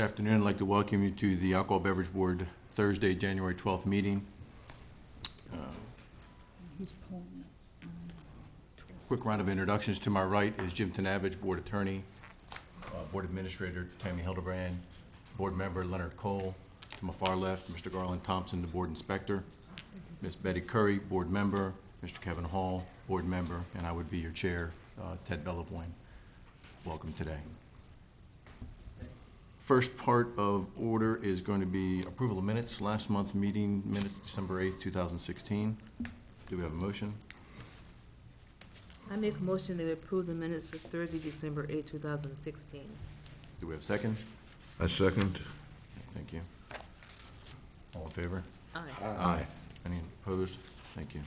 Good afternoon. I'd like to welcome you to the Alcohol Beverage Board Thursday, January 12th meeting. Uh. Quick round of introductions. To my right is Jim Tenavich, Board Attorney, uh, Board Administrator Tammy Hildebrand, Board Member Leonard Cole. To my far left, Mr. Garland Thompson, the Board Inspector, Ms. Betty Curry, Board Member, Mr. Kevin Hall, Board Member, and I would be your Chair, uh, Ted Bellavine. Welcome today. First part of order is going to be approval of minutes, last month meeting minutes, December 8th, 2016. Do we have a motion? I make a motion that we approve the minutes of Thursday, December 8, 2016. Do we have a second? I second. Thank you. All in favor? Aye. Aye. Any opposed? Thank you.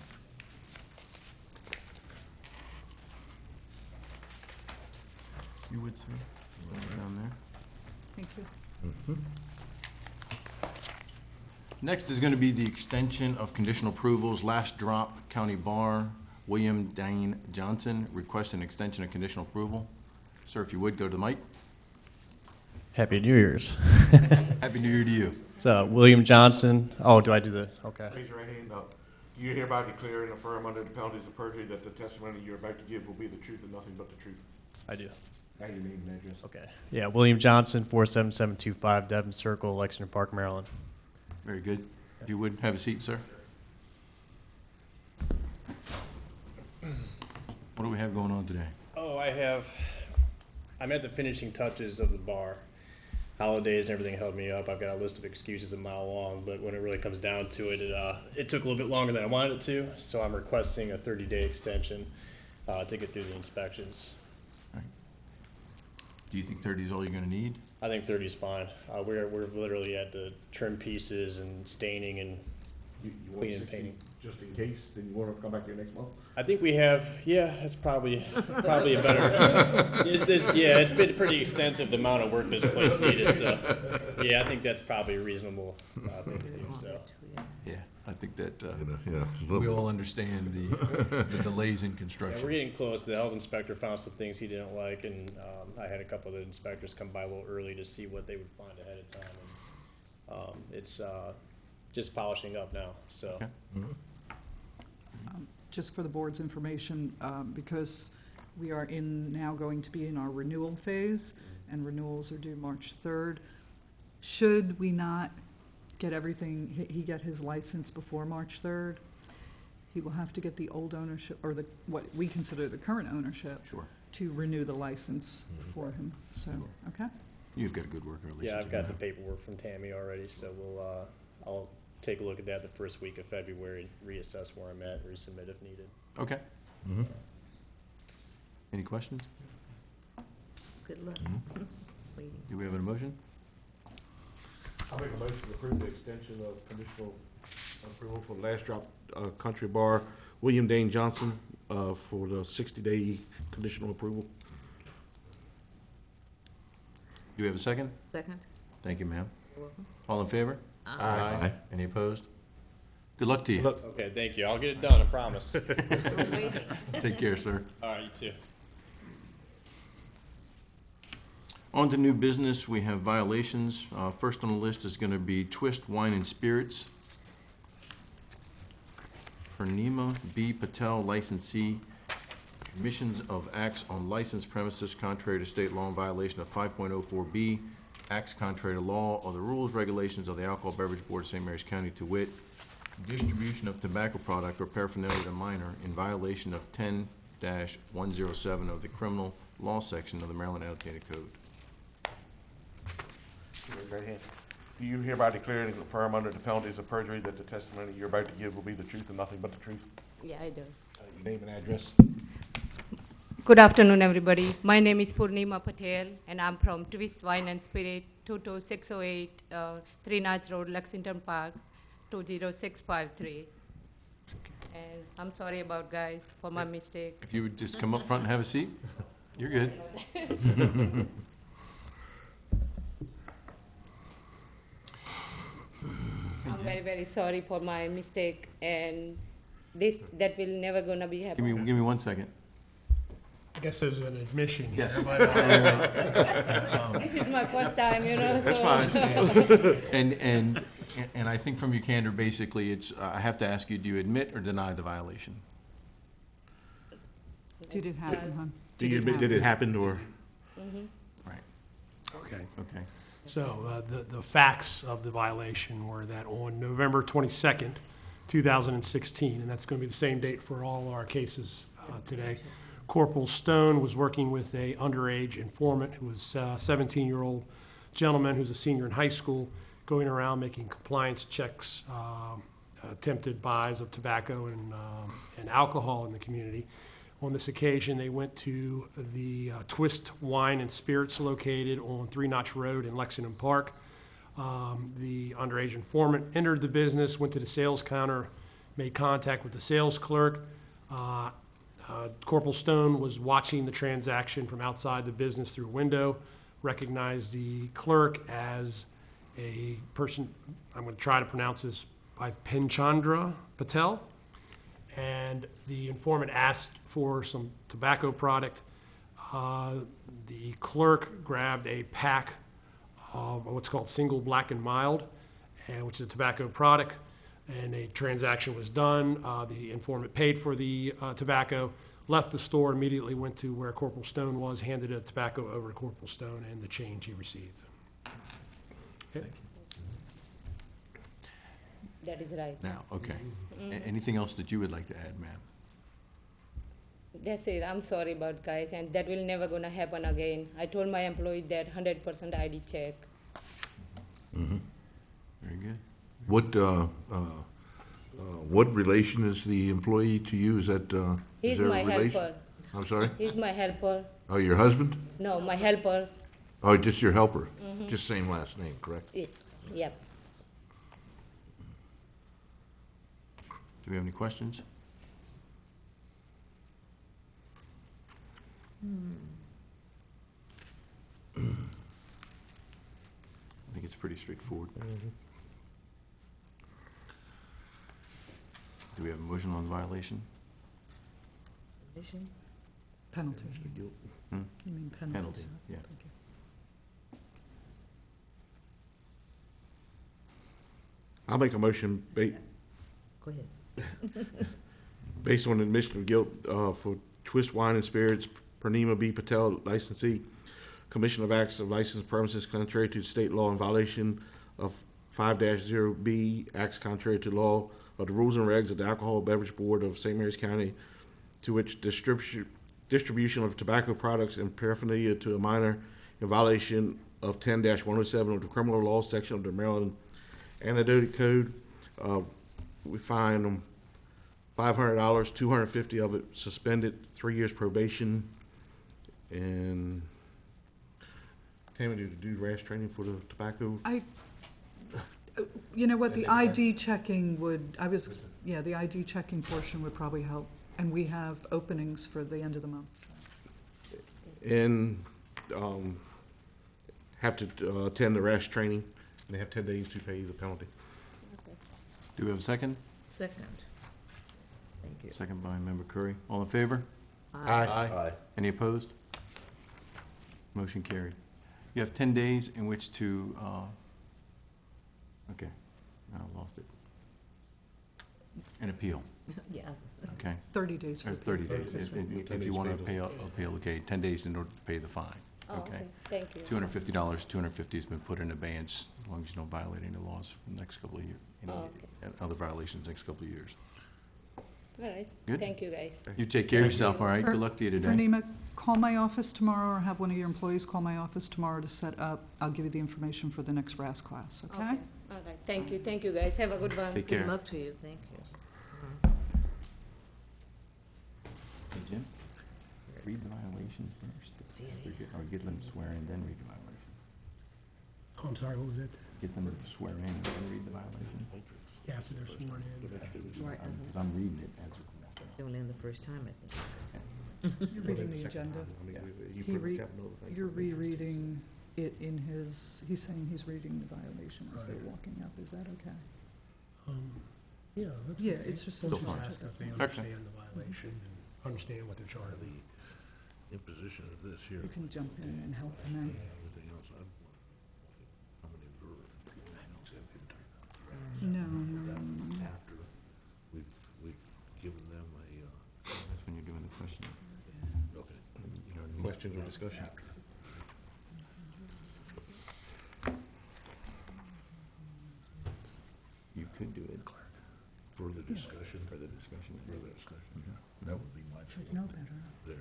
You would, sir? Down there. Thank you. Next is going to be the extension of conditional approvals. Last drop, County Bar, William Dane Johnson, request an extension of conditional approval. Sir, if you would, go to the mic. Happy New Year's. Happy New Year to you. It's uh, William Johnson. Oh, do I do the, okay. Raise your right hand up. Do you hereby declare and affirm under the penalties of perjury that the testimony you're about to give will be the truth and nothing but the truth? I do. Now your name and address. Okay. Yeah, William Johnson, 47725 Devon Circle, Lexington Park, Maryland. Very good. If you would, have a seat, sir. What do we have going on today? Oh, I have, I'm at the finishing touches of the bar. Holidays and everything held me up. I've got a list of excuses a mile long, but when it really comes down to it, it, uh, it took a little bit longer than I wanted it to. So I'm requesting a 30-day extension uh, to get through the inspections. Do you think 30 is all you're going to need? I think 30 is fine. Uh, we're, we're literally at the trim pieces and staining and You, you want Clean and 60 painting. Just in case, then you want to come back here next month? I think we have, yeah, it's probably, probably a better, it's this, yeah, it's been pretty extensive, the amount of work this place needed, so, yeah, I think that's probably a reasonable, uh, thing to do, so. Yeah, I think that, uh, Yeah. we all understand the the delays in Yeah, we're construction. getting close, the health inspector found some things he didn't like, and, um, I had a couple of the inspectors come by a little early to see what they would find ahead of time, and, um, it's, uh, just polishing up now, so. Okay. Just for the board's information, um, because we are in, now going to be in our renewal phase, and renewals are due March 3rd, should we not get everything, he- he get his license before March 3rd, he will have to get the old ownership, or the, what we consider the current ownership, Sure. to renew the license for him, so, okay? You've got a good working relationship. Yeah, I've got the paperwork from Tammy already, so we'll, uh, I'll take a look at that the first week of February, reassess where I'm at, resubmit if needed. Okay. Mhm. Any questions? Good luck. Waiting. Do we have an motion? I'll make a motion to approve the extension of conditional approval for Last Drop, uh, Country Bar, William Dane Johnson, uh, for the sixty-day conditional approval. Do we have a second? Second? Thank you, ma'am. You're welcome. All in favor? Aye. Any opposed? Good luck to you. Look, Okay, thank you. I'll get it done, I promise. I'm waiting. Take care, sir. All right, you too. On to new business, we have violations. Uh, First on the list is going to be Twist Wine and Spirits. Purnima B. Patel, licensee, commissions of acts on licensed premises contrary to state law in violation of 5.04B, acts contrary to law or the rules, regulations of the Alcohol Beverage Board of St. Mary's County to wit, distribution of tobacco product or paraphernalia to minor in violation of 10-107 of the criminal law section of the Maryland Annotated Code. Raise your right hand. Do you hereby declare and affirm under the penalties of perjury that the testimony you're about to give will be the truth and nothing but the truth? Yeah, I do. Uh, Your name and address? Good afternoon, everybody. My name is Purnima Patel, and I'm from Twist Wine and Spirit, 22608 uh, Three Notch Road, Lexington Park, 20653. And I'm sorry about guys for my mistake. If you would just come up front and have a seat, you're good. I'm very, very sorry for my mistake, and this that will never gonna be Give happen. me, give me one second. I guess there's an admission here. Yes. but, uh, This is my first time, you know, so. That's fine. And, and, and I think from your candor, basically, it's, uh, I have to ask you, do you admit or deny the violation? Did it happen, hon? Do you admit that it happen? or? Right, Okay. okay. So uh, the, the facts of the violation were that on November 22nd, 2016, and that's going to be the same date for all our cases uh, today, Corporal Stone was working with a underage informant who was a 17-year-old gentleman who's a senior in high school, going around making compliance checks, um, attempted buys of tobacco and um, and alcohol in the community. On this occasion, they went to the uh, Twist Wine and Spirits located on Three Notch Road in Lexington Park. Um, The underage informant entered the business, went to the sales counter, made contact with the sales clerk. Uh, uh, Corporal Stone was watching the transaction from outside the business through a window, recognized the clerk as a person, I'm going to try to pronounce this, by Pinchandra Patel and the informant asked for some tobacco product. Uh, The clerk grabbed a pack of what's called single black and mild, and which is a tobacco product, and a transaction was done. Uh, The informant paid for the uh, tobacco, left the store, immediately went to where Corporal Stone was, handed a tobacco over to Corporal Stone and the change he received. Okay. That is right. Now, okay. A- Anything else that you would like to add, ma'am? That's it. I'm sorry about guys, and that will never gonna happen again. I told my employee that hundred percent ID check. Very good. What, uh, uh, uh, what relation is the employee to you? Is that, uh, is He's there a my relation? helper. I'm sorry? He's my helper. Oh, your husband? No, my helper. Oh, just your helper? Mm-hmm. Just same last name, correct? Y- Yep. Do we have any questions? I think it's pretty straightforward. Do we have a motion on the violation? Admission? Penalty. Hmm? You mean penalty? Penalty, sir. yeah. Thank you. I'll make a motion ba- Go ahead. based on admission of guilt, uh, for Twist Wine and Spirits, Purnima B. Patel, licensee, commission of acts of licensed premises contrary to state law in violation of five zero B, acts contrary to law of the rules and regs of the Alcohol Beverage Board of St. Mary's County, to which distribution, distribution of tobacco products and paraphernalia to a minor in violation of ten one oh seven of the criminal law section of the Maryland Annotated Code. Uh, we find them five hundred dollars, two hundred and fifty of it suspended, three years probation, and Tammy, did you do RAS training for the tobacco? I, uh, you know what, the ID checking would, I was, yeah, the ID checking portion would probably help. And we have openings for the end of the month. And, um, have to, uh, attend the RAS training, and they have ten days to pay the penalty. Do we have a second? Second. Thank you. Second by Member Curry. All in favor? Aye. Aye. Any opposed? Motion carried. You have 10 days in which to, uh, okay, I lost it. An appeal, Yeah. okay? Thirty days for. There's 30 days. If- If if you want to pay, a- appeal, okay, 10 days in order to pay the fine, Oh, okay? okay. Thank you. $250, 250 has been put in abeyance, as long as you don't violate any laws for the next couple of years, Oh, other violations next couple of years. All right. Good. Thank you, guys. You take care of yourself, all right? Good luck to you today. Purnima, call my office tomorrow or have one of your employees call my office tomorrow to set up. I'll give you the information for the next RAS class, okay? All right. Thank you. Thank you, guys. Have a good one. Take Good care. luck to you, thank you. Hey, Jim, read the violation first. Or get- Or get them to swear in, then read the violation. Oh, I'm sorry, what was it? Get them to swear in, and then read the violation. Yeah, after they're sworn in. Right, Because I'm reading it as. It's only in the first time, I think. You're reading the agenda. I mean, you He put re- cap and other things. You're rereading it in his, he's saying he's reading the violation as they're Right. walking up. Is that okay? Um, Yeah, that's Yeah, okay. it's just. We'll Still just fine. ask if they understand the violation and understand what they're charged. imposition of this here. You can jump in and help them out. Everything else, I'm, how many were exempted No, no, no, no, no. after we've, we've given them a, uh, That's when you're doing the question. okay. You know, Questions or discussion? You could do it. Further discussion, Further discussion. further discussion. That would be my Should know better.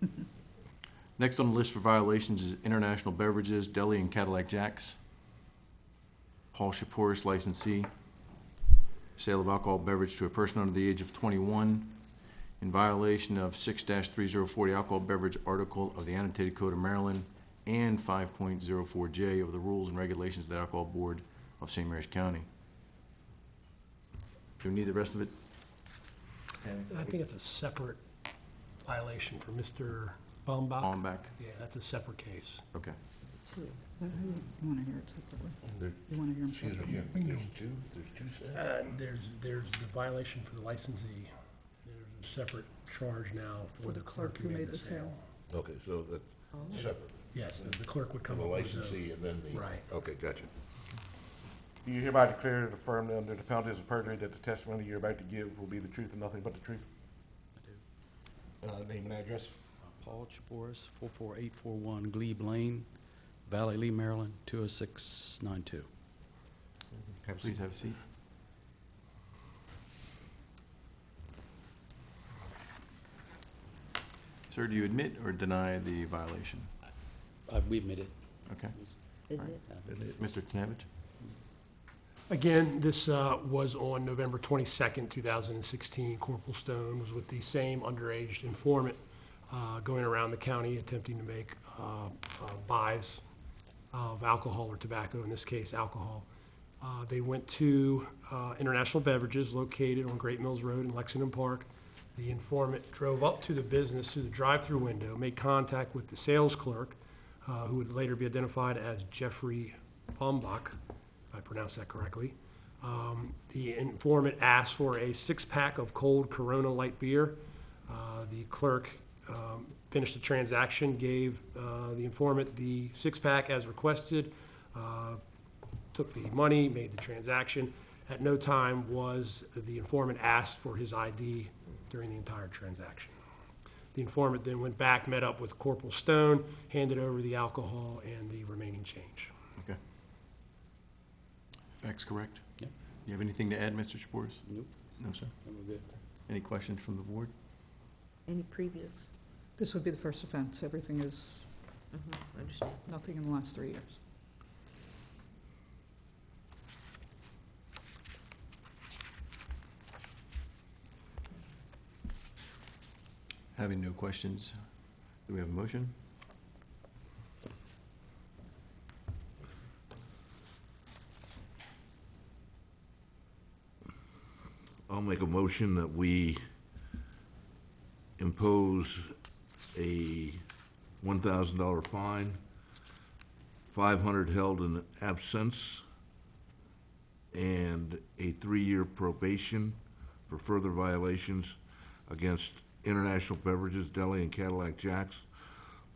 there. Next on the list for violations is International Beverages, Deli and Cadillac Jacks. Paul Shaporis, licensee. Sale of alcohol beverage to a person under the age of twenty-one in violation of 6-3040 alcohol beverage article of the annotated code of Maryland and five point zero four J of the rules and regulations of the Alcohol Board of St. Mary's County. Do we need the rest of it? I think it's a separate violation for Mr. Baumbach. On back? Yeah, that's a separate case. Okay. Two. Is that how you, you wanna hear it separately? There- You wanna hear them Excuse me, separately? yeah, there's two, there's two sets? Uh, There's, there's the violation for the licensee. There's a separate charge now for the clerk who made the sale. Okay, so that's separate, Yes, the clerk would come the up with a... licensee and then the. Right. Okay, gotcha. Do you hereby declare and affirm under the penalties of perjury that the testimony you're about to give will be the truth and nothing but the truth? I do. Uh, name and address? Paul Chaporis, 44841 Glebe Lane, Valley Lee, Maryland, 20692. Have a Please seat. have a seat. Sir, do you admit or deny the violation? Uh, We admit it. Okay. Isn't? Uh, Mr. Knavich? Again, this uh, was on November 22nd, 2016. Corporal Stone was with the same underage informant uh, going around the county attempting to make uh, uh, buys of alcohol or tobacco, in this case, alcohol. Uh, They went to uh, International Beverages located on Great Mills Road in Lexington Park. The informant drove up to the business through the drive-through window, made contact with the sales clerk, uh, who would later be identified as Jeffrey Baumbach, if I pronounced that correctly. Um, The informant asked for a six-pack of cold Corona light beer. Uh, The clerk um, finished the transaction, gave uh, the informant the six-pack as requested, uh, took the money, made the transaction. At no time was the informant asked for his ID during the entire transaction. The informant then went back, met up with Corporal Stone, handed over the alcohol and the remaining change. Okay. Facts correct? Yep. You have anything to add, Mr. Shaporis? Nope, No, sir. we're good. Any questions from the board? Any previous? This would be the first offense. Everything is, Mhm, I understand. nothing in the last three years. Having no questions, do we have a motion? I'll make a motion that we impose a one thousand dollar fine, five hundred held in absence, and a three-year probation for further violations against International Beverages, Deli and Cadillac Jacks,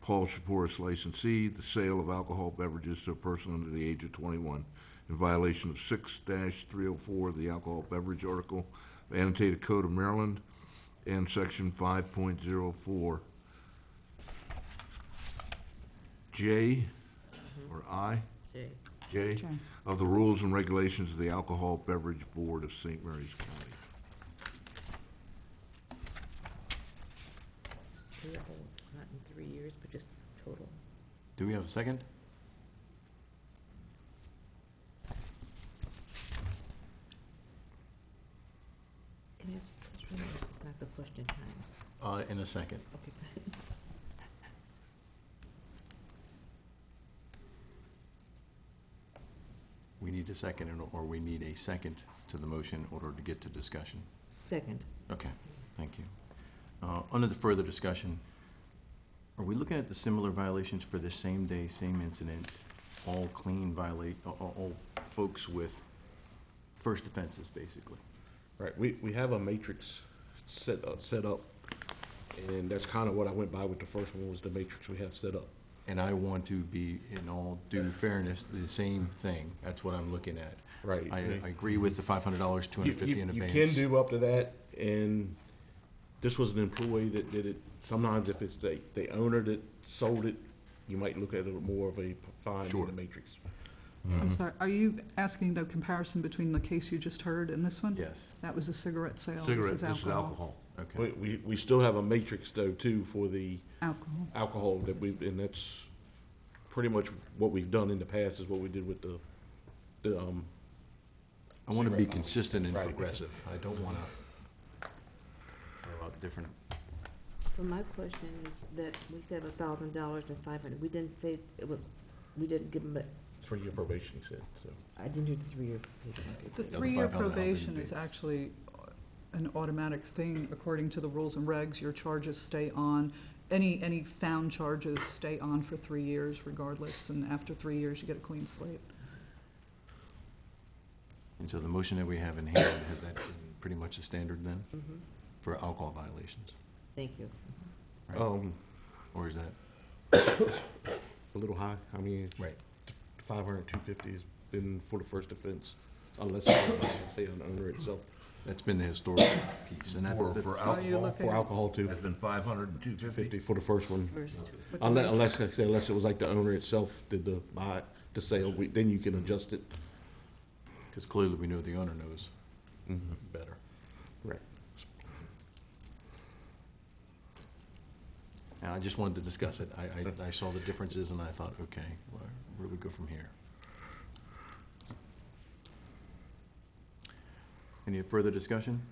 Paul Shaporis licensee, the sale of alcohol beverages to a person under the age of twenty-one in violation of six three oh four of the alcohol beverage article, annotated code of Maryland, and section five point zero four. J, or I, Jay. J, Okay. of the rules and regulations of the Alcohol Beverage Board of St. Mary's County. Three or Not in three years, but just total. Do we have a second? Can I ask a question? Not the question time. Uh, in a second. Okay. We need a second, and- or we need a second to the motion in order to get to discussion. Second. Okay, thank you. Uh, Under the further discussion, are we looking at the similar violations for the same day, same incident, all clean violate, all- all all folks with first offenses, basically? Right, we, we have a matrix set, uh, set up And that's kind of what I went by with the first one, was the matrix we have set up. And I want to be, in all due fairness, the same thing. That's what I'm looking at. Right. I, I agree with the five hundred dollars, two You, hundred fifty you, in you advance. can do up to that, and this was an employee that did it. Sometimes if it's the, the owner that sold it, you might look at it more of a fine than Sure. the matrix. I'm sorry, are you asking the comparison between the case you just heard and this one? Yes, That was a cigarette sale. Cigarette, this is alcohol. Okay. We, we, we still have a matrix though too for the Alcohol. alcohol that we, and that's pretty much what we've done in the past is what we did with the, the, um, I want to be consistent and Right. progressive. I don't want to throw out different, So my question is that we said a thousand dollars and five hundred, we didn't say it was, we didn't give them, but three-year probation, he said, so. I didn't hear the three-year. The the three-year $500 probation is actually an automatic thing according to the rules and regs. Your charges stay on, any, any found charges stay on for three years regardless, and after three years, you get a clean slate. and so the motion that we have in hand, has that been pretty much a standard then Mhm. for alcohol violations? Thank you. Right. Um, Or is that, a little high, I mean, right, five hundred, two fifty has been for the first offense, unless, it's, say, an owner itself, that's been the historical piece, and that, For, that's- for Are you alcohol, looking- for alcohol too, that's been five hundred and two fifty fifty? for the first one. First. Unless, unless, like I say, unless it was like the owner itself did the buy, the sale, we, then you can adjust it. because clearly we know the owner knows Mm-hmm. better. Right. And I just wanted to discuss it. I, I, I saw the differences and I thought, okay, where, where do we go from here? Any further discussion?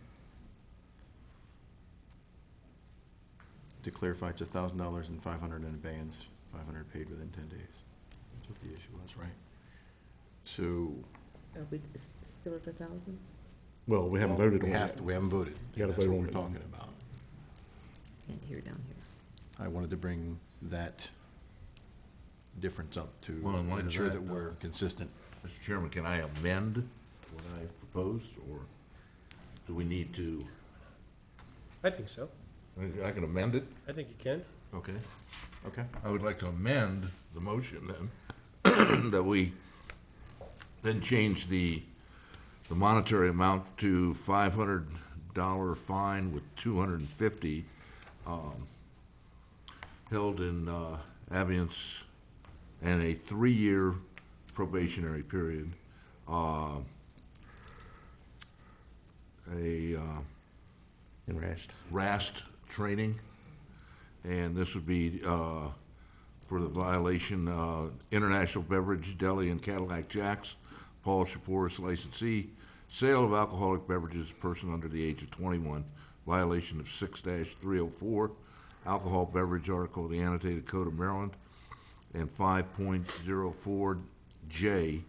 To clarify, it's a thousand dollars and five hundred in advance, five hundred paid within ten days. That's what the issue was, right? So, Are we s- still at the thousand? Well, we haven't voted we on have, it. to- we haven't voted. You gotta That's vote what on we're it. talking about. Can't hear down here. I wanted to bring that difference up to Well, in light of ensure that, that we're uh, consistent. Mr. Chairman, can I amend what I proposed, or do we need to, I think so. I can amend it? I think you can. Okay. Okay. I would like to amend the motion then, that we then change the, the monetary amount to five hundred dollar fine with two hundred and fifty, um, held in, uh, abeyance and a three-year probationary period. Uh, a, uh, In rest. RAST training, and this would be uh, for the violation, uh, International Beverage Deli and Cadillac Jacks, Paul Shaporis licensee, sale of alcoholic beverages to person under the age of 21, violation of 6-304, alcohol beverage article of the annotated code of Maryland, and 5.04J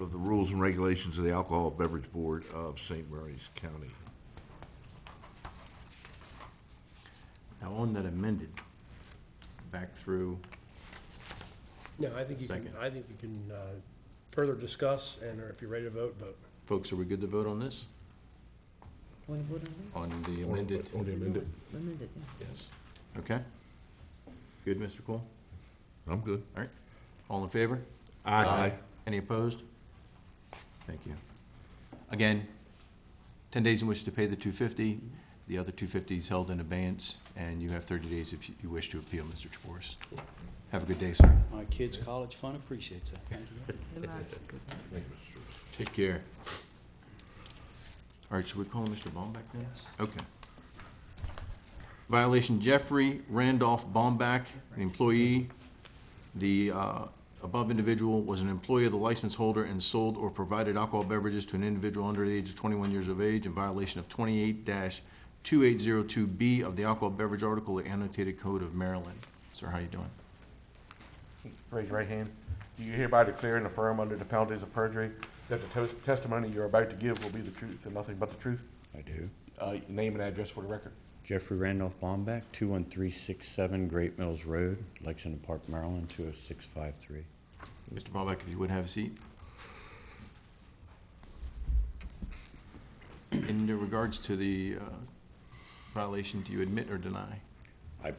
of the rules and regulations of the Alcohol Beverage Board of St. Mary's County. Now, on that amended, back through, No, I think you can, Second. I think you can uh, further discuss, and if you're ready to vote, vote. folks, are we good to vote on this? Want to vote on On the amended? On the amended. that? Amended, yeah. Yes. Okay. Good, Mr. Cole? I'm good. All right. All in favor? Aye. Any opposed? Thank you. Again, ten days in which to pay the two fifty. The other two fifty is held in abeyance, and you have thirty days if you- you wish to appeal, Mr. Chaboris. Have a good day, sir. My kids' college fund appreciates that. Thank you. Good. Take care. All right, should we call Mr. Baumbach now? Okay. Violation Jeffrey Randolph Baumbach, the employee. The uh, above individual was an employee of the license holder and sold or provided alcohol beverages to an individual under the age of twenty-one years of age in violation of 28-2802B of the alcohol beverage article, of the annotated code of Maryland. Sir, how are you doing? Raise your right hand. Do you hereby declare and affirm under the penalties of perjury that the tes- testimony you're about to give will be the truth and nothing but the truth? I do. Uh, name and address for the record. Jeffrey Randolph Baumbach, 21367 Great Mills Road, Lexington Park, Maryland, 20653. Mr. Baumbach, if you would have a seat. In regards to the uh, violation, do you admit or deny? I,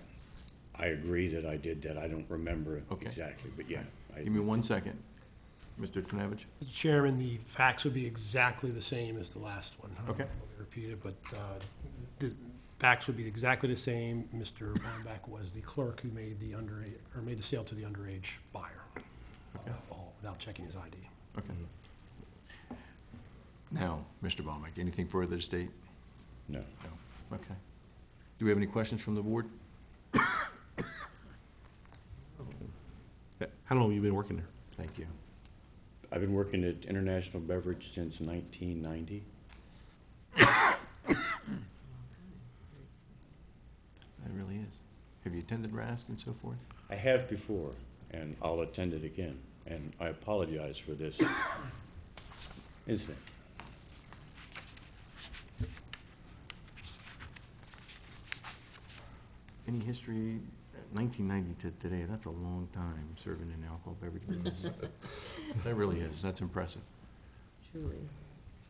I agree that I did that. I don't remember Okay. exactly, but yeah. I- Give me one second. Mr. Tenavich? Mr. Chairman, the facts would be exactly the same as the last one. Okay. know if I'll Repeat it, but uh, the facts would be exactly the same. Mr. Baumbach was the clerk who made the underage, or made the sale to the underage buyer of alcohol without checking his ID. Okay. Now, Mr. Baumeck, anything further to state? No. No. Okay. Do we have any questions from the board? How long have you been working there? Thank you. I've been working at International Beverage since 1990. That really is. Have you attended RASC and so forth? I have before, and I'll attend it again, and I apologize for this incident. Any history, nineteen ninety to today, that's a long time serving in alcohol beverage business. That really is, that's impressive. Truly.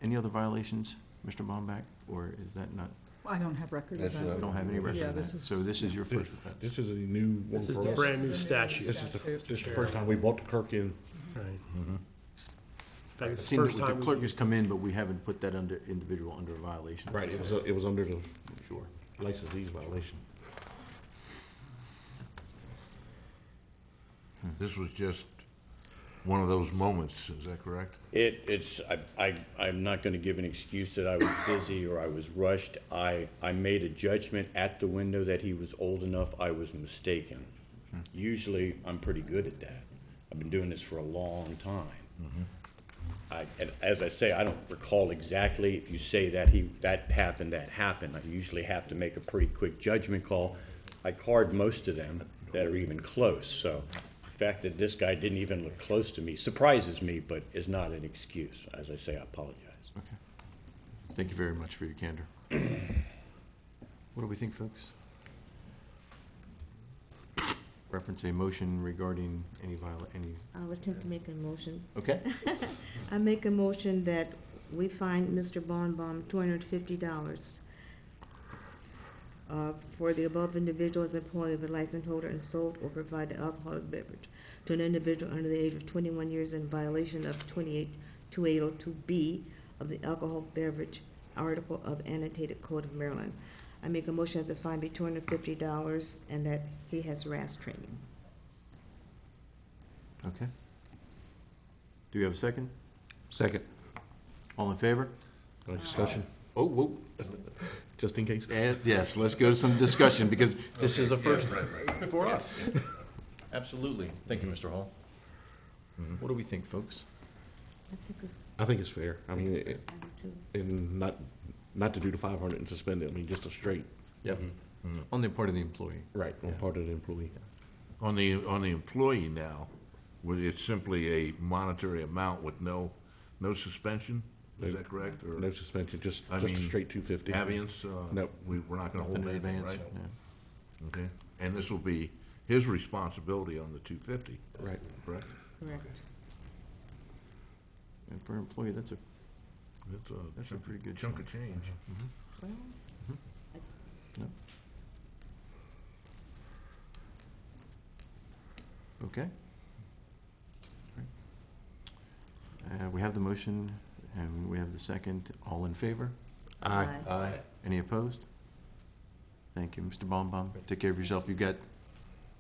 Any other violations, Mr. Baumeck, or is that not, I don't have record of That's, that. we don't have any record Yeah, of this that? is- So this is your first offense? This is a new one This is for the us. brand new This is statute. This is the, this is the first time we brought the clerk in. Right. Mm-hmm. In fact, it's the Seen that first the time clerk we has come in, but we haven't put that under, individual under violation. Right, it was, it was under the Sure. licensee's violation. This was just one of those moments, is that correct? It, it's, I, I, I'm not gonna give an excuse that I was busy or I was rushed. I, I made a judgment at the window that he was old enough, I was mistaken. Hmm. Usually, I'm pretty good at that. I've been doing this for a long time. Mm-hmm. I, and as I say, I don't recall exactly, if you say that he, that happened, that happened. I usually have to make a pretty quick judgment call. I card most of them that are even close, so fact that this guy didn't even look close to me surprises me, but is not an excuse. As I say, I apologize. Okay. Thank you very much for your candor. What do we think, folks? Reference a motion regarding any viola, any, I'll attempt to make a motion. okay? I make a motion that we find Mr. Bonbaum two hundred and fifty dollars uh, for the above individual as employee of a license holder and sold or provided alcoholic beverage to an individual under the age of twenty-one years in violation of twenty-eight, two eight oh two B of the alcohol beverage article of annotated code of Maryland. I make a motion that the fine be two hundred and fifty dollars and that he has RAS training. Okay. Do we have a second? Second, All in favor? uh, discussion, Oh, whoa. just in case. Eh, Yes, let's go to some discussion, because this is a first for us. Absolutely. Thank you, Mr. Hall. What do we think, folks? I think it's, I think it's fair. I mean, it- I do too. and not, not to do the five hundred and suspend it, I mean, just a straight, Yep. On the part of the employee. right, on part of the employee. On the, on the employee now, would it simply a monetary amount with no, no suspension? Is that correct? Or No suspension, just, I just a mean, straight two fifty. Abeyance? uh, Nope. We, we're not gonna hold Nothing anything, advance, right? yeah. Okay, and this will be his responsibility on the two fifty, Right. correct? Correct. And for an employee, that's a, That's a. That's a pretty good Chunk chunk. of change. no. Okay. Uh, we have the motion, and we have the second. All in favor? Aye. Aye. Any opposed? Thank you, Mr. Baum. Take care of yourself. You've got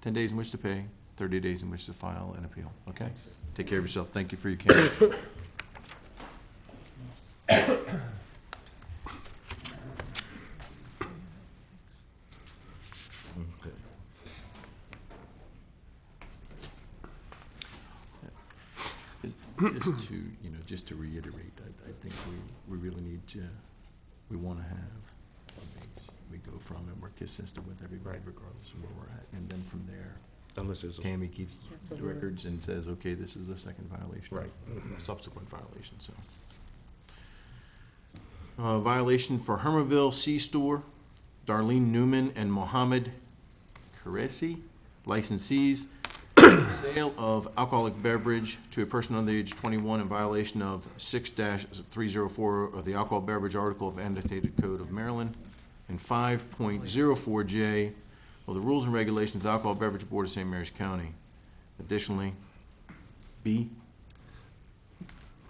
ten days in which to pay, thirty days in which to file an appeal, okay? Take care of yourself. Thank you for your candor. Okay. Just to, you know, just to reiterate, I, I think we, we really need to, we want to have a base we go from and we're consistent with everybody regardless of where we're at. And then from there, Unless it's, a- Tammy keeps That's what the we're- records and says, okay, this is the second violation. Right. a Subsequent violation, so. Uh, violation for Hermanville C-Store, Darlene Newman and Mohammed Qureshi, licensees, sale of alcoholic beverage to a person under the age of twenty-one in violation of six three zero four of the alcohol beverage article of annotated code of Maryland. And five point zero four J of the Rules and Regulations of the Alcohol Beverage Board of St. Mary's County. Additionally, B,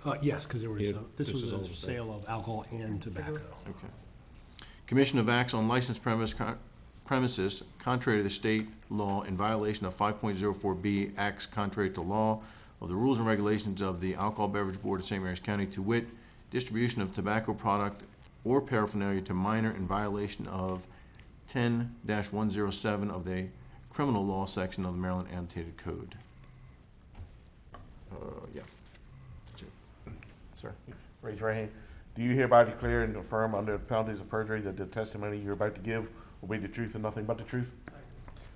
Uh, yes, because there was, Yeah, a- this this was is all a same. sale of alcohol and tobacco. Okay. Commission of acts on licensed premise, con- premises contrary to the state law in violation of five point zero four B, acts contrary to law of the rules and regulations of the Alcohol Beverage Board of St. Mary's County, to wit, distribution of tobacco product or paraphernalia to minor in violation of ten one zero seven of the criminal law section of the Maryland annotated code. Uh, yeah. That's it. Sir? Raise your right hand. Do you hereby declare and affirm under penalties of perjury that the testimony you're about to give will be the truth and nothing but the truth?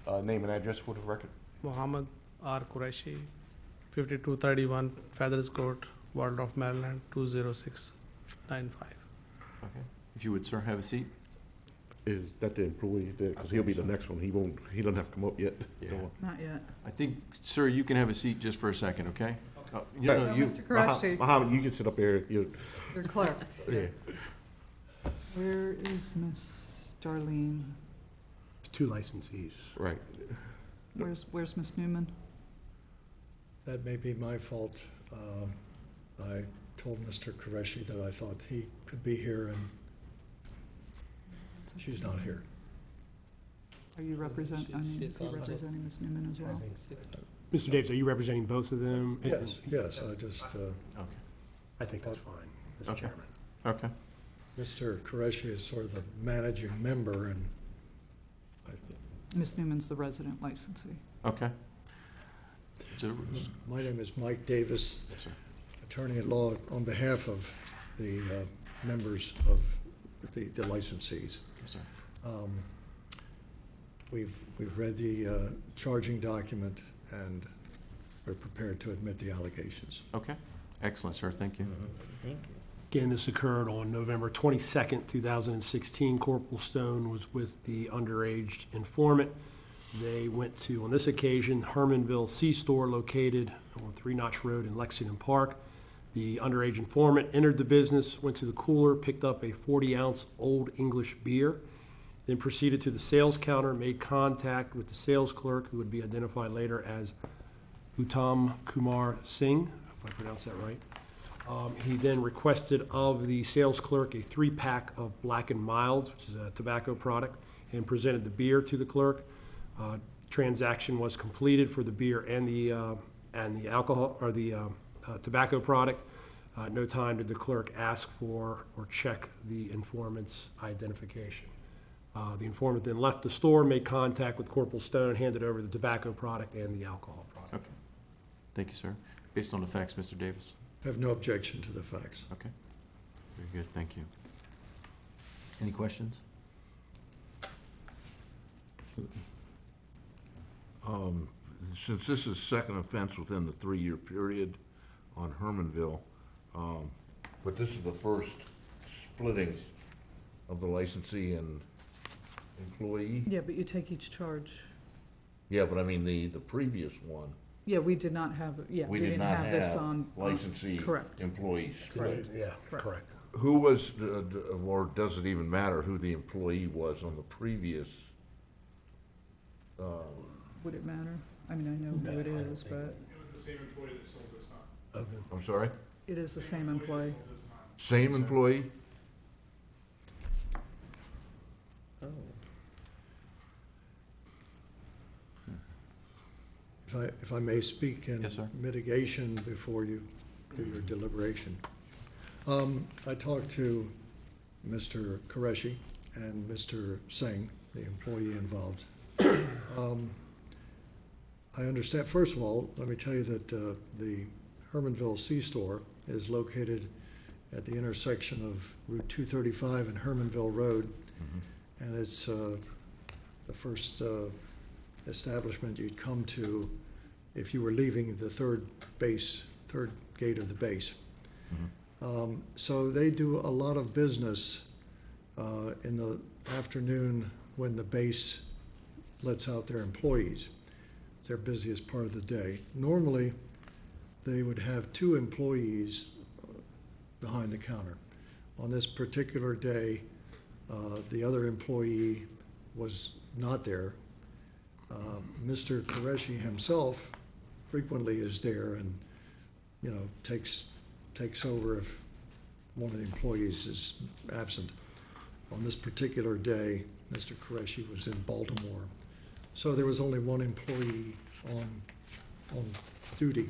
Uh, name and address for the record. Muhammad R. Qureshi, 5231 Feathers Court, Waldorf, Maryland, 20695. Okay. If you would, sir, have a seat. Is that the employee, because he'll be the next one, he won't, he doesn't have to come up yet. Yeah. Not yet. I think, sir, you can have a seat just for a second, okay? Uh, you know, No, you- Mr. Moha- Qureshi, Mohammed, you can sit up there, you, your clerk. yeah. Where is Miss Darlene? Two licensees. right. Where's, where's Miss Newman? That may be my fault. Um, I told Mr. Qureshi that I thought he could be here, and she's not here. Are you represent, I mean, is he representing Miss Newman as well? Mr. Davis, are you representing both of them? Yes, yes, I just, uh, Okay, I think that's fine, Mr. Okay. Chairman. okay. Mr. Qureshi is sort of the managing member, and I th- Miss Newman's the resident licensee. Okay. So, my name is Mike Davis, yes, sir. Attorney at law on behalf of the uh, members of the the licensees. Yes, sir. Um, We've, we've read the uh, charging document, and we're prepared to admit the allegations. Okay, excellent, sir, thank you. Thank you. Again, this occurred on November 22nd, 2016. Corporal Stone was with the underage informant. They went to, on this occasion, Hermanville C-Store located on Three Notch Road in Lexington Park. The underage informant entered the business, went to the cooler, picked up a 40-ounce Old English beer, then proceeded to the sales counter, made contact with the sales clerk, who would be identified later as Uttam Kumar Singh, if I pronounced that right. Um, He then requested of the sales clerk a three-pack of Black and Milds, which is a tobacco product, and presented the beer to the clerk. Uh, Transaction was completed for the beer and the, uh, and the alcohol, or the uh, uh, tobacco product. Uh, no time did the clerk ask for or check the informant's identification. Uh, The informant then left the store, made contact with Corporal Stone, handed over the tobacco product and the alcohol product. Okay, thank you, sir. Based on the facts, Mr. Davis? I have no objection to the facts. Okay, very good, thank you. Any questions? Um, Since this is second offense within the three-year period on Hermanville, um, but this is the first splitting of the licensee and employee? Yeah, but you take each charge. Yeah, but I mean, the, the previous one, Yeah, we did not have, yeah, we we did didn't not have this have on. on- licensee Correct. employees. Correct. Yeah, Correct. correct. Who was, uh, d- or does it even matter who the employee was on the previous? uh, Would it matter? I mean, I know who it is, but I'm sorry? it is the same employee. Same employee? If I, if I may speak in Yes, sir. mitigation before you do your deliberation. Um, I talked to Mr. Qureshi and Mr. Singh, the employee involved. Um, I understand, first of all, let me tell you that uh, the Hermanville C-Store is located at the intersection of Route 235 and Hermanville Road. And it's uh, the first uh, establishment you'd come to if you were leaving the third base, third gate of the base. Um, So they do a lot of business uh, in the afternoon when the base lets out their employees. It's their busiest part of the day. Normally, they would have two employees uh, behind the counter. On this particular day, Uh, The other employee was not there. Uh, Mr. Qureshi himself frequently is there and, you know, takes, takes over if one of the employees is absent. On this particular day, Mr. Qureshi was in Baltimore. So there was only one employee on, on duty.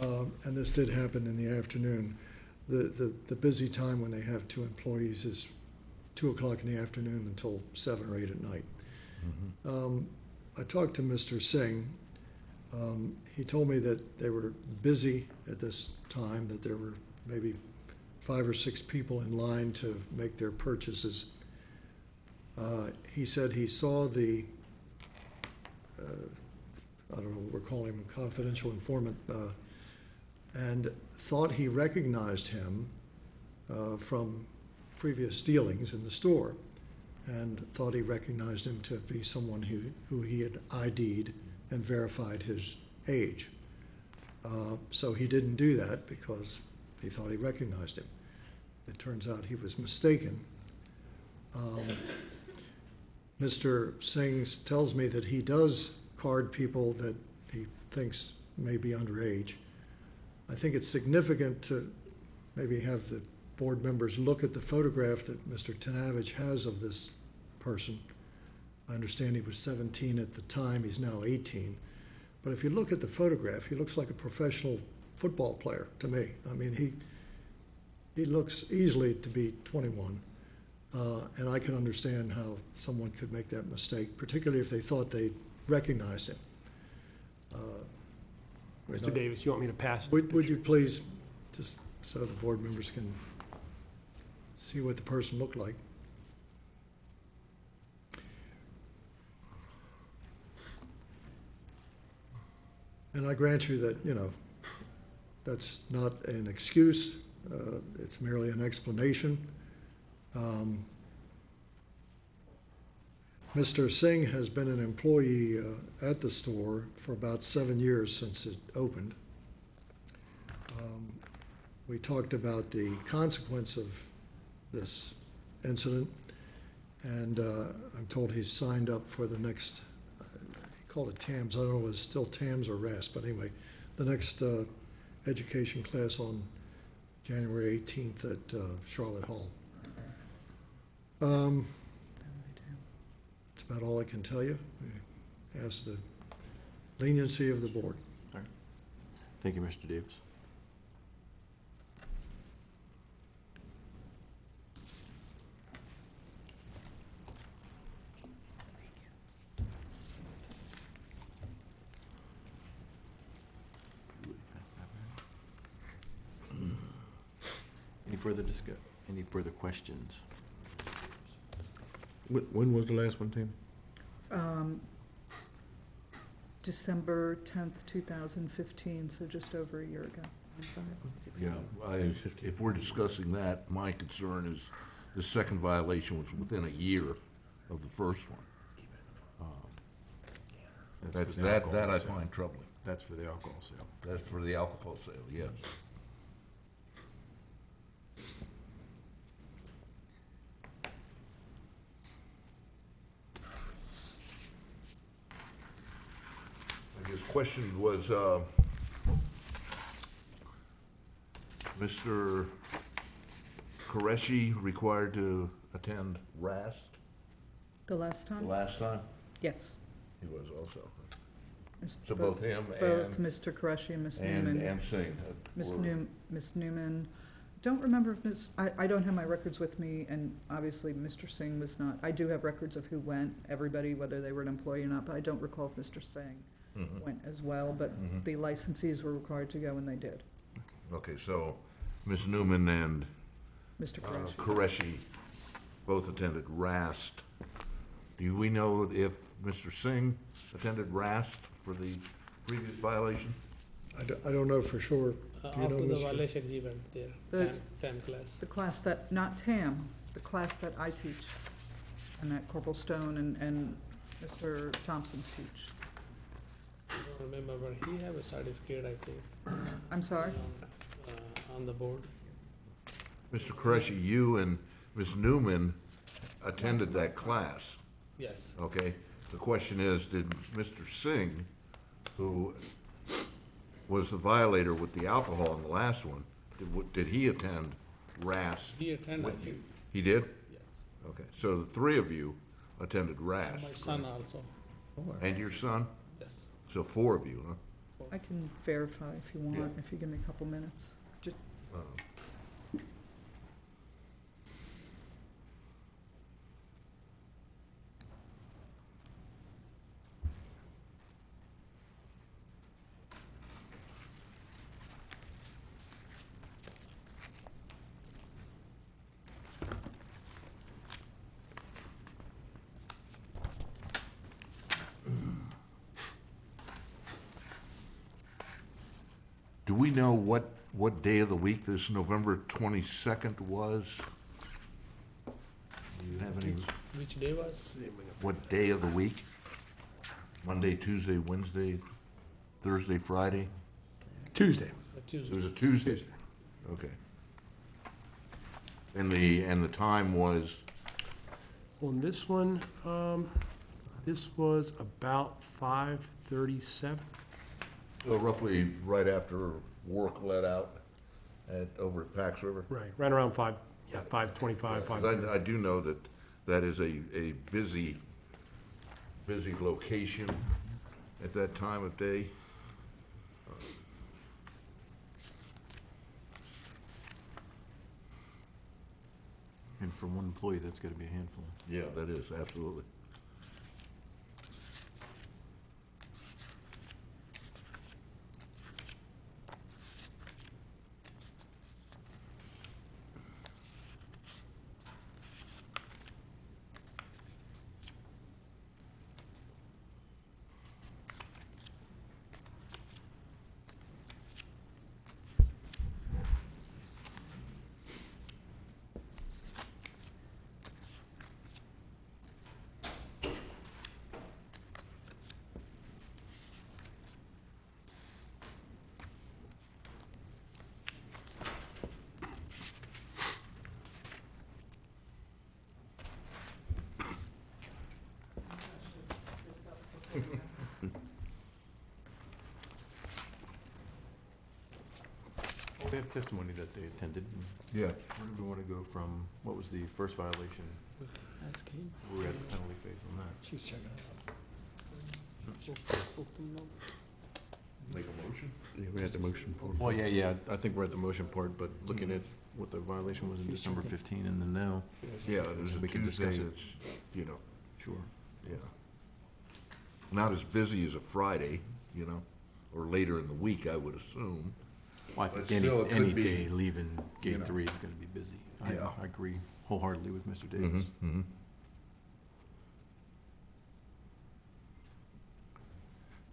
Um, And this did happen in the afternoon. The, the, the busy time when they have two employees is two o'clock in the afternoon until seven or eight at night. Um, I talked to Mr. Singh. Um, He told me that they were busy at this time, that there were maybe five or six people in line to make their purchases. Uh, He said he saw the, uh, I don't know what we're calling him, confidential informant, uh, and thought he recognized him uh, from previous dealings in the store, and thought he recognized him to be someone who, who he had ID'd and verified his age. Uh, So he didn't do that because he thought he recognized him. It turns out he was mistaken. Um, Mr. Singh tells me that he does card people that he thinks may be underage. I think it's significant to maybe have the board members look at the photograph that Mr. Tenavich has of this person. I understand he was 17 at the time, he's now 18. But if you look at the photograph, he looks like a professional football player to me. I mean, he, he looks easily to be 21. Uh, and I can understand how someone could make that mistake, particularly if they thought they recognized him. Uh, Mr. Davis, you want me to pass? the would, would you please, just so the board members can see what the person looked like? And I grant you that, you know, that's not an excuse, uh, it's merely an explanation. Um, Mr. Singh has been an employee uh, at the store for about seven years since it opened. Um, We talked about the consequence of this incident, and uh, I'm told he's signed up for the next, uh, he called it TAMS, I don't know if it's still TAMS or RAS, but anyway, the next uh, education class on January 18th at uh, Charlotte Hall. Um, about all I can tell you. We Ask the leniency of the board. Thank you, Mr. Davis. Any further discuss, any further questions? When, when was the last one, Tim? Um, December 10th, 2015, so just over a year ago. Yeah, I, if we're discussing that, my concern is the second violation was within a year of the first one. Um, That's, for the that, alcohol that I sale. find troubling. That's for the alcohol sale. That's for the alcohol sale, yes. Guess question was, uh, Mr. Qureshi required to attend RAST The last time? the time? last time? Yes. He was also. Mr. So both him Both and, Mr. Qureshi and Ms. and, Newman. and Singh. Ms. were- Newman, Ms. Newman, don't remember if Ms., I, I don't have my records with me, and obviously Mr. Singh was not. I do have records of who went, everybody, whether they were an employee or not, but I don't recall if Mr. Singh Mhm. went as well, but Mhm. the licensees were required to go, and they did. Okay, so Ms. Newman and Mr. uh, Qureshi. Koreshi both attended RAST. Do we know if Mr. Singh attended RAST for the previous violation? I don't, I don't know for sure. Uh, Do you know, After the Mr. violation, he went there, The- FAM, FAM class. The class that, not TAM, the class that I teach, and that Corporal Stone and, and Mr. Thompson teach. I don't remember, but he have a certificate, I think, I'm sorry? uh, on the board. Mr. Qureshi, you and Ms. Newman attended that class, Yes, okay? The question is, did Mr. Singh, who was the violator with the alcohol in the last one, did, did he attend RAS? he attend, I with you? think, He did? yes. Okay, so the three of you attended RAS? My son also, And your son? So four of you, huh? I can verify if you want, if you give me a couple minutes. Just, Do we know what, what day of the week this November twenty-second was? Do you have any, Which day was? what day of the week? Monday, Tuesday, Wednesday, Thursday, Friday? Tuesday. It Tuesday, was a Tuesday? Okay. And the, and the time was, On this one, um, this was about five thirty-seven. so roughly right after work let out at, over at Pax River? Right, right around five, yeah, five twenty-five, five 'Cause thirty. I, I do know that that is a, a busy, busy location at that time of day. And for one employee, that's gotta be a handful. Yeah, that is, absolutely. We testimony that they attended. Yeah. Where did we wanna go from, what was the first violation? ask him. We're at the penalty phase on that. She's checking it out. Make a motion? We had the motion for. Well, yeah, yeah, I think we're at the motion part, but looking mm-hmm. at what the violation was in December fifteen and then now, Yeah, it was a We can Tuesday, discuss it. it's, you know, sure. yeah. Not as busy as a Friday, you know, or later in the week, I would assume. Well, I But think any, still, it any could be, day leaving you know. gate three is gonna be busy. I, Yeah. I agree wholeheartedly with Mr. Davis. Mhm.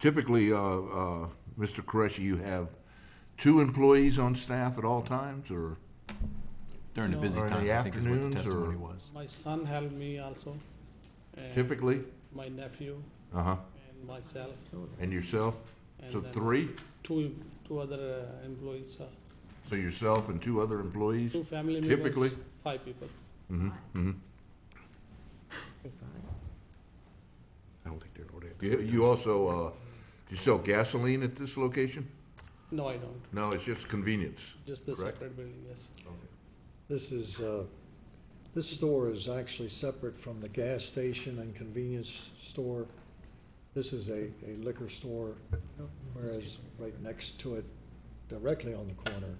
Typically, uh, uh, Mr. Qureshi, you have two employees on staff at all times, or? During the No. busy Or in times, the I think is what the afternoons, testimony or- was. My son helped me also. and Typically? My nephew Uh-huh. and myself. And yourself? And So then three? Two, two other uh, employees, uh, So yourself and two other employees? two family members. Typically? Five people. Mm-hmm, mm-hmm. I don't think they're ordered. You, you also, uh, do you sell gasoline at this location? No, I don't. No, it's just convenience. Just the Correct. separate building, yes. This is, uh, this store is actually separate from the gas station and convenience store. This is a a liquor store, whereas right next to it, directly on the corner,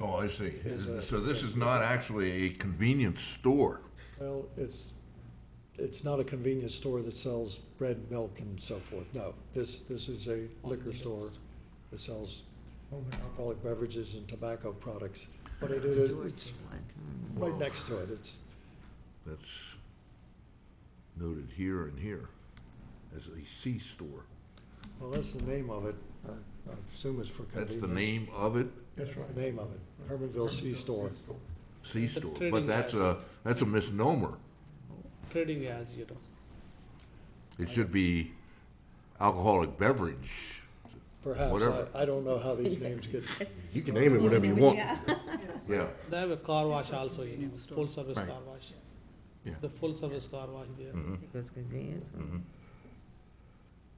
Oh, I see. Is a- So this is not actually a convenience store? well, it's, it's not a convenience store that sells bread, milk, and so forth. No, this, this is a liquor store that sells alcoholic beverages and tobacco products. But it is, it's right next to it. It's, That's noted here and here as a C store. well, that's the name of it. I I assume it's for That's convenience. the name of it, That's right. The name of it, Hermanville C Store. C The store, trading but that's a, that's a misnomer. Trading as, you know. It should be alcoholic beverage. Perhaps, Whatever. I, I don't know how these names get, You can name it whatever you want. Yeah, They have a car wash also, you know, full service Right. car wash. Yeah. The full service car wash there. I think it was convenience. Mm-hmm.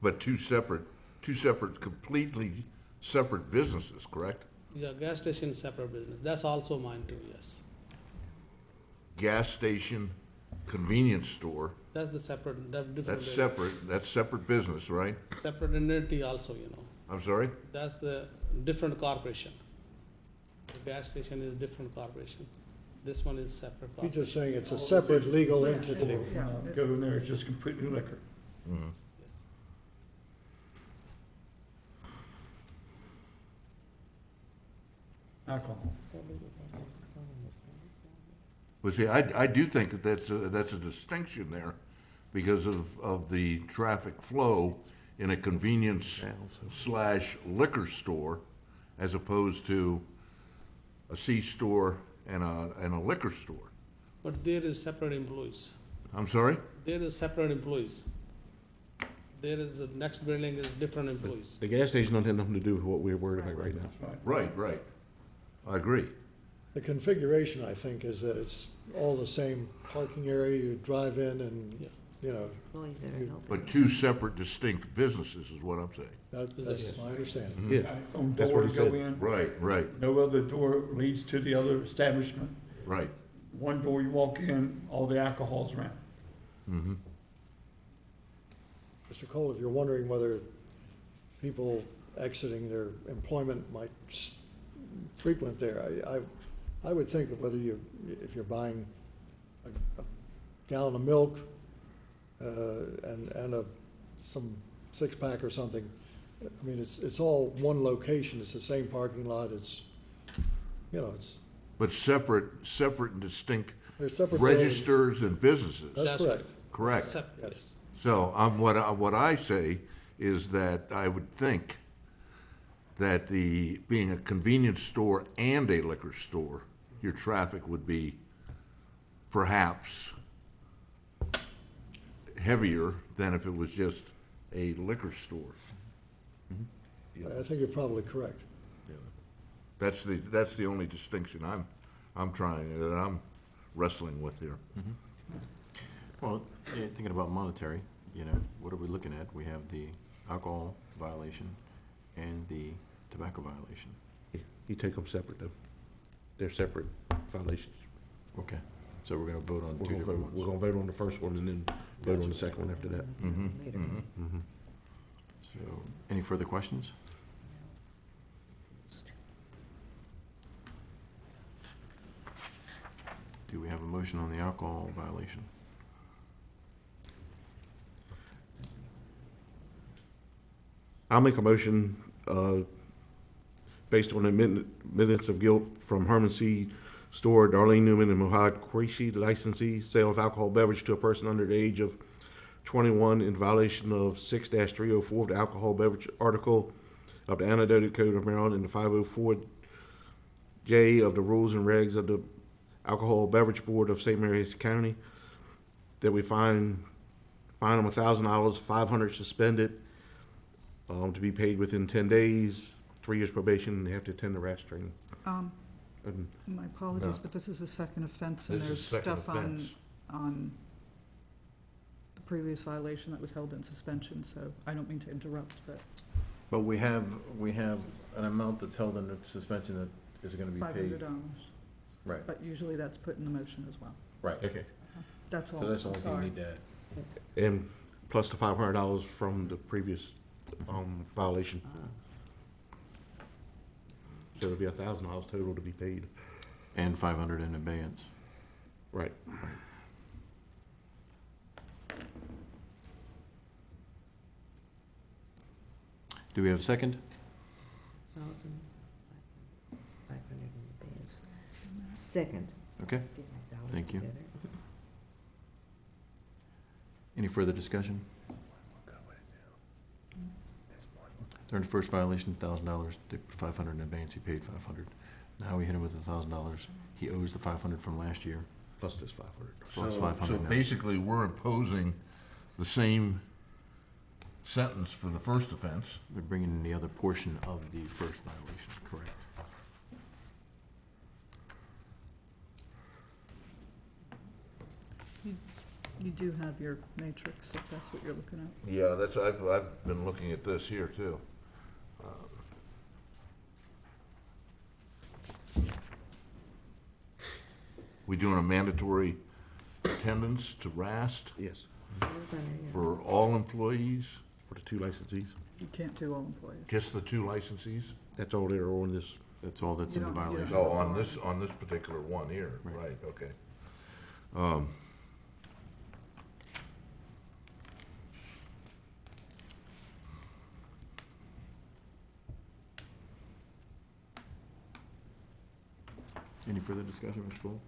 But two separate, two separate, completely separate businesses, correct? Yeah, gas station separate business. That's also mine too, yes. Gas station, convenience store, That's the separate, that's different. that's separate, that's separate business, right? Separate entity also, you know. I'm sorry? That's the different corporation. The gas station is a different corporation. This one is separate He's corporation. just saying it's a separate legal entity. Yeah, Go in there, it's just completely liquor. Mm-hmm. Alcohol. But see, I, I do think that that's a, that's a distinction there because of, of the traffic flow in a convenience slash liquor store as opposed to a C-store and a, and a liquor store. But there is separate employees. I'm sorry? There is separate employees. There is, the next building is different employees. The gas station don't have nothing to do with what we're worried about right now. Right. Right, right. I agree. The configuration, I think, is that it's all the same parking area, you drive in and, Yeah. you know, Employees that are You- helping. But two separate distinct businesses is what I'm saying. that, that's my understanding. Yeah, Own That's door what to he go said. in. Right, right, No other door leads to the other establishment. right. One door you walk in, all the alcohol's around. Mm-hmm. Mr. Cole, if you're wondering whether people exiting their employment might s- frequent there, I, I, I would think of whether you, if you're buying a a gallon of milk, uh, and, and a, some six-pack or something, I mean, it's, it's all one location, it's the same parking lot, it's, you know, it's, But separate, separate and distinct they're separate. buildings. registers and businesses. That's correct. Correct. Separate, yes. So, um, what, I- what I say is that I would think that the, being a convenience store and a liquor store, your traffic would be perhaps heavier than if it was just a liquor store. Mm-hmm. I think you're probably correct. That's the, that's the only distinction I'm, I'm trying, uh, that I'm wrestling with here. Mm-hmm. Well, yeah, thinking about monetary, you know, what are we looking at? We have the alcohol violation and the tobacco violation. You take them separate though. They're separate violations. Okay, so we're gonna vote on We're two gonna different vote, we're ones. gonna vote on the first one and then vote on the second one after that. Mm-hmm, Later. mm-hmm. So, any further questions? Do we have a motion on the alcohol violation? I'll make a motion, uh, based on minutes of guilt from Herman C. Store, Darlene Newman and Mohad Qureshi, licensee, sale of alcohol beverage to a person under the age of twenty-one in violation of 6 304 of the alcohol beverage article of the annotated code of Maryland and the five oh four J of the rules and regs of the Alcohol Beverage Board of St. Mary's County, that we fine, fine them a thousand dollars, five hundred suspended, um, to be paid within ten days, three years probation, and they have to attend the RAS training. Um, And My apologies, No. but this is a second offense, and This there's is second stuff on, offense. on the previous violation that was held in suspension, so I don't mean to interrupt, but But we have, we have an amount that's held in suspension that is gonna be five hundred dollars. Right, But usually that's put in the motion as well. right. Okay. That's all, So that's the I'm only thing we sorry. need to add. And plus the five hundred dollars from the previous, um, violation. So it'll be a thousand dollars total to be paid. And five hundred in abeyance. Right. Do we have a second? Thousand, five hundred in advance. Second. Okay. Get my dollars Thank you. together. Any further discussion? During the first violation, thousand dollars, five hundred in advance, he paid five hundred. Now we hit him with a thousand dollars. He owes the five hundred from last year, Plus this five hundred. plus So- five hundred So now. basically, we're imposing the same sentence for the first offense. We're bringing in the other portion of the first violation, correct? You do have your matrix, if that's what you're looking at. Yeah, that's, I've, I've been looking at this here too. Uh, We doing a mandatory attendance to RAST Yes, It was on there, yeah. for all employees, for the two licensees. You can't do all employees. just the two licensees? That's all they're on this. That's all that's in the don't- you violation. Oh, on this, on this particular one here, Right. right, okay. Um, Any further discussion, Mr. Cole?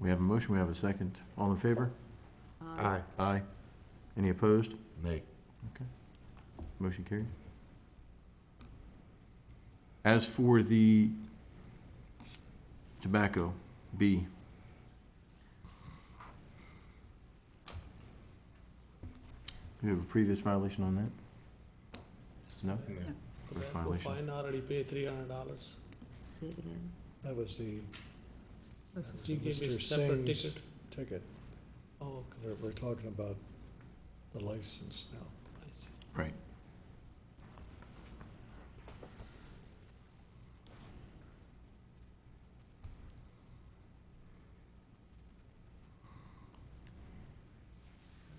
We have a motion, we have a second. All in favor? Aye. Aye. Any opposed? Nay. Okay. Motion carried. As for the tobacco, B. Do you have a previous violation on that? No? First Tobacco violation. Fine already paid three hundred dollars. Say it again. That was the This You gave me Mr. a separate Singh's ticket. ticket. Oh, okay. We're, we're talking about the license now. I see. Right.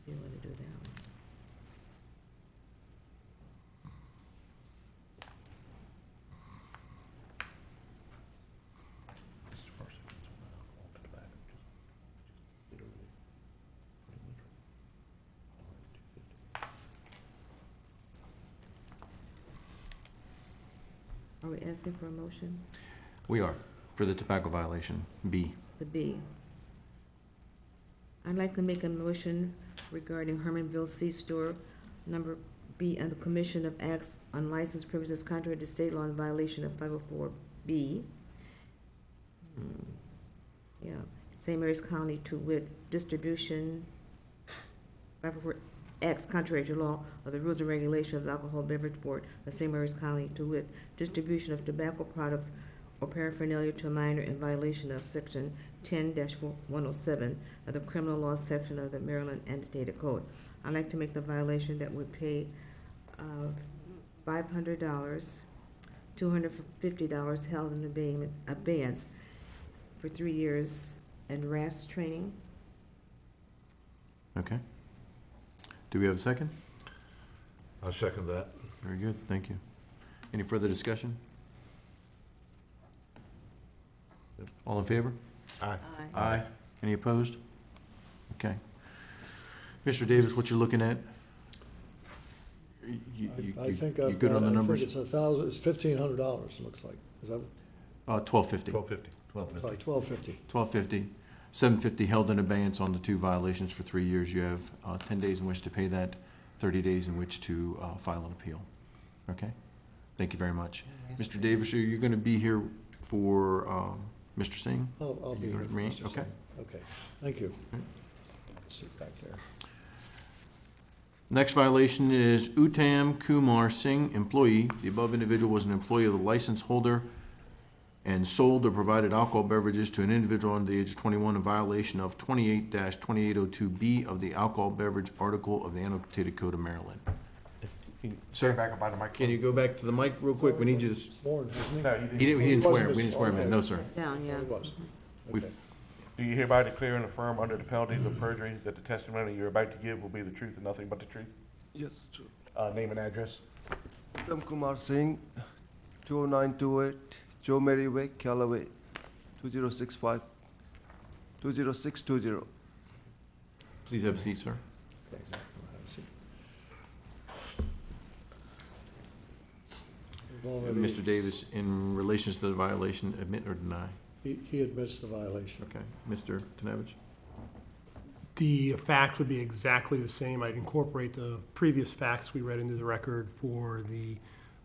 You wanna do that one? Are we asking for a motion? We are, for the tobacco violation, B. The B. I'd like to make a motion regarding Hermanville C-Store, number B, and the Commission of Acts on Licensed Premises contrary to state law in violation of 504B. Hmm, Yeah, St. Mary's County to wit, distribution, 504 X contrary to law of the rules and regulations of the Alcohol Beverage Board of St. Mary's County to wit, distribution of tobacco products or paraphernalia to a minor in violation of section 10-107 of the criminal law section of the Maryland annotated code. I'd like to make the violation that would pay, uh, five hundred dollars, two hundred fifty dollars held in abeyance for three years and RAS training. Okay. Do we have a second? I second that. Very good, thank you. Any further discussion? All in favor? Aye. Aye. Any opposed? Okay. Mr. Davis, what you're looking at? You- you- I I you- think You I've good got, on the I think numbers? it's a thousand, it's fifteen hundred dollars, it looks like. Is that, Uh, twelve fifty. Twelve fifty. sorry, twelve fifty. Twelve fifty. Seven fifty held in abeyance on the two violations for three years. You have, uh, ten days in which to pay that, thirty days in which to, uh, file an appeal. Okay? Thank you very much. Mr. Davis, are you gonna be here for, um, Mr. Singh? I'll, I'll be You here. heard me? Mr. Okay. Singh. Okay, thank you. Sit back there. Next violation is Uttam Kumar Singh, employee. The above individual was an employee of the license holder and sold or provided alcohol beverages to an individual under the age of 21 in violation of 28-2802B of the Alcohol Beverage Article of the Annotated Code of Maryland. Sir, Back up by the microphone. can you go back to the mic real quick? We need you to, s- Sworn, hasn't he? No, you he didn't, he didn't Wasn't swear, we didn't swear him in, no, sir. Down, yeah. He was. We've- Okay. Do you hereby declare and affirm under the penalties of perjury that the testimony you're about to give will be the truth and nothing but the truth? Yes, true. Uh, name and address? Uttam Kumar Singh, 2928 Joe Mary Way, Callaway, 2065, 20620. Please have a seat, sir. Okay, exactly. Have a seat. We've Mr. Davis, in relation to the violation, admit or deny? He, he admits the violation. Okay. Mr. Tenavich? The facts would be exactly the same. I'd incorporate the previous facts we read into the record for the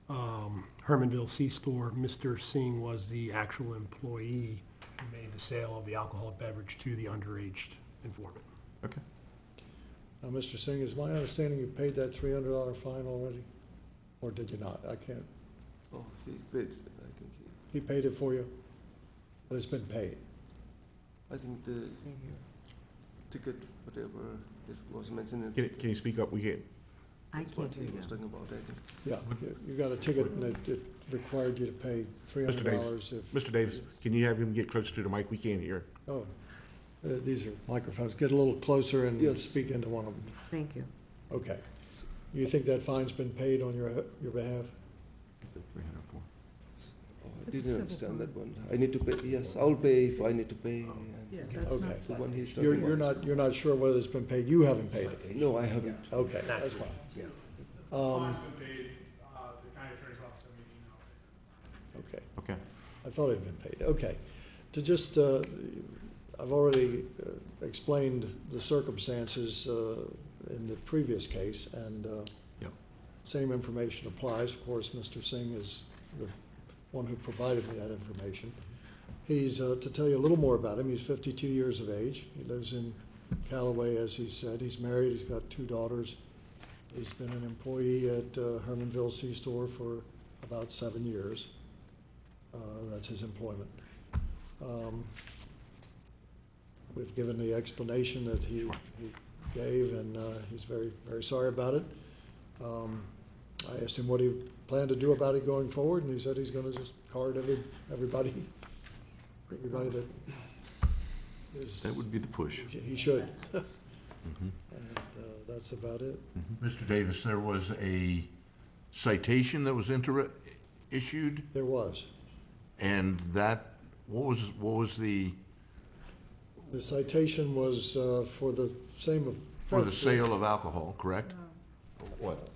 um, Hermanville C-Store. Mr. Singh was the actual employee who made the sale of the alcoholic beverage to the underage informant. Okay. Now, Mr. Singh, is my understanding you paid that three hundred dollar fine already? Or did you not? I can't, Oh, he paid, I think, he- he paid it for you? But it's been paid. I think the ticket, whatever it was mentioned. Can, can you speak up? We can't. I that's what can't hear he you. was talking about, I think. Yeah, you- you got a ticket and it, it required you to pay three Mr. hundred dollars if. Mr. Davis, can you have him get closer to the mic? We can't hear. Oh, uh, these are microphones. Get a little closer and Yes. speak into one of them. Thank you. Okay. You think that fine's been paid on your, your behalf? Oh, I It's a didn't civil understand that one. I need to pay, yes, I'll pay if I need to pay. and- Yeah, that's Okay. not, The one he's talking You're, about. you're not, you're not sure whether it's been paid? You haven't paid it? No, I haven't. Okay, that's fine. Um, okay. Okay. I thought it had been paid. Okay. To just, uh, I've already uh, explained the circumstances uh, in the previous case, and uh, Yep. same information applies. Of course, Mr. Singh is the one who provided me that information. He's, uh, to tell you a little more about him, he's 52 years of age. He lives in Callaway, as he said. He's married, he's got two daughters. He's been an employee at uh, Hermanville C-Store for about seven years. Uh, That's his employment. Um, We've given the explanation that he he gave, and uh, he's very, very sorry about it. Um, I asked him what he planned to do about it going forward, and he said he's going to just card every, everybody, everybody that is. That would be the push. He should. And uh, that's about it. Mr. Davis, there was a citation that was inter, issued, There was. and that, what was, what was the, The citation was uh, for the same. of- for the sale of alcohol, correct? What?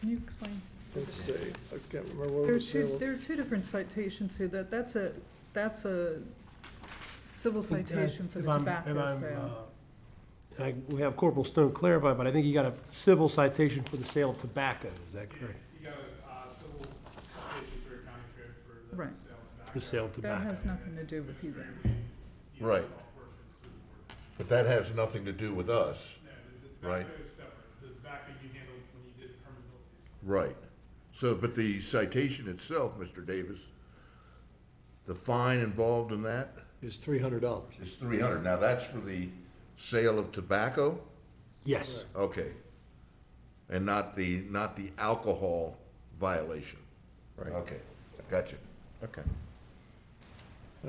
can you explain? Let's see, I can't remember what There are was. two, sale- there are two different citations here. That, that's a, that's a civil citation for If the I'm- tobacco if I'm, sale. uh, I- We have Corporal Stone clarify, but I think he got a civil citation for the sale of tobacco, is that correct? You got a uh, civil citation for a county code for the Right. sale of For sale of That tobacco. has nothing to do with you guys. Right. But that has nothing to do with us, The Right. tobacco is separate. The tobacco you handled when you did Herman Mills. right? So, but the citation itself, Mr. Davis, the fine involved in that Is three hundred dollars. is three hundred. Now, that's for the sale of tobacco? Yes. Okay. And not the, not the alcohol violation? Right. Okay, gotcha. Okay.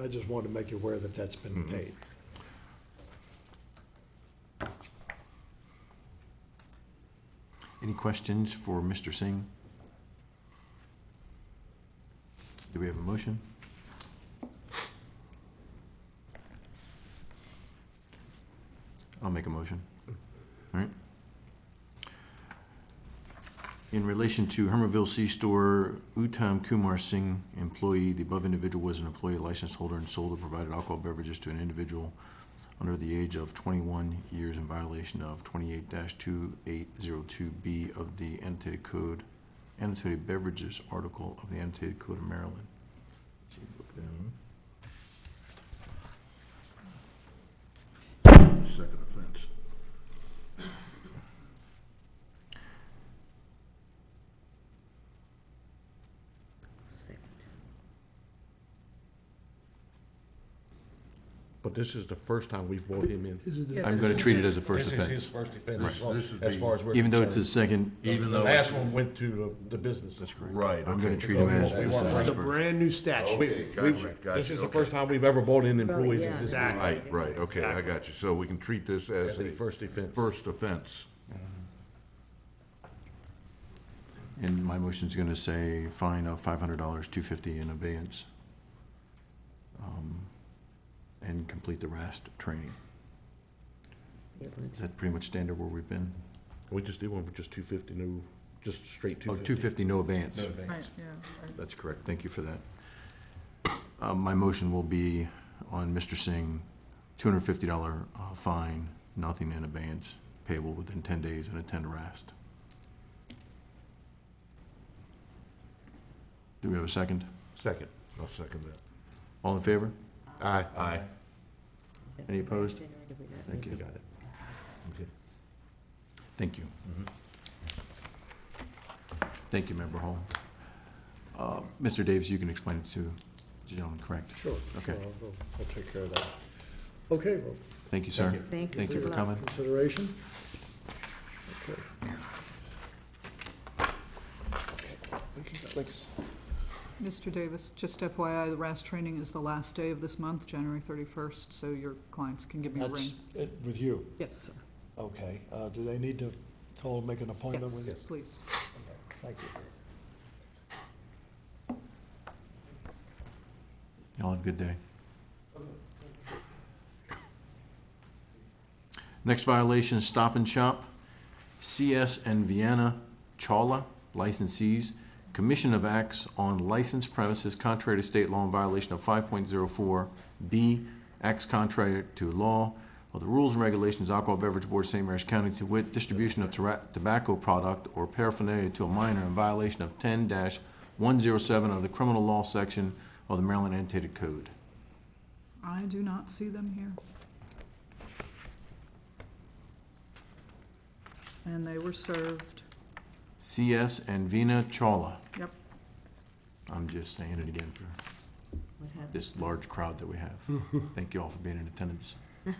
I just wanted to make you aware that that's been Mhm. paid. Any questions for Mr. Singh? Do we have a motion? I'll make a motion. All right. In relation to Hermanville C-Store, Uttam Kumar Singh, employee, the above individual was an employee license holder and sold or provided alcohol beverages to an individual under the age of 21 years in violation of 28-2802B of the annotated code, annotated beverages article of the annotated code of Maryland. See, look down. Second offense. But this is the first time we've brought him in. Yeah, I'm going to treat it as a first This is his offense. first offense, Right. as far- This would as be- far as we're Even though it's concerned. his second, Even though The though last it's, one went to the, the business. that's correct. Right, I'm going to treat him as We this is to his The first. brand new statute. okay, We- gotcha, gotcha. This is the okay. first time we've ever brought in employees yeah. at this Exactly. Right, right, okay, I got you. So we can treat this as as a a first offense. first offense. And my motion's going to say fine of $500, 250 in abeyance. um, And complete the RAST training. Is that pretty much standard where we've been? We just did one for just two fifty, no, just straight two Oh, fifty. 250, no abeyance. No Right, advance. yeah, right. That's correct. Thank you for that. Uh, My motion will be on Mr. Singh, $250 uh, fine, nothing in abeyance, payable within 10 days and a 10 RAST. Do we have a second? Second. I'll second that. All in favor? Aye. Aye. Any opposed? Thank you. You got it. Okay. Thank you. Thank you, Member Hall. Uh, Mr. Davis, you can explain it to the gentleman, correct? Sure. Okay. sure, I'll, I'll take care of that. Okay, well, Thank you, sir. Thank you. Thank you for Good luck. coming. consideration? Okay. Thanks. Mr. Davis, just FYI, the RAS training is the last day of this month, January 31st, so your clients can give me a That's ring. it with you? Yes, sir. Okay, uh, do they need to call, and make an appointment with you? Yes, please. Okay, Thank you. Y'all have a good day. Next violation, Stop and Shop, CS and Vienna Chawla, licensees, commission of acts on licensed premises contrary to state law in violation of 5.04B, acts contrary to law of the rules and regulations, Alcohol Beverage Board, St. Mary's County, to wit, distribution of tobra- tobacco product or paraphernalia to a minor in violation of 10-107 of the criminal law section of the Maryland Annotated Code. I do not see them here. And they were served, CS and Vina Chawla. yep. I'm just saying it again for What happened? this large crowd that we have. Thank you all for being in attendance.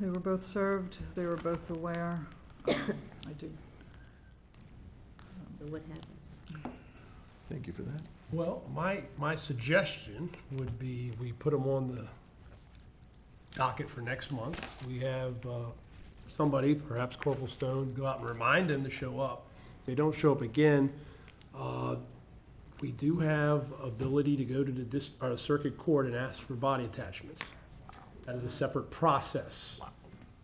They were both served, they were both aware. I do, So what happens? Thank you for that. Well, my, my suggestion would be we put them on the docket for next month. We have uh, somebody, perhaps Corporal Stone, go out and remind them to show up. If they don't show up again, uh, we do have ability to go to the dis, or circuit court and ask for body attachments. That is a separate process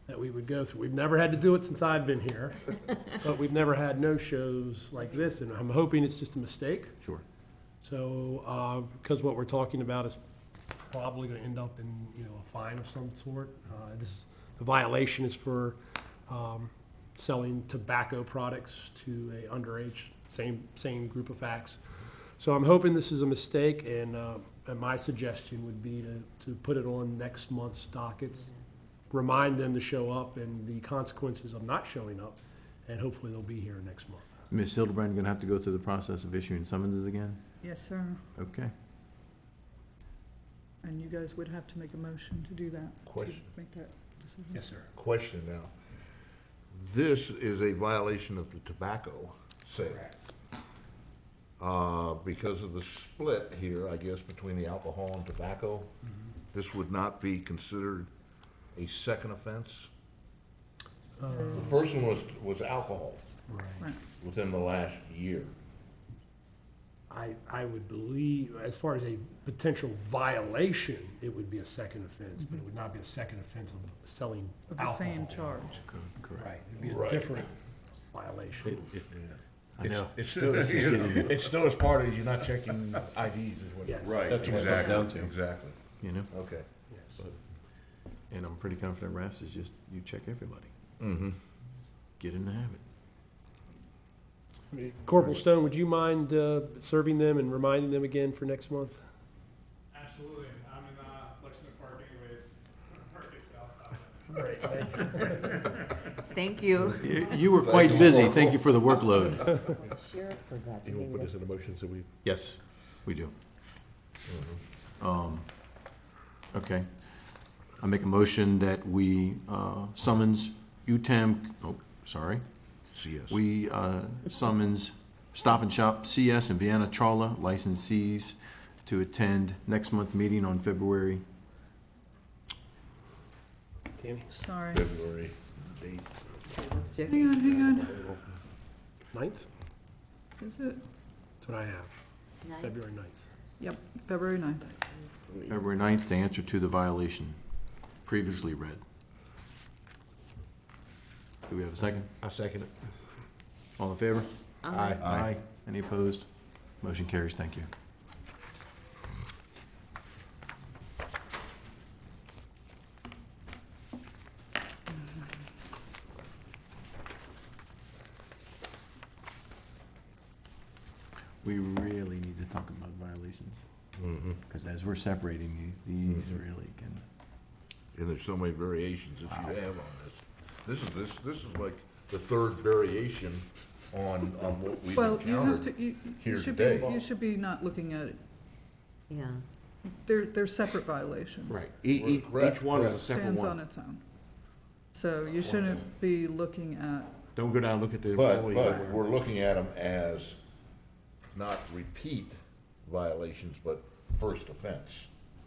that we would go through. We've never had to do it since I've been here, but we've never had no-shows like this, and I'm hoping it's just a mistake. Sure. So, uh, because what we're talking about is probably gonna end up in, you know, a fine of some sort. Uh, this, the violation is for, um, selling tobacco products to a underage, same, same group of facts. So I'm hoping this is a mistake, and, uh, and my suggestion would be to, to put it on next month's dockets. Remind them to show up and the consequences of not showing up, and hopefully they'll be here next month. Ms. Hildebrand, gonna have to go through the process of issuing summonses again? yes, sir. Okay. And you guys would have to make a motion to do that. to Question. Make that decision. Yes, sir. Question now. This is a violation of the tobacco sale. Uh, because of the split here, I guess, between the alcohol and tobacco, this would not be considered a second offense? The first one was, was alcohol Right. within the last year. I, I would believe, as far as a potential violation, it would be a second offense, but it would not be a second offense of selling With the alcohol. same charge. Right, it'd be a Right. different violation. I know. It's still, it's still as part of, you're not checking IDs is what. Yeah. Right, That's what it comes exactly, down to. exactly. You know, Okay. Yes. and I'm pretty confident RAS is just, you check everybody. Mm-hmm. Get in the habit. Corporal Stone, would you mind uh, serving them and reminding them again for next month? Absolutely. I'm in uh, Lexington Park anyways. Perfect south. Great, Thank you. You- You were quite busy. Thank you for the workload. Sheriff forgot to You want to put this in the motion so we? Yes, we do. Um, Okay. I make a motion that we uh, summons Uttam, oh, sorry. CS. We uh, summons Stop and Shop CS and Vienna Chawla licensees to attend next month meeting on February, Tammy? Sorry. February date. Hang on, hang on. Ninth? Is it? That's what I have, Ninth. February ninth. Yep, February 9th. February 9th, to answer to the violation previously read. Do we have a second? I second it. All in favor? Aye. Aye. Any opposed? Motion carries. Thank you. We really need to talk about violations, Mm-hmm. because as we're separating these, these really can And there's so many variations that you have on this. This is, this, this is like the third variation on, on what we've Well, you have encountered to, you, you here should be, today. you should be not looking at it, Yeah. they're, they're separate violations. Right, each, each, Correct, each one is a correct. separate Stands on one. its own. So you shouldn't be looking at, Don't go down and look at the But, employee. but we're looking at them as not repeat violations, but first offense.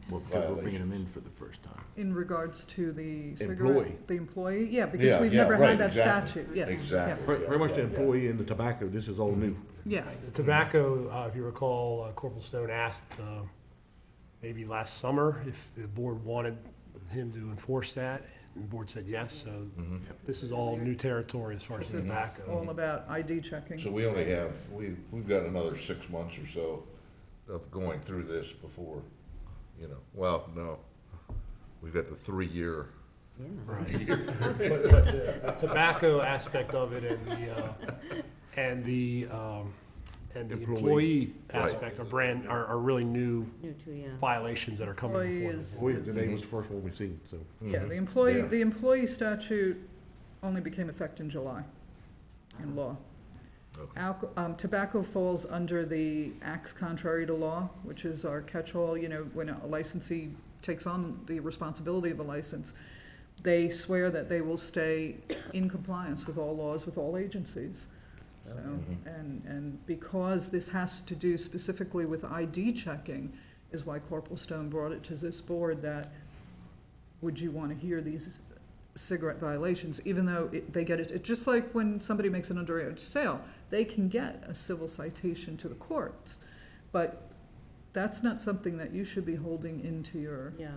Well, because we're bringing them in for the first time. in regards to the cigarette. Employee. The employee, yeah, because Yeah, we've yeah, never right, had that exactly, statute, yes. yeah. exactly. Very, very much the employee and the tobacco, this is all new. Yeah, The tobacco, uh, if you recall, uh, Corporal Stone asked, uh, maybe last summer, if the board wanted him to enforce that, and the board said yes, so this is all new territory as far as This is tobacco. all about ID checking. So we only have, we, we've got another six months or so of going through this before, you know, well, no. We've got the three-year, Right. But, but the tobacco aspect of it and the, uh, and the, um, and the Employee. employee Right. aspect are brand, are, are really new New too, yeah. violations that are coming Employee before the is- board. We, today was the first one we've seen, so. Yeah, the employee, Yeah. the employee statute only became effective in July in law. Okay. Alco- um, tobacco falls under the acts contrary to law, which is our catch-all, you know, when a licensee takes on the responsibility of a license, they swear that they will stay in compliance with all laws, with all agencies. So, and, and because this has to do specifically with ID checking, is why Corporal Stone brought it to this board that, would you want to hear these cigarette violations, even though it, they get it, it's just like when somebody makes an underage sale, they can get a civil citation to the courts. But that's not something that you should be holding into your Yeah.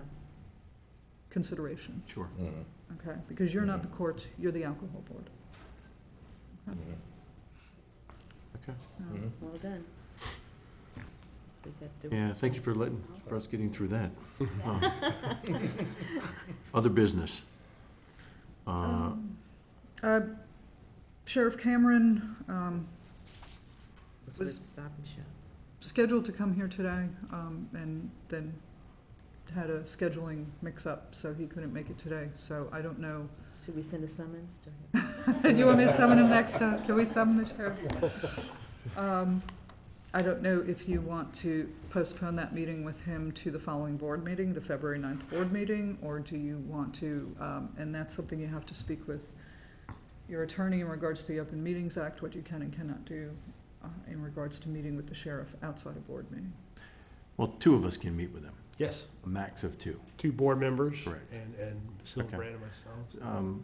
consideration, Sure. Mhm. okay? Because you're not the court, you're the alcohol board. Okay. Mhm. Well done. We got the- Yeah, thank you for letting, for us getting through that. Other business. Uh, Uh, Sheriff Cameron, um, It's was- with Stop and Shop. scheduled to come here today, um, and then had a scheduling mix-up, so he couldn't make it today, so I don't know. Should we send a summons to him? Do you want me to summon him next time? Can we summon the sheriff? Um, I don't know if you want to postpone that meeting with him to the following board meeting, the February 9th board meeting, or do you want to, um, and that's something you have to speak with your attorney in regards to the Open Meetings Act, what you can and cannot do uh, in regards to meeting with the sheriff outside a board meeting. Well, two of us can meet with him, Yes, a max of two. two board members. Correct. And, and Sylvan Okay. Brand and myself. Um,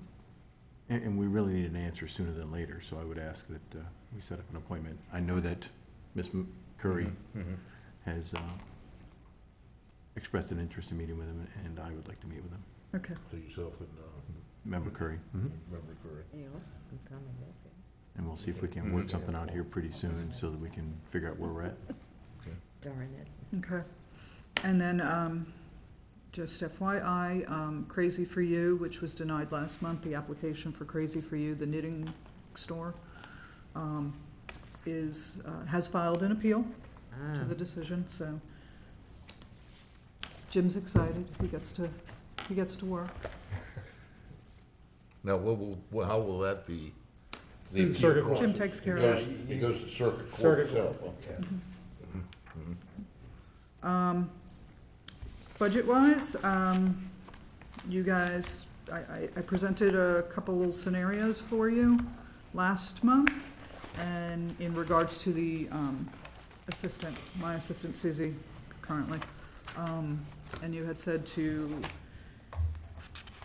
And, and we really need an answer sooner than later, so I would ask that uh, we set up an appointment. I know that Ms. M- Curry Mhm. has uh, expressed an interest in meeting with him, and I would like to meet with him. Okay. So yourself and, uh, Member Curry. Member Curry. Anyone else can come and. And we'll see if we can work something out here pretty soon so that we can figure out where we're at. Darn it. Okay. And then, um, just FYI, um, Crazy for You, which was denied last month, the application for Crazy for You, the knitting store, um, is, uh, has filed an appeal to Ah, the decision, so Jim's excited. He gets to, he gets to work. Now, what will, well, how will that be? the Through the circuit court. Jim process? takes care It of goes- it. It goes to circuit court Circuit itself, court, okay. Um, budget-wise, um, you guys, I, I, I presented a couple little scenarios for you last month, and in regards to the, um, assistant, my assistant Susie currently. Um, and you had said to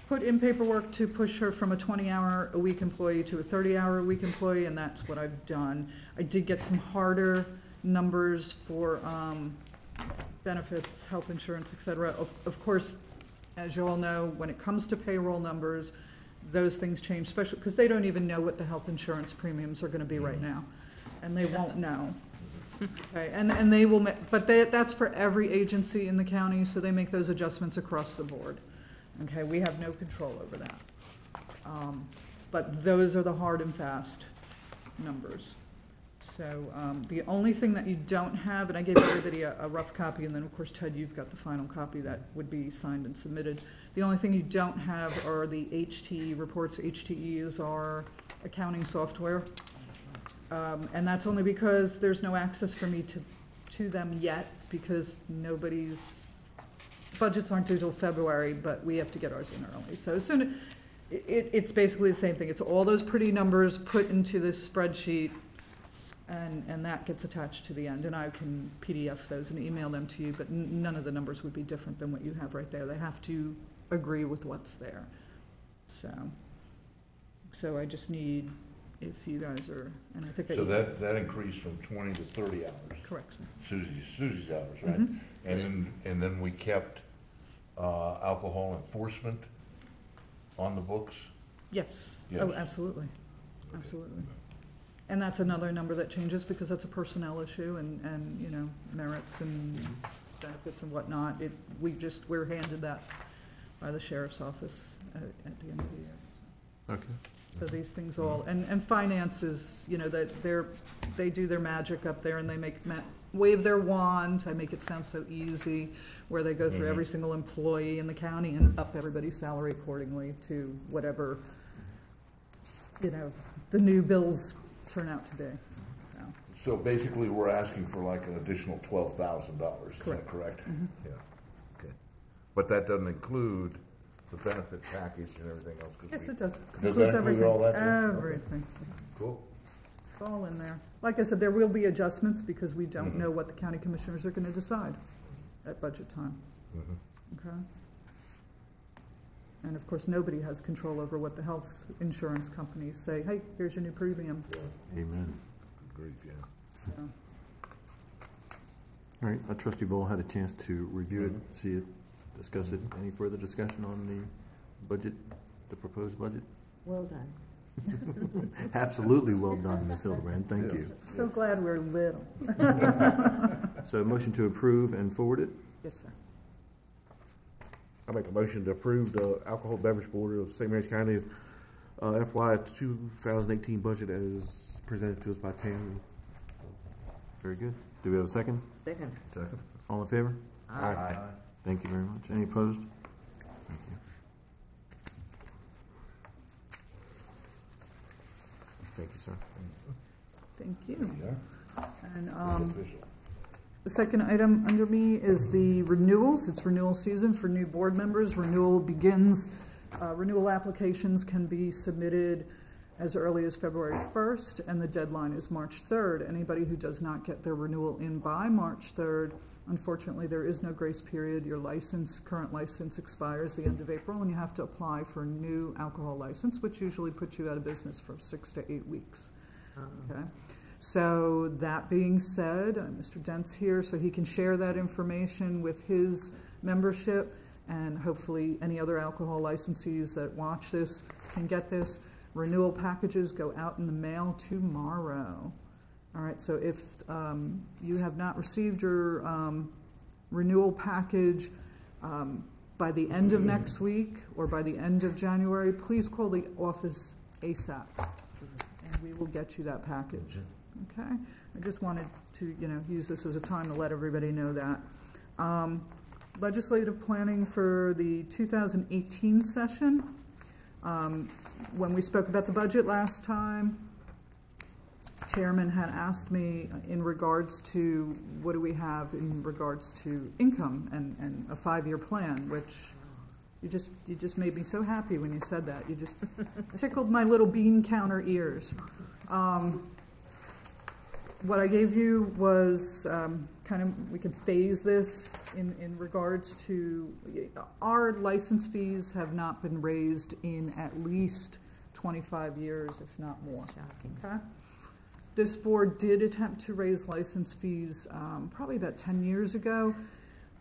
put in paperwork to push her from a twenty-hour-a-week employee to a thirty-hour-a-week employee, and that's what I've done. I did get some harder numbers for, um, benefits, health insurance, et cetera. Of, of course, as you all know, when it comes to payroll numbers, those things change, especially, because they don't even know what the health insurance premiums are gonna be right now. And they won't know. Okay, and, and they will, ma- but they, that's for every agency in the county, so they make those adjustments across the board. Okay, we have no control over that. Um, But those are the hard and fast numbers. So um, the only thing that you don't have, and I gave everybody a a rough copy, and then, of course, Ted, you've got the final copy that would be signed and submitted. The only thing you don't have are the HTE reports. HTE is our accounting software. Um, And that's only because there's no access for me to, to them yet, because nobody's, budgets aren't due till February, but we have to get ours in early. So as soon, it, it's basically the same thing. It's all those pretty numbers put into this spreadsheet, and, and that gets attached to the end, and I can PDF those and email them to you, but n- none of the numbers would be different than what you have right there. They have to agree with what's there. So, so I just need, if you guys are, and I think I. So that, that increased from twenty to thirty hours. Correct, sir. Susie's, Susie's hours, right? Mhm. And then, and then we kept, uh, alcohol enforcement on the books? Yes. Oh, Yes. absolutely, absolutely. And that's another number that changes because that's a personnel issue and, and, you know, merits and benefits and whatnot. It, we just, we're handed that by the sheriff's office at, at the end of the year. Okay. So these things all, and, and finances, you know, that they're, they do their magic up there and they make, ma- wave their wand, I make it sound so easy, where they go through Mhm. every single employee in the county and up everybody's salary accordingly to whatever, you know, the new bills turn out to be. So, So basically, we're asking for like an additional twelve thousand dollars, is that Correct. correct? Mhm. Yeah, okay. But that doesn't include the benefit package and everything else? 'cause Yes, we- it does. Does Includes that include everything. all that? too? Okay. Everything. Cool. It's all in there. Like I said, there will be adjustments because we don't Mhm. know what the county commissioners are gonna decide at budget time. Mhm. Okay? And of course, nobody has control over what the health insurance companies say, hey, here's your new premium. Amen. Good grief, yeah. So, All right, uh, trustee Vole had a chance to review it, see it, discuss it. Any further discussion on the budget, the proposed budget? Well done. Absolutely well done, Ms. Hildebrand, thank you. So glad we're little. So motion to approve and forward it? Yes, sir. I make a motion to approve the alcohol beverage board of St. Mary's County's uh, FY 2018 budget as presented to us by Tammy. Very good. Do we have a second? Second. Second. All in favor? Aye. Thank you very much. Any opposed? Thank you. Thank you, sir. Thank you. Yeah. And, um, The second item under me is the renewals. It's renewal season for new board members. Renewal begins, uh, renewal applications can be submitted as early as February 1st, and the deadline is March 3rd. Anybody who does not get their renewal in by March 3rd, unfortunately, there is no grace period. Your license, current license expires the end of April, and you have to apply for a new alcohol license, which usually puts you out of business for six to eight weeks. Okay? So that being said, uh, Mr. Dent's here, so he can share that information with his membership, and hopefully any other alcohol licensees that watch this can get this. Renewal packages go out in the mail tomorrow. All right, so if um, you have not received your um, renewal package um, by the end of next week or by the end of January, please call the office ASAP, and we will get you that package. Okay? I just wanted to, you know, use this as a time to let everybody know that. Um, Legislative planning for the 2018 session. Um, When we spoke about the budget last time, Chairman had asked me in regards to, what do we have in regards to income and, and a five-year plan, which you just, you just made me so happy when you said that. You just tickled my little bean counter ears. Um, what I gave you was um, kind of, we could phase this in, in regards to, our license fees have not been raised in at least 25 years, if not more. Shocking. Okay? This board did attempt to raise license fees um, probably about 10 years ago,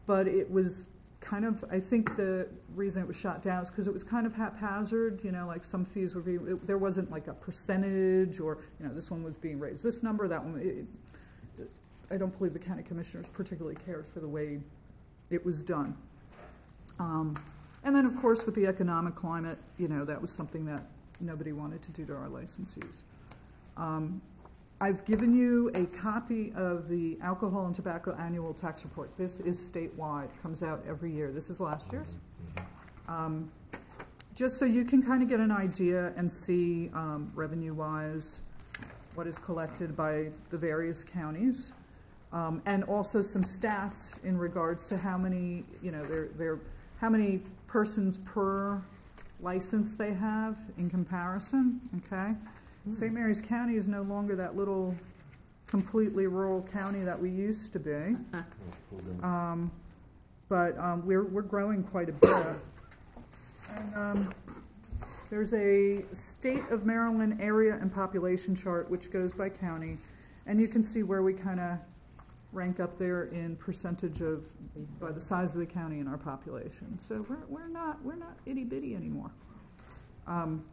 but it was kind of, I think the reason it was shot down is because it was kind of haphazard, you know, like some fees would be, it- there wasn't like a percentage or, you know, this one was being raised this number, that one, it- I don't believe the county commissioners particularly cared for the way it was done. Um, And then, of course, with the economic climate, you know, that was something that nobody wanted to do to our licensees. Um, I've given you a copy of the alcohol and tobacco annual tax report. This is statewide, comes out every year. This is last year's. Um, Just so you can kind of get an idea and see um, revenue-wise what is collected by the various counties. Um, And also some stats in regards to how many, you know, they're, they're, how many persons per license they have in comparison, okay? St. Mary's County is no longer that little completely rural county that we used to be. Um, But um, we're, we're growing quite a bit. And um, there's a state of Maryland area and population chart which goes by county. And you can see where we kind of rank up there in percentage of, by the size of the county and our population. So we're, we're not, we're not itty bitty anymore. Um,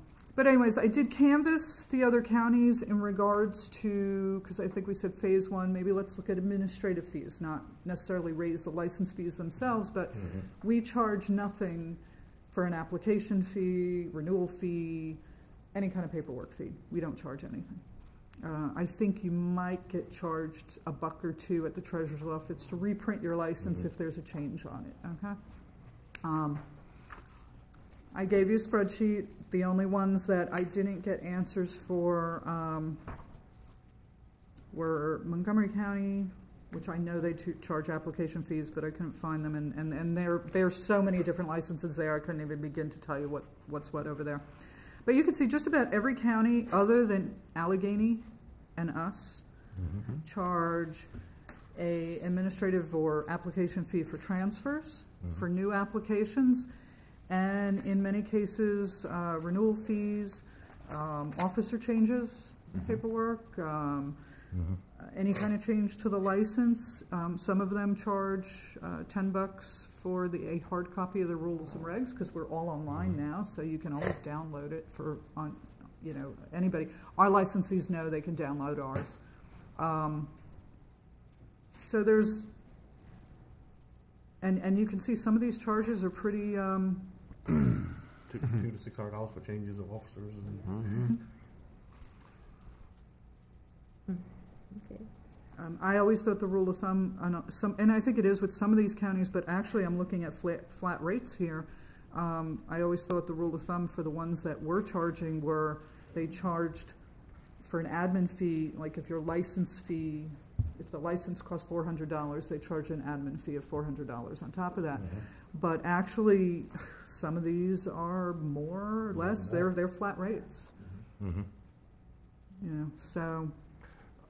But anyways, I did canvass the other counties in regards to, because I think we said phase one, maybe let's look at administrative fees, not necessarily raise the license fees themselves, but we charge nothing for an application fee, renewal fee, any kind of paperwork fee. We don't charge anything. Uh, I think you might get charged a buck or two at the treasurer's office to reprint your license if there's a change on it, okay? Um, I gave you a spreadsheet. The only ones that I didn't get answers for um, were Montgomery County, which I know they ch- charge application fees, but I couldn't find them. And, and, and there, there are so many different licenses there, I couldn't even begin to tell you what, what's what over there. But you can see just about every county other than Allegany and us charge a administrative or application fee for transfers, for new applications, and in many cases, uh, renewal fees, um, officer changes, paperwork, um, uh, any kind of change to the license. Um, Some of them charge uh, 10 bucks for the, a hard copy of the rules and regs, because we're all online now, so you can always download it for, on, you know, anybody. Our licensees know they can download ours. Um, So there's, and, and you can see some of these charges are pretty, um, Two, two to six hundred dollars for changes of officers and. Okay. Um, I always thought the rule of thumb, on a- some, and I think it is with some of these counties, but actually I'm looking at flat, flat rates here. Um, I always thought the rule of thumb for the ones that were charging were, they charged for an admin fee, like if your license fee, if the license cost four hundred dollars, they charge an admin fee of four hundred dollars on top of that. But actually, some of these are more or less, they're, they're flat rates, Mhm. you know, so.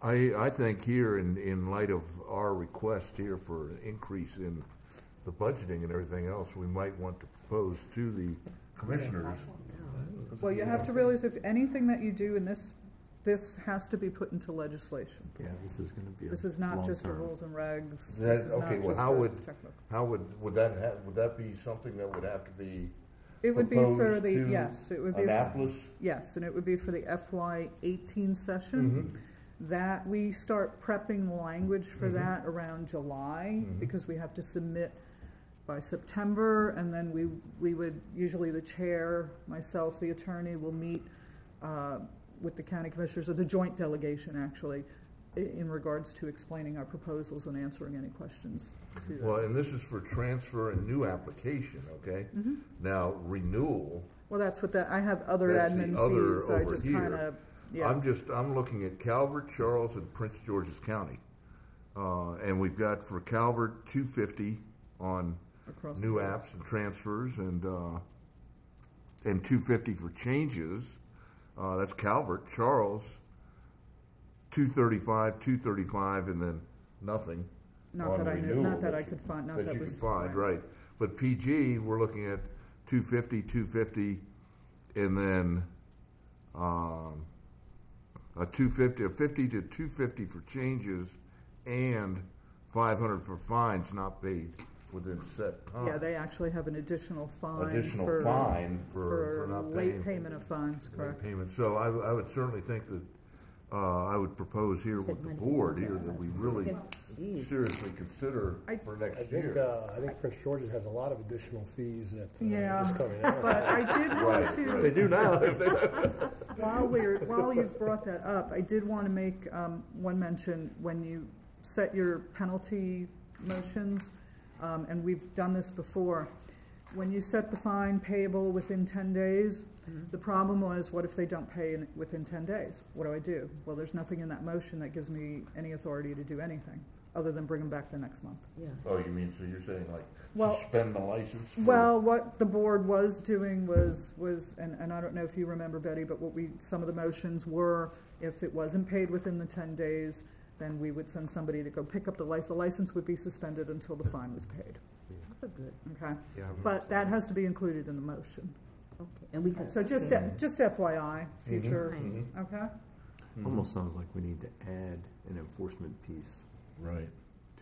I, I think here, in, in light of our request here for an increase in the budgeting and everything else, we might want to propose to the commissioners. Well, you have to realize if anything that you do in this, this has to be put into legislation. Yeah, this is gonna be a This is not just a long-term. rules and regs. That, This is okay, not well, just how a would, checkbook. how would, would that have, would that be something that would have to be It would be for proposed the, to yes, it would be. Annapolis? Yes, and it would be for the FY eighteen session. That, we start prepping language for Mhm. that around July, Mhm. because we have to submit by September, and then we, we would, usually the chair, myself, the attorney, will meet uh, with the county commissioners, or the joint delegation, actually, i- in regards to explaining our proposals and answering any questions to them. Well, and this is for transfer and new application, okay? Mhm. Now, renewal, Well, that's what that, I have other that's admin the other fees, I over just here. kinda, yeah. I'm just, I'm looking at Calvert, Charles, and Prince George's County. Uh, and we've got for Calvert, two fifty on Across the new board. apps and transfers and, uh, and two fifty for changes. Uh, that's Calvert, Charles, two thirty-five, two thirty-five, and then nothing Not on that I knew, not that I could find, not that that you was. could find, right. But PG, we're looking at two fifty, two fifty, and then, um, a two fifty, a fifty to two fifty for changes, and five hundred for fines not paid within set time. Yeah, they actually have an additional fine Additional for. fine for- for not late paying. payment of fines, Late correct. payment. So I, I would certainly think that uh, I would propose here with the board here that we really Jeez. seriously consider for I next think, year. uh, I think Prince George's has a lot of additional fees that uh, Yeah, is coming out. but I did want Right, to. right. They do now. While we're, while you've brought that up, I did want to make um, one mention, when you set your penalty motions, um, and we've done this before, when you set the fine payable within ten days, the problem was, what if they don't pay in, within ten days? What do I do? Well, there's nothing in that motion that gives me any authority to do anything, other than bring them back the next month. Yeah. Oh, you mean, so you're saying like Well- suspend the license? for- Well, what the board was doing was, was, and, and I don't know if you remember, Betty, but what we, some of the motions were, if it wasn't paid within the ten days, then we would send somebody to go pick up the license. The license would be suspended until the fine was paid, That's a good, okay? Yeah, But that has to be included in the motion. okay. And we can. So just, just FYI, future, Right. okay? Mm-hmm. Almost sounds like we need to add an enforcement piece Right.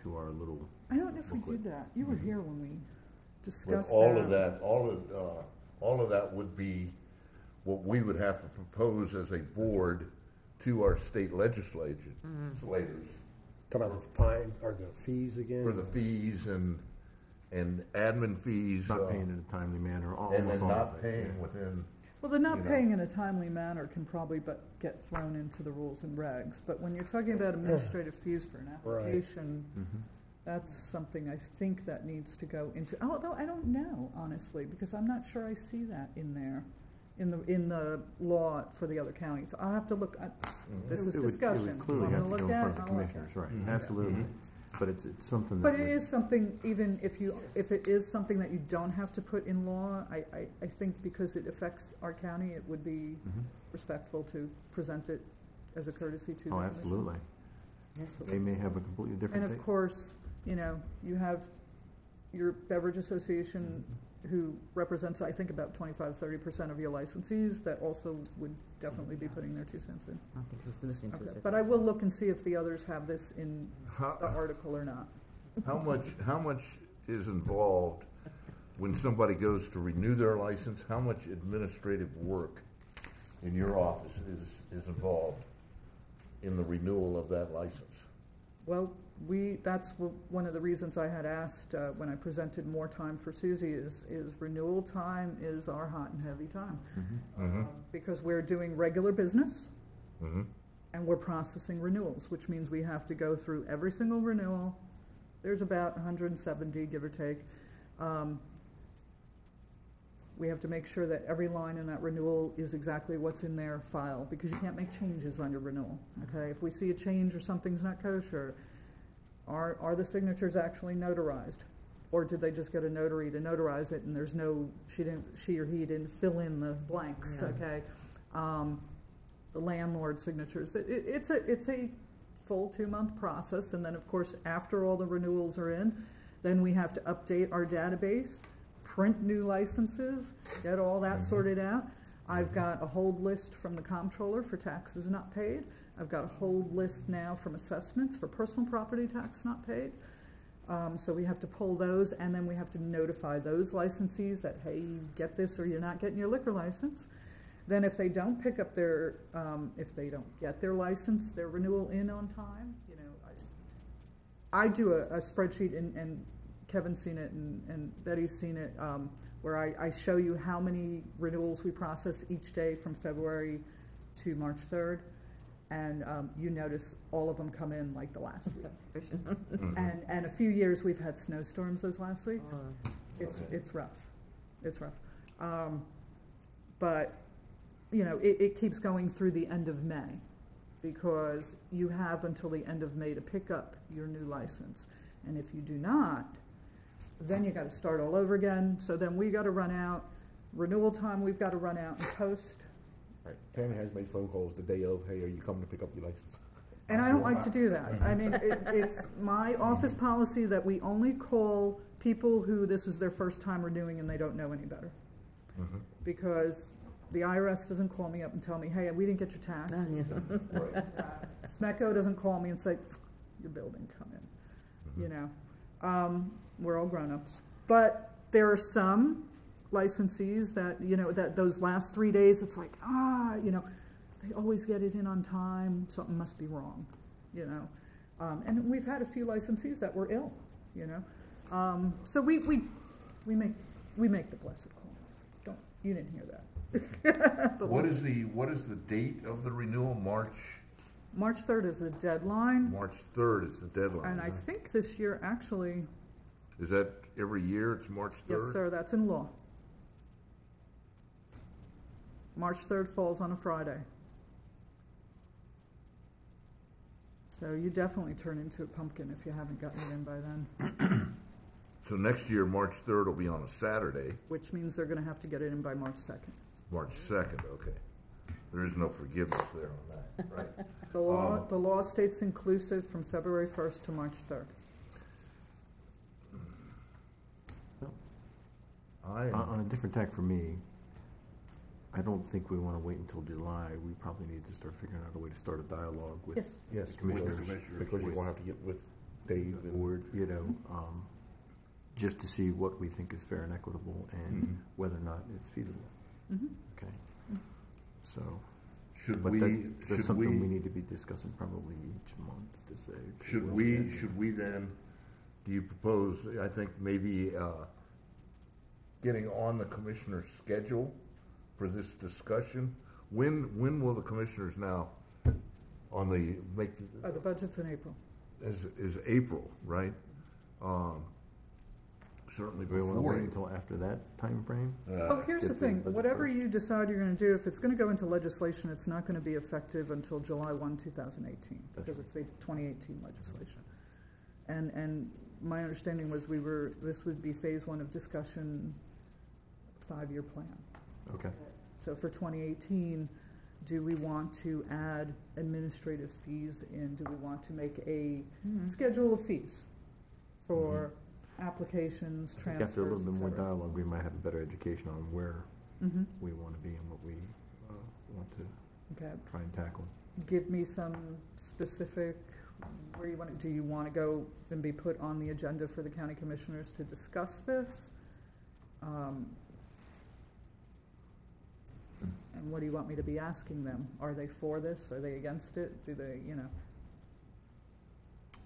to our little, I don't know if we did that. You were here when we But discussed that. all of that, all of, uh, all of that would be what we would have to propose as a board to our state legislators, legislators Talking about the fines, or the fees again? for the fees and, and admin fees. not uh, paying in a timely manner, al- And almost then all not of it. paying yeah. within, Well, the not you know. paying in a timely manner can probably but get thrown into the rules and regs, but when you're talking about administrative fees for an Right. application, Mhm. that's something I think that needs to go into, although I don't know, honestly, because I'm not sure I see that in there, in the, in the law for the other counties. I'll have to look, at this is It would- discussion. It would clearly I'm have gonna to go look in at front it, of the I'll look at commissioners, it. right, absolutely. Mm-hmm. But it's, it's something that. But it would- is something, even if you, if it is something that you don't have to put in law, I, I, I think because it affects our county, it would be Mhm. respectful to present it as a courtesy to the Oh, commission. absolutely. They may have a completely different And of take. course, you know, you have your beverage association mm-hmm. Who represents, I think, about 25, 30 percent of your licensees that also would definitely be putting their two cents in. I think it's listening to Okay, it. But I will look and see if the others have this in the how, article or not. how much, how much is involved when somebody goes to renew their license? How much administrative work in your office is, is involved in the renewal of that license? Well, we, that's one of the reasons I had asked, uh, when I presented more time for Susie, is, is renewal time is our hot and heavy time. Mm-hmm, Um, Because we're doing regular business, mm-hmm. and we're processing renewals, which means we have to go through every single renewal. There's about hundred and seventy, give or take. Um, We have to make sure that every line in that renewal is exactly what's in their file, because you can't make changes on your renewal, okay? If we see a change or something's not kosher, are, are the signatures actually notarized? Or did they just get a notary to notarize it and there's no, she didn't, she or he didn't fill in the blanks, Yeah. okay? Um, the landlord signatures, it, it- it's a, it's a full two-month process, and then, of course, after all the renewals are in, then we have to update our database, print new licenses, get all that sorted out. I've got a hold list from the comptroller for taxes not paid. I've got a hold list now from assessments for personal property tax not paid. Um, so we have to pull those, and then we have to notify those licensees that, hey, get this or you're not getting your liquor license. Then if they don't pick up their, um, if they don't get their license, their renewal in on time, you know, I, I do a, a spreadsheet, and, and Kevin's seen it, and, and Betty's seen it, um, where I, I show you how many renewals we process each day from February to March third. And, um, you notice all of them come in like the last week. And, and a few years, we've had snowstorms those last weeks. It's, Okay. it's rough. It's rough. Um, but, you know, it, it keeps going through the end of May because you have until the end of May to pick up your new license. And if you do not, then you gotta start all over again. So then we gotta run out, renewal time, we've gotta run out and post. Right. Tammy has made phone calls the day of, hey, are you coming to pick up your license? And I don't like to do that. I mean, it, it's my office policy that we only call people who this is their first time renewing and they don't know any better. Mhm. Because the IRS doesn't call me up and tell me, hey, we didn't get your tax. Yeah. Right. SMECO doesn't call me and say, your building come in, you know. Um, we're all grown-ups. But there are some licensees that, you know, that those last three days, it's like, ah, you know, they always get it in on time, something must be wrong, you know? Um, and we've had a few licensees that were ill, you know? Um, so we, we, we make, we make the blessed call. Don't, you didn't hear that. But What the, what is the date of the renewal? March, March third is the deadline, March third is the deadline. and I think this year, actually, Is that every year, it's March third? yes, sir, that's in law. March third falls on a Friday. So you definitely turn into a pumpkin if you haven't gotten it in by then, So next year, March third will be on a Saturday, which means they're gonna have to get it in by March second. March second, okay. There is no forgiveness there on that, right? The law, Um, the law states inclusive from February first to March third. I, On, on a different tack for me, I don't think we wanna wait until July. We probably need to start figuring out a way to start a dialogue with Yes. the Yes, commissioners. commissioners, because you with won't have to get with Dave the and. board, you know, um, just to see what we think is fair and equitable and Mhm. whether or not it's feasible, Mhm. okay? So, should but we, that, should something we we, need to be discussing probably each month to say. should well, we, yeah, should we then, do you propose, I think maybe, uh, getting on the commissioner's schedule for this discussion? When, when will the commissioners now, on the, make, Uh, the budget's in April. is, is April, right? Um, Certainly we wanna before. wait until after that timeframe? uh, Oh, here's the get the thing, budget whatever first. you decide you're gonna do, if it's gonna go into legislation, it's not gonna be effective until July one, two thousand eighteen, That's because it's the twenty eighteen legislation. And, and my understanding was we were, this would be phase one of discussion, five-year plan. Okay, So for twenty eighteen, do we want to add administrative fees in? Do we want to make a schedule of fees for applications, I think transfers, after a little et bit more cetera? dialogue, we might have a better education on where Mhm. we wanna be and what we, uh, want to Okay, try and tackle. give me some specific, where you want, to do you want to go and be put on the agenda for the county commissioners to discuss this? Um, And what do you want me to be asking them? Are they for this? Are they against it? Do they, you know?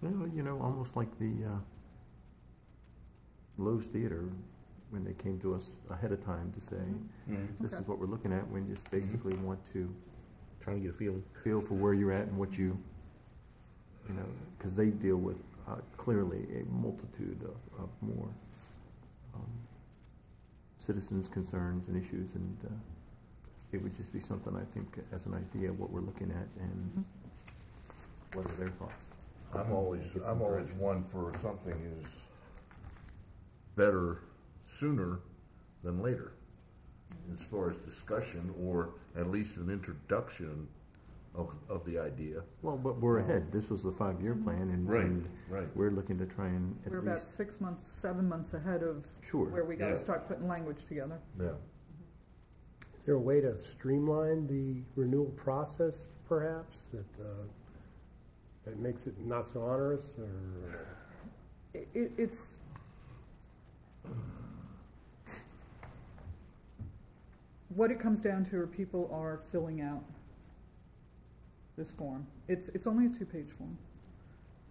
Well, you know, almost like the uh, Lowe's Theater, when they came to us ahead of time to say, Mhm. this is what we're looking at, we just basically want to Trying to get a feeling. feel for where you're at and what you, you know, because they deal with uh, clearly a multitude of, of more um, citizens' concerns and issues, and uh, it would just be something, I think, as an idea of what we're looking at and mm-hmm. what are their thoughts. I'm always, Get some I'm always direction. one for something is better sooner than later, mm-hmm. as far as discussion, or at least an introduction of, of the idea. Well, but we're um, ahead. This was the five-year mm-hmm. plan, and Right, and right. we're looking to try and We're at about least, six months, seven months ahead of Sure, where we got yeah. to start putting language together. Yeah. Is there a way to streamline the renewal process, perhaps, that, uh, that makes it not so onerous, or? It, it- it's, what it comes down to are people are filling out this form. It's, it's only a two-page form.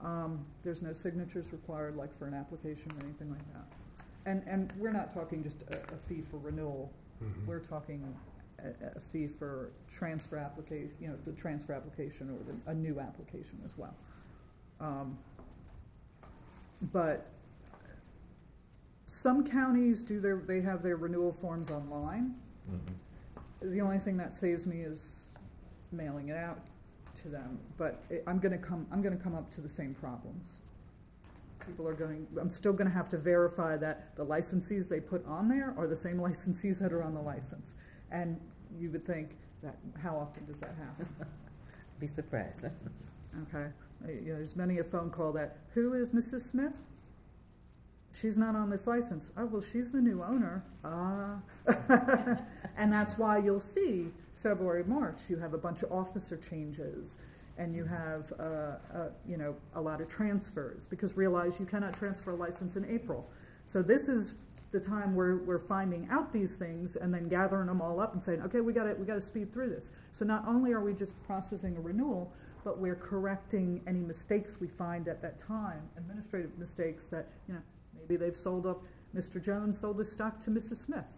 Um, there's no signatures required like for an application or anything like that. And, and we're not talking just a, a fee for renewal. We're talking a, a fee for transfer application, you know, the transfer application or the, a new application as well. Um, But some counties do their, they have their renewal forms online. The only thing that saves me is mailing it out to them, but it- I'm gonna come, I'm gonna come up to the same problems. People are going, I'm still gonna have to verify that the licensees they put on there are the same licensees that are on the license. And you would think that, how often does that happen? Be surprised. Okay, you know, there's many a phone call that, who is Mrs. Smith? She's not on this license. Oh, well, she's the new owner. Ah. And that's why you'll see February, March, you have a bunch of officer changes, and you have, uh, uh, you know, a lot of transfers, because realize you cannot transfer a license in April. So this is the time where we're finding out these things and then gathering them all up and saying, okay, we gotta, we gotta speed through this. So not only are we just processing a renewal, but we're correcting any mistakes we find at that time, administrative mistakes that, you know, maybe they've sold up, Mr. Jones sold his stock to Mrs. Smith.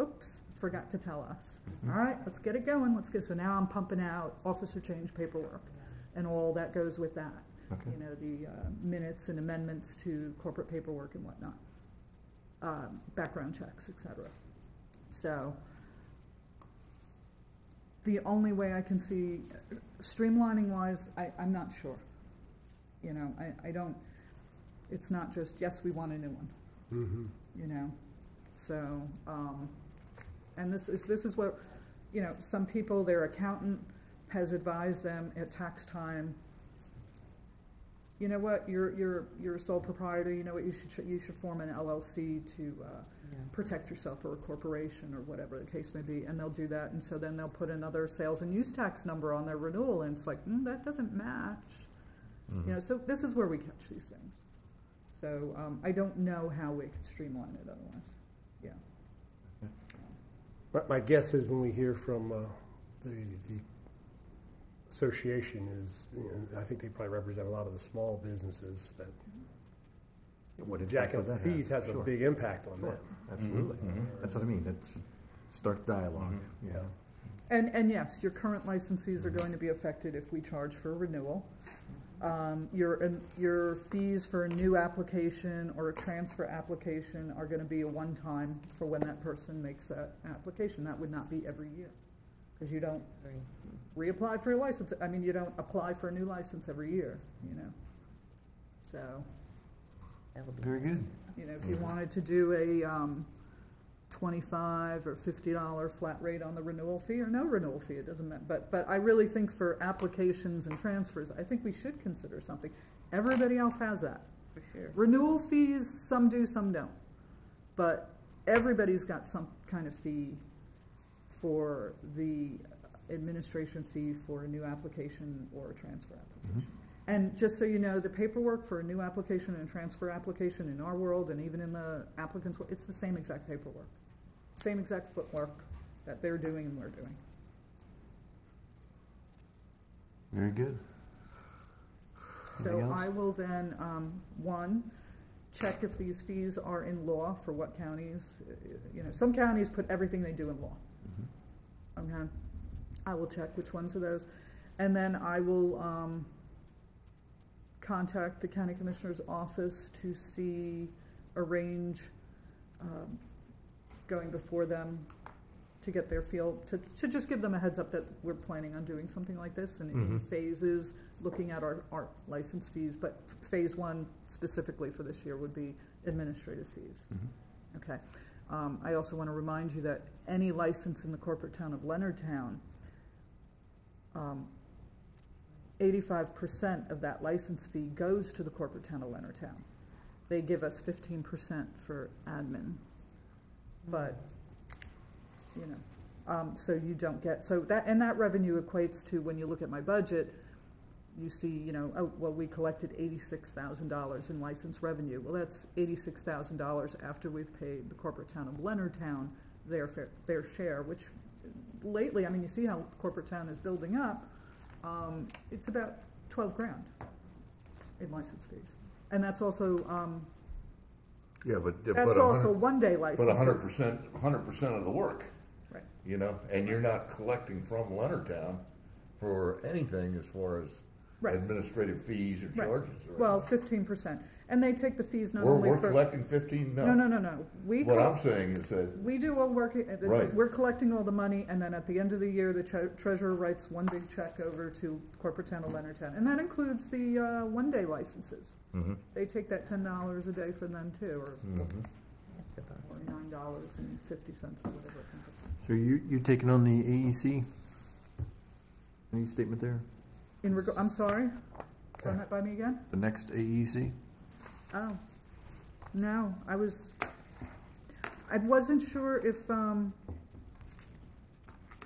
Oops, forgot to tell us. All right, let's get it going, let's get, so now I'm pumping out officer change paperwork and all that goes with that. Okay. You know, the uh, minutes and amendments to corporate paperwork and whatnot, um, background checks, et cetera. So, the only way I can see, streamlining wise, I, I'm not sure. You know, I, I don't, it's not just, yes, we want a new one, Mm-hmm. you know? So, um, and this is, this is what, you know, some people, their accountant has advised them at tax time, you know what, you're, you're, you're a sole proprietor, you know what, you should, you should form an LLC to, uh, protect yourself or a corporation or whatever the case may be, and they'll do that, and so then they'll put another sales and use tax number on their renewal, and it's like, mm, that doesn't match. You know, so this is where we catch these things. So, um, I don't know how we could streamline it otherwise, yeah. My, my guess is when we hear from uh, the, the association is, you know, I think they probably represent a lot of the small businesses that What impact jacking would the that have? fees has a big impact on Sure. them. Absolutely. Mhm. That's what I mean, that's, start dialogue, yeah. And, and yes, your current licensees are going to be affected if we charge for a renewal. Um, your, and your fees for a new application or a transfer application are gonna be a one-time for when that person makes that application. That would not be every year. Cause you don't reapply for a license, I mean, you don't apply for a new license every year, you know? So, Very good. you know, if you wanted to do a, um, twenty-five or fifty dollar flat rate on the renewal fee or no renewal fee, it doesn't matter. But, but I really think for applications and transfers, I think we should consider something. Everybody else has that. For sure. Renewal fees, some do, some don't. But everybody's got some kind of fee for the administration fee for a new application or a transfer application. Mm-hmm. And just so you know, the paperwork for a new application and transfer application in our world and even in the applicant's, wo- it's the same exact paperwork. Same exact footwork that they're doing and we're doing. Very good. Anything So else? I will then, um, one, check if these fees are in law for what counties, uh, you know, some counties put everything they do in law. Okay, I will check which ones are those, and then I will, um, contact the county commissioner's office to see, arrange, um, going before them to get their feel, to, to just give them a heads up that we're planning on doing something like this and in Mhm. phases, looking at our, our license fees, but phase one specifically for this year would be administrative fees. Okay. Um, I also want to remind you that any license in the corporate town of Leonardtown, um, eighty-five percent of that license fee goes to the corporate town of Leonardtown. They give us fifteen percent for admin. But, you know, um, so you don't get, so that, and that revenue equates to, when you look at my budget, you see, you know, oh, well, we collected eighty-six thousand dollars in license revenue. Well, that's eighty-six thousand dollars after we've paid the corporate town of Leonardtown their their share, which lately, I mean, you see how corporate town is building up. Um, it's about twelve grand in license fees. And that's also, um, Yeah, but, but that's a also one day license. but a hundred percent, hundred percent of the work. Right. You know, and you're not collecting from Leonardtown for anything as far as Right. administrative fees or Right. charges. or Well, fifteen percent. And they take the fees not We're, only we're for. collecting fifteen, no. No, no, no, no. We What col- I'm saying is that, We do all work, uh, Right. we're collecting all the money, and then at the end of the year, the tre- treasurer writes one big check over to corporate town of Leonardtown. And that includes the, uh, one-day licenses. Mhm. They take that ten dollars a day from them too, or, Mhm. or nine dollars and fifty cents or whatever. it comes up to. So you, you're taking on the AEC? Any statement there? In reg, I'm sorry, run that by me again? The next AEC? Oh, no, I was, I wasn't sure if, um,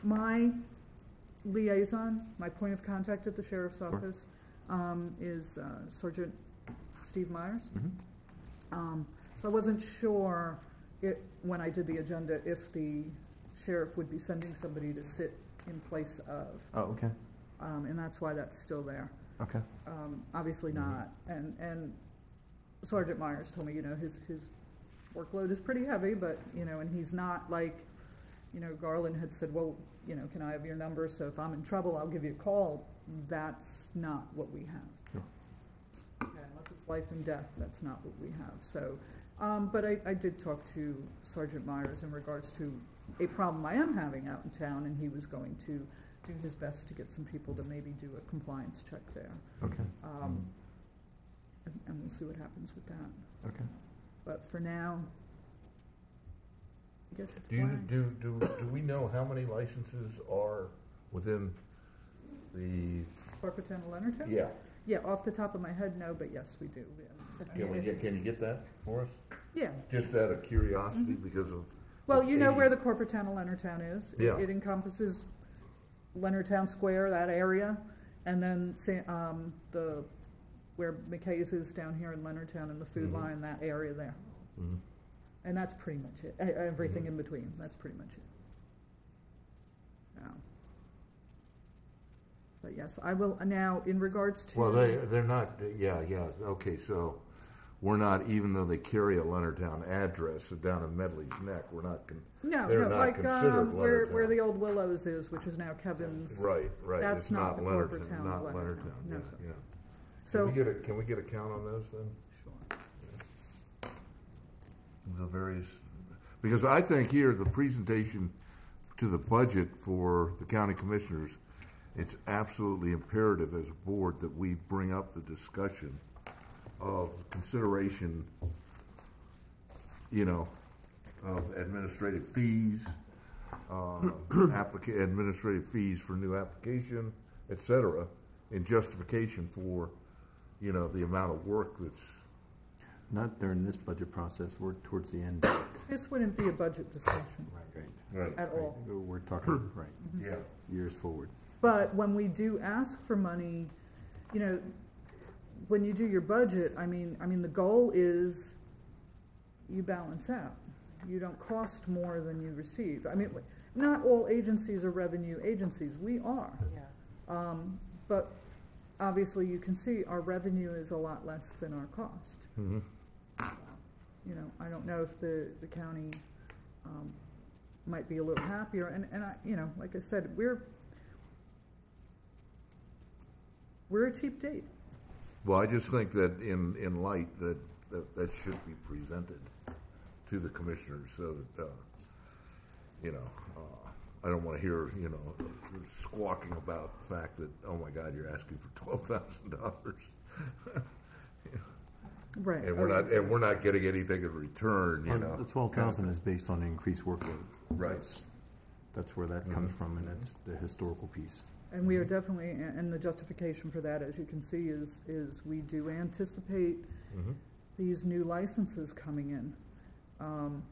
my liaison, my point of contact at the sheriff's office, um, is uh, Sergeant Steve Myers. Mhm. Um, so I wasn't sure it, when I did the agenda, if the sheriff would be sending somebody to sit in place of. Oh, okay, Um, and that's why that's still there. okay. Um, obviously not. And, and Sergeant Myers told me, you know, his, his workload is pretty heavy, but, you know, and he's not like, you know, Garland had said, well, you know, can I have your number? So if I'm in trouble, I'll give you a call. That's not what we have. Okay, Unless it's life and death, that's not what we have. So, um, but I, I did talk to Sergeant Myers in regards to a problem I am having out in town, and he was going to do his best to get some people to maybe do a compliance check there. Okay. Um, and, and we'll see what happens with that. Okay. But for now, I guess it's Do you, blank. do, do, do we know how many licenses are within the, Corporation of Leonardtown? yeah, Yeah, off the top of my head, no, but yes, we do. Yeah. can we get, can you get that for us? Yeah. Just out of curiosity because of. Well, this you know where the corporate town of Leonardtown is. It- Yeah. It encompasses Leonardtown Square, that area, and then, Sa- um, the, where McKay's is down here in Leonardtown and the food Mhm. line, that area there. Mhm. And that's pretty much it. E- Everything Mm-hmm. in between, that's pretty much it. Yeah. But yes, I will, now, in regards to. Well, they, they're not, yeah, yeah, okay, so we're not, even though they carry a Leonardtown address down in Medley's Neck, we're not, con- No, they're no, not like, considered um, where, where Leonardtown. the old Willows is, which is now Kevin's. Right, right, That's it's not not the corporate Leonardtown, town not of Leonardtown, Leonardtown. yeah, No, sir. yeah. So- Can we get a, can we get a count on those then? Sure. The various, because I think here, the presentation to the budget for the county commissioners, it's absolutely imperative as a board that we bring up the discussion of consideration, you know, of administrative fees, uh, applica- administrative fees for new application, et cetera, in justification for, you know, the amount of work that's, Not during this budget process, we're towards the end. of it. This wouldn't be a budget discussion Right, right, at all. right. We're talking, right, yeah. years forward. But when we do ask for money, you know, when you do your budget, I mean, I mean, the goal is you balance out. You don't cost more than you receive. I mean, not all agencies are revenue agencies. We are. Um, but obviously, you can see our revenue is a lot less than our cost. Mhm. You know, I don't know if the, the county, um, might be a little happier, and, and I, you know, like I said, we're, we're a cheap date. Well, I just think that in, in light, that, that, that should be presented to the commissioners so that, uh, you know, uh, I don't wanna hear, you know, squawking about the fact that, oh my God, you're asking for twelve thousand dollars. Right. And we're not, and we're not getting anything in return, you know. The twelve thousand is based on increased workload. Right. That's- That's where that comes from, and that's the historical piece. And we are definitely, and the justification for that, as you can see, is, is we do anticipate Mhm. these new licenses coming in. Um,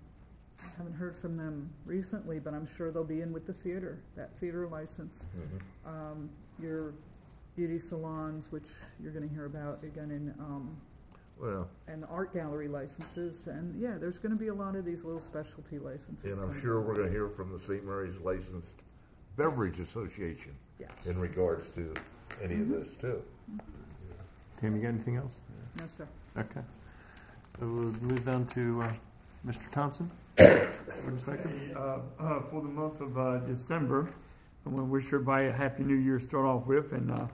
I Haven't heard from them recently, but I'm sure they'll be in with the theater, that theater license. Mhm. Um, Your beauty salons, which you're gonna hear about again in, um, Well, and the art gallery licenses, and yeah, there's gonna be a lot of these little specialty licenses. and I'm sure we're gonna hear from the St. Mary's Licensed Beverage Association Yeah. in regards to any of this too. Tam, you got anything else? No, sir. Okay. So we'll move down to, uh, Mr. Thompson. Board Inspector. Uh, uh, For the month of uh, December, I want to wish everybody a happy new year to start off with. And uh,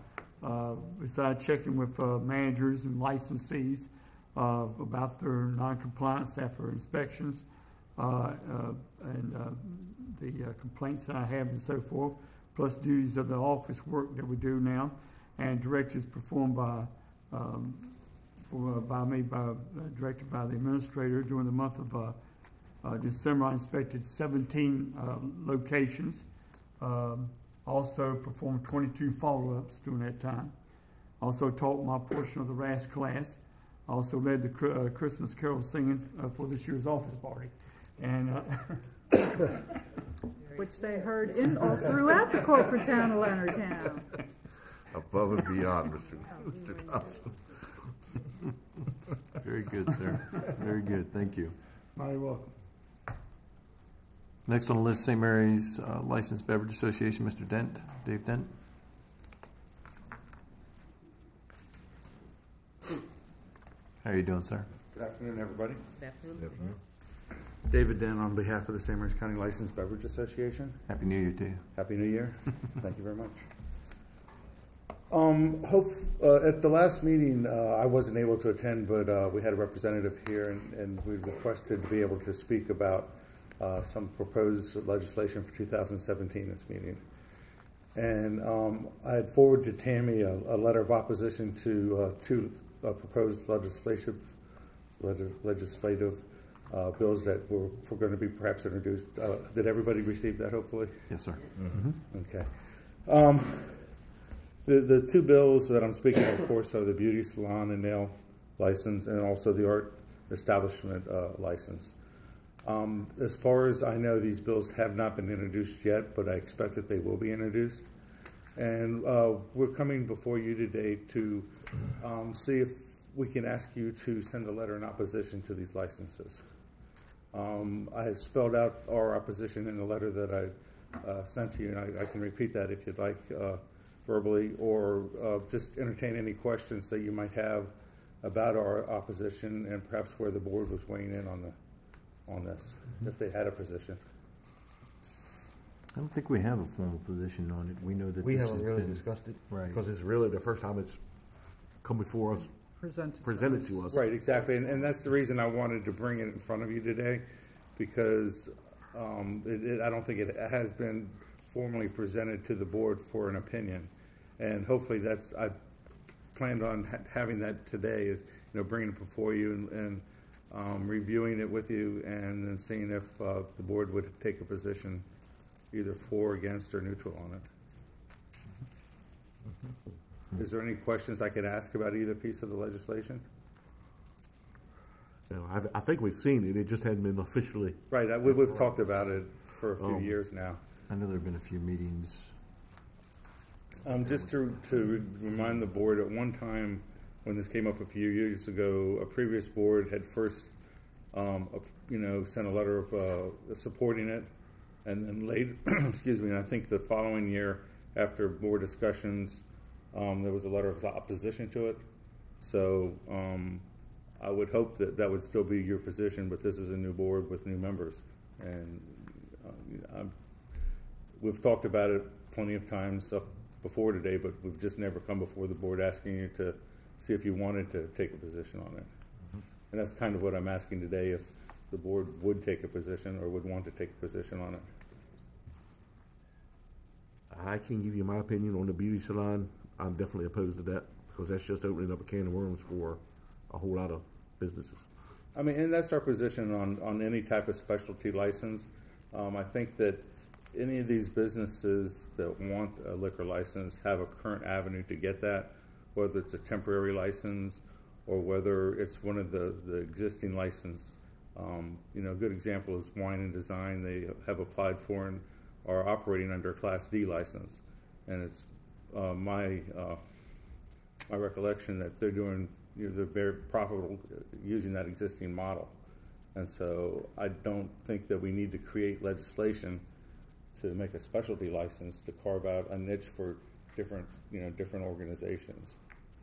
uh, besides checking with uh, managers and licensees about their noncompliance after inspections and the complaints that I have and so forth, plus duties of the office work that we do now, and directives performed by um, by me, by, directed by the administrator during the month of December. I inspected 17 uh, locations. Um, also performed 22 follow-ups during that time. Also taught my portion of the RAS class. Also led the Chri- uh, Christmas carol singing uh, for this year's office party. And uh, Which they heard in, all throughout the corporate town of Leonardtown. Above and beyond, Mr. Mr. Thompson. Very good, sir. Very good, thank you. mighty welcome. Next on the list, St. Mary's uh, Licensed Beverage Association, Mr. Dent, Dave Dent. How are you doing, sir? Good afternoon, everybody. Good Afternoon. Good afternoon. David Dent on behalf of the St. Mary's County Licensed Beverage Association. Happy New Year to you. Happy New Year. Thank you very much. Um, hope, uh, at the last meeting, uh, I wasn't able to attend, but, uh, we had a representative here and, and we requested to be able to speak about, uh, some proposed legislation for two thousand seventeen this meeting. And, um, I had forwarded to Tammy a, a letter of opposition to, uh, two, uh, proposed legislative, leg- legislative, uh, bills that were, were gonna be perhaps introduced. Uh, did everybody receive that, hopefully? Yes, sir. Okay. Um, the, the two bills that I'm speaking of, of course, are the beauty salon and nail license and also the art establishment uh, license. Um, as far as I know, these bills have not been introduced yet, but I expect that they will be introduced. And uh, we're coming before you today to um, see if we can ask you to send a letter in opposition to these licenses. Um, I have spelled out our opposition in the letter that I uh, sent to you, and I, I can repeat that if you'd like uh, verbally, or uh, just entertain any questions that you might have about our opposition and perhaps where the board was weighing in on the on this, if they had a position. I don't think we have a formal position on it. We know that We this haven't has really been- discussed it. Right. Because it's really the first time it's come before us, Presented. presented to us. Right, exactly, and, and that's the reason I wanted to bring it in front of you today, because um, it, it, I don't think it has been formally presented to the board for an opinion, and hopefully that's I planned on ha- having that today, is you know bringing it before you and, and um, reviewing it with you, and then seeing if uh, the board would take a position either for, against, or neutral on it. Is there any questions I could ask about either piece of the legislation? Know, I, I think we've seen it, it just hadn't been officially. Right, uh, we, we've talked about it for a few Um, years now. I know there have been a few meetings. Um, just to, to remind the board, at one time, when this came up a few years ago, a previous board had first, um, you know, sent a letter of, uh, supporting it. And then later, excuse me, and I think the following year, after more discussions, um, there was a letter of opposition to it. So, um, I would hope that that would still be your position, but this is a new board with new members. And, uh, we've talked about it plenty of times before today, but we've just never come before the board asking you to see if you wanted to take a position on it. And that's kind of what I'm asking today, if the board would take a position or would want to take a position on it. I can give you my opinion on the beauty salon. I'm definitely opposed to that because that's just opening up a can of worms for a whole lot of businesses. I mean, and that's our position on, on any type of specialty license. Um, I think that any of these businesses that want a liquor license have a current avenue to get that, whether it's a temporary license or whether it's one of the, the existing license. Um, you know, a good example is Wine and Design. They have applied for and are operating under a Class D license. And it's uh, my, uh, my recollection that they're doing, you know, they're very profitable uh, using that existing model. And so I don't think that we need to create legislation to make a specialty license to carve out a niche for different, you know, different organizations.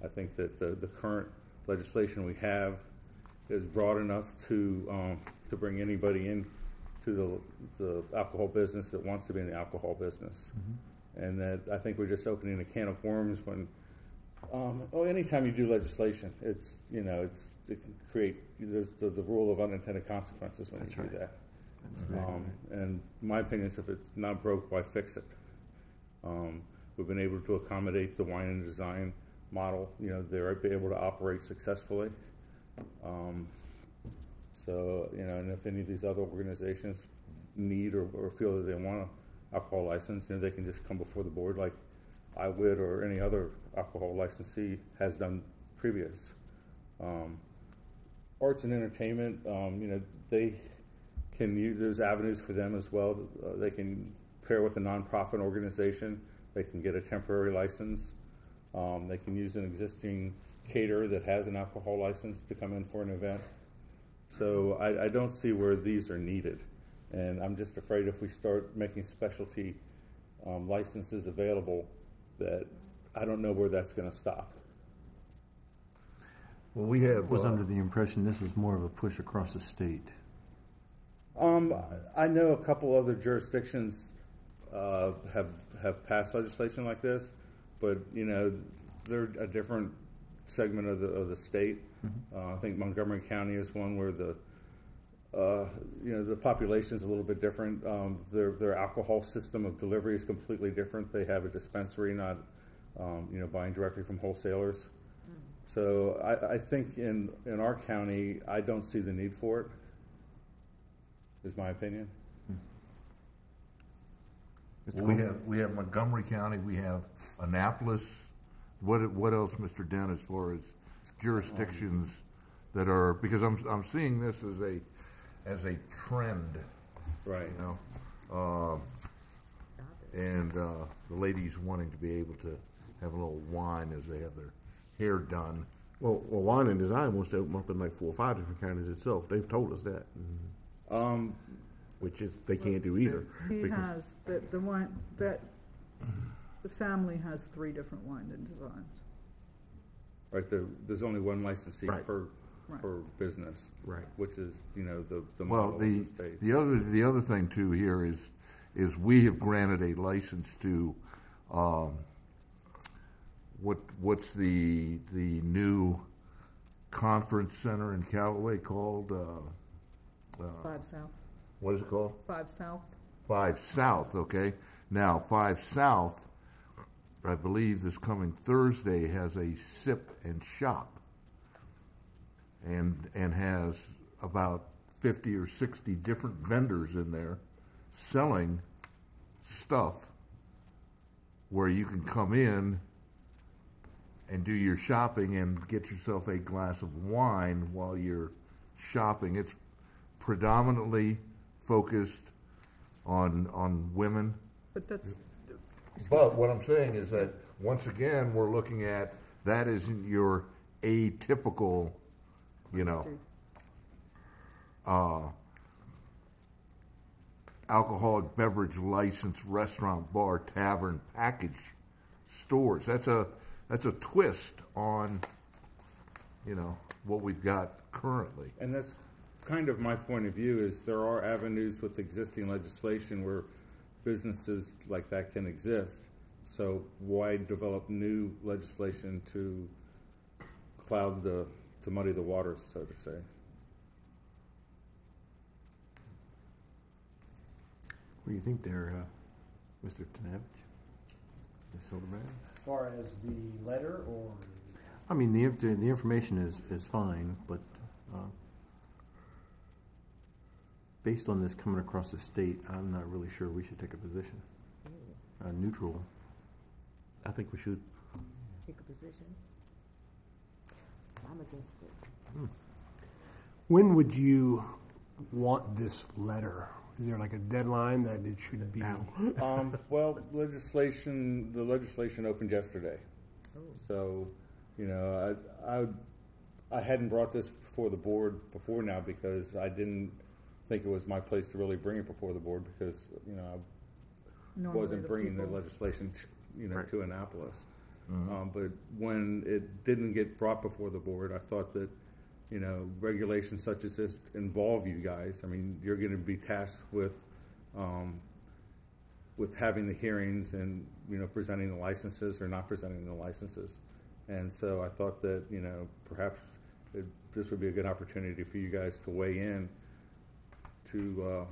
I think that the, the current legislation we have is broad enough to, um, to bring anybody in to the, the alcohol business that wants to be in the alcohol business. And that I think we're just opening a can of worms when, um, oh, anytime you do legislation, it's, you know, it's, it can create, there's the, the rule of unintended consequences when you do that. Um, and my opinion is if it's not broke, why fix it? Um, we've been able to accommodate the wine and design model, you know, they're able to operate successfully. Um, so, you know, and if any of these other organizations need or, or feel that they want an alcohol license, you know, they can just come before the board like I would or any other alcohol licensee has done previous. Um, arts and entertainment, um, you know, they can use, there's avenues for them as well. Uh, they can pair with a nonprofit organization. They can get a temporary license. Um, they can use an existing caterer that has an alcohol license to come in for an event. So I, I don't see where these are needed. And I'm just afraid if we start making specialty um, licenses available, that I don't know where that's going to stop. Well, we have, Was uh, under the impression this was more of a push across the state. Um, I know a couple other jurisdictions uh, have have passed legislation like this, but you know they're a different segment of the of the state. Uh, I think Montgomery County is one where the uh, you know the population is a little bit different. Um, their their alcohol system of delivery is completely different. They have a dispensary, not um, you know buying directly from wholesalers. So I, I think in in our county, I don't see the need for it is my opinion. Well, we have, we have Montgomery County, we have Annapolis. What, what else, Mr. Dent, as far as jurisdictions that are, because I'm, I'm seeing this as a, as a trend. Right. You know? Um, and, uh, the ladies wanting to be able to have a little wine as they have their hair done. Well, well, Wine and Design wants to open up in like four or five different counties itself. They've told us that. Um, which is they can't do either. He because- has, the, the one, that, the family has three different wine and designs. Right, there, there's only one licensee Right. per, Right. per business. Right. Which is, you know, the, the Well, model the, of the state. the other, the other thing too here is, is we have granted a license to, um, what, what's the, the new conference center in Callaway called, uh, uh, Five South, what is it called? Five South. Five South, okay? Now, Five South, I believe this coming Thursday has a sip and shop. And, and has about fifty or sixty different vendors in there selling stuff where you can come in and do your shopping and get yourself a glass of wine while you're shopping. It's predominantly focused on on women. But that's, But what I'm saying is that once again, we're looking at that isn't your atypical, you know, uh, alcoholic beverage license restaurant, bar, tavern, package stores. That's a that's a twist on, you know, what we've got currently. And that's kind of my point of view is there are avenues with existing legislation where businesses like that can exist. So why develop new legislation to cloud the, to muddy the waters, so to say? What do you think there, uh, Mr. Tenavich? Ms. Hildebrand? As far as the letter or? I mean, the, the information is, is fine, but, uh, based on this coming across the state, I'm not really sure we should take a position. Uh, neutral. I think we should. Take a position. I'm against it. When would you want this letter? Is there like a deadline that it should be? Um, well, legislation, the legislation opened yesterday. So, you know, I, I, I hadn't brought this before the board before now because I didn't think it was my place to really bring it before the board because, you know, I Normally wasn't the bringing the people- legislation, t- you know, to Annapolis. Um, but when it didn't get brought before the board, I thought that, you know, regulations such as this involve you guys. I mean, you're gonna be tasked with, um, with having the hearings and, you know, presenting the licenses or not presenting the licenses. And so I thought that, you know, perhaps it, this would be a good opportunity for you guys to weigh in to, uh,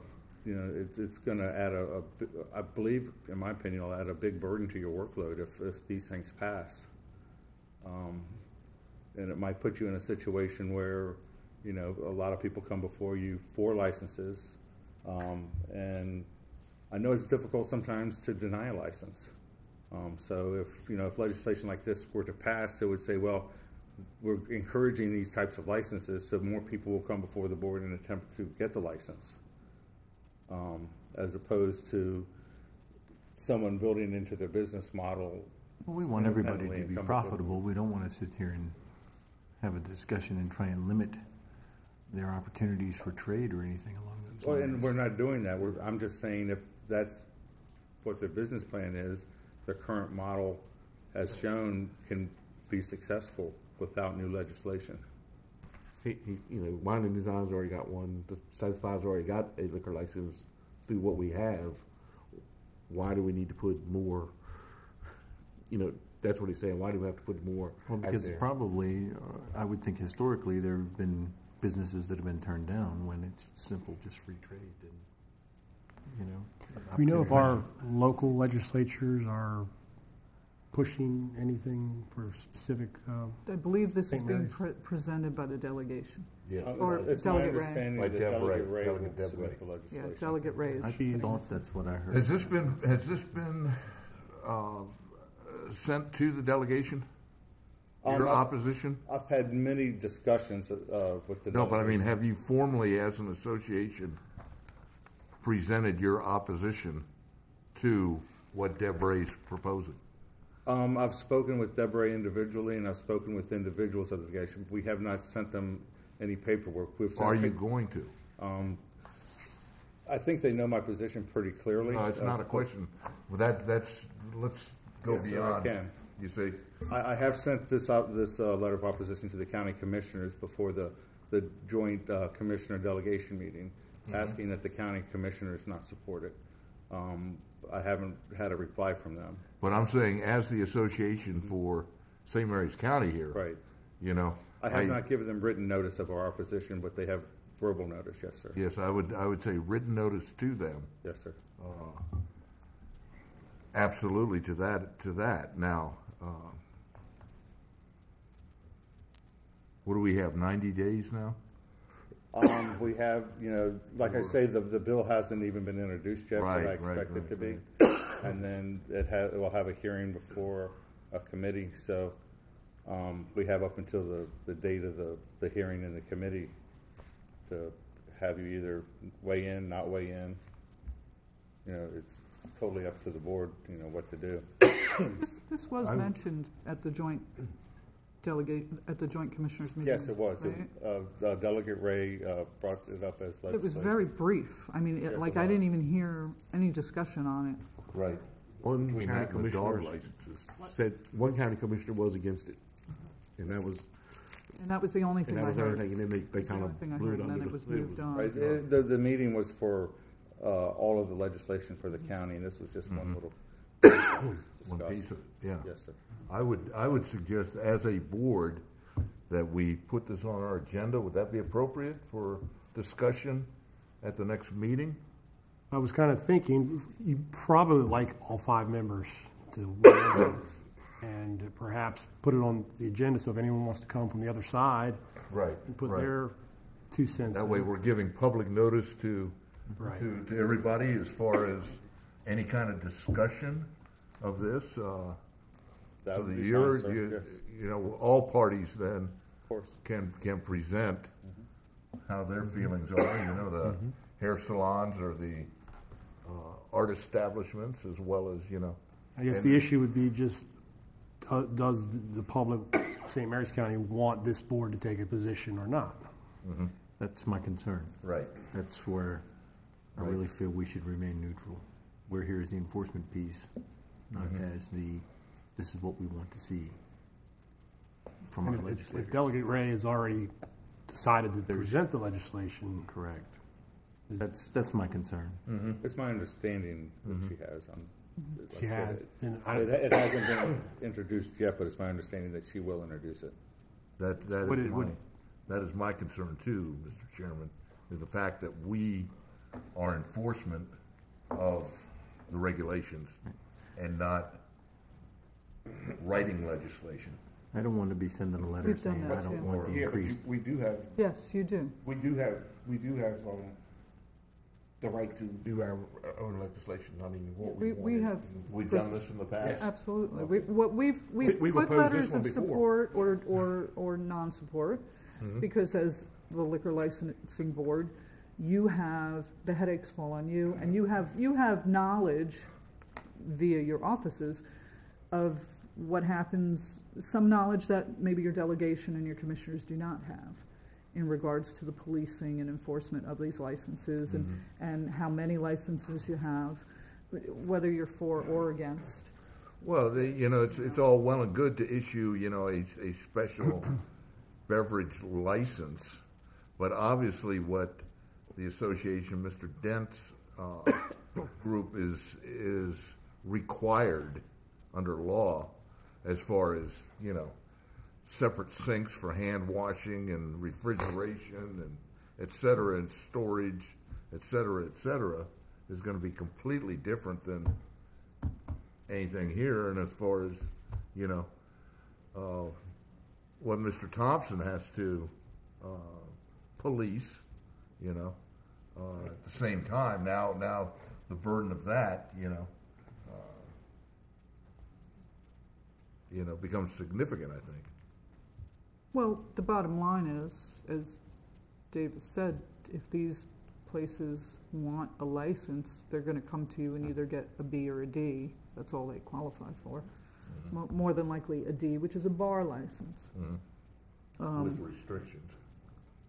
you know, it's, it's going to add a, a I believe, in my opinion, it'll add a big burden to your workload if, if these things pass. Um, and it might put you in a situation where, you know, a lot of people come before you for licenses. Um, and I know it's difficult sometimes to deny a license. Um, so if, you know, if legislation like this were to pass, it would say, well, we're encouraging these types of licenses, so more people will come before the board and attempt to get the license, um, as opposed to someone building into their business model. Well, we want everybody to be profitable. We don't want to sit here and have a discussion and try and limit their opportunities for trade or anything along those Well, and we're not doing that. We're, I'm just saying if that's what their business plan is, their current model has shown can be successful without new legislation. He, he, you know, Wine and Design's already got one, the South Five's already got a liquor license through what we have. Why do we need to put more, you know, that's what he's saying, why do we have to put more Well, out because there? probably, uh, I would think historically, there have been businesses that have been turned down when it's simple, just free trade and, you know. We know if our local legislatures are pushing anything for specific, um, I believe this is St. being Mary's. pre- presented by the delegation. Yes. Or It's it's my Delegate Rey. understanding Like that Deb Delegate Rey, Rey Delegate will Deb submit Rey. the Yeah, legislation. Delegate Rey I is. thought that's what I heard. Has this been, has this been, uh, sent to the delegation? Um, Your I've- opposition? I've had many discussions, uh, with the. No, but I mean, have you formally, as an association, presented your opposition to what Deb Rey's proposing? Um, I've spoken with Deborah individually, and I've spoken with individuals of the delegation. We have not sent them any paperwork. We've sent Are you going to? Um, I think they know my position pretty clearly. No, it's not Uh, a question, well, that, that's, let's go Yes, sir, I beyond. can. You see? I, I have sent this out, this, uh, letter of opposition to the county commissioners before the, the joint, uh, commissioner delegation meeting, asking that the county commissioners not support it. Um, I haven't had a reply from them. But I'm saying, as the association for St. Mary's County here. Right. You know. I have not given them written notice of our opposition, but they have verbal notice, yes, sir. Yes, I would, I would say written notice to them. Yes, sir. Uh, Absolutely to that, to that. Now, uh, what do we have, ninety days now? Um, we have, you know, like I say, the, the bill hasn't even been introduced yet, but Right, I right, expect it right, to be. And then it ha, it will have a hearing before a committee, so, um, we have up until the, the date of the, the hearing in the committee to have you either weigh in, not weigh in. You know, it's totally up to the board, you know, what to do. This, this was I would- mentioned at the joint delegate, at the joint commissioners meeting. Yes, it was. right? Uh, uh, Delegate Rey, uh, brought it up as legislation. It was very brief. I mean, Yes, it- it like, I didn't was. even hear any discussion on it. Right. One Between county that and dog commissioner licenses. said, one county commissioner was against it, and that was, And that was the only and thing that I was heard. everything, and then they, they That's the kind only thing I of blew heard, it and under then the. it was moved on. The, the, the meeting was for, uh, all of the legislation for the county, and this was just one little. One piece of, yeah. Yes, sir. I would, I would suggest as a board that we put this on our agenda. Would that be appropriate for discussion at the next meeting? I was kind of thinking, you probably like all five members to weigh in and perhaps put it on the agenda so if anyone wants to come from the other side. Right, And put right. their two cents That in. way, we're giving public notice to, Right. to, to everybody as far as any kind of discussion of this. uh, That So would that be you're, fine, sir, you, yes. you know, all parties then Of course. can, can present how their feelings are, you know, the hair salons or the uh, art establishments as well as, you know. I guess and- the issue would be just, uh, does the- the public, St. Mary's County, want this board to take a position or not? That's my concern. Right. That's where I really feel we should remain neutral. We're here as the enforcement piece, not Mhm. as the, this is what we want to see from our And if- if- legislators. If Delegate Rey has already decided to present the legislation. Correct. That's, that's my concern. It's my understanding that Mhm. she has. like She I has, it- It, it hasn't been introduced yet, but it's my understanding that she will introduce it. That, that Would is it- my, would- that is my concern too, Mr. Chairman, is the fact that we are enforcement of the regulations and not writing legislation. I don't want to be sending a letter We've done saying that I don't too. want the Yeah, but you- increase. we do have, Yes, you do. we do have, we do have, um, the right to do our own legislation, I mean, what we We, want. we have. We've done this in the past. Absolutely. We, what we've, we've we've put opposed this letters one of before. support or, or, or non-support, Mhm. because as the liquor licensing board, you have, the headaches fall on you, and you have, you have knowledge via your offices of what happens, some knowledge that maybe your delegation and your commissioners do not have. in regards to the policing and enforcement of these licenses and, mm-hmm. and how many licenses you have, whether you're for or against. Well, the, you know, it's, it's all well and good to issue, you know, a, a special beverage license, but obviously what the association, Mr. Dent's, uh, group is, is required under law as far as, you know, separate sinks for hand washing and refrigeration and et cetera, and storage, et cetera, et cetera, is gonna be completely different than anything here, and as far as, you know, uh, what Mr. Thompson has to, uh, police, you know, uh, at the same time, now, now, the burden of that, you know, uh, you know, becomes significant, I think. Well, the bottom line is, as Davis said, if these places want a license, they're gonna come to you and either get a B or a D, that's all they qualify for. Mo- More than likely a D, which is a bar license. Um, With restrictions,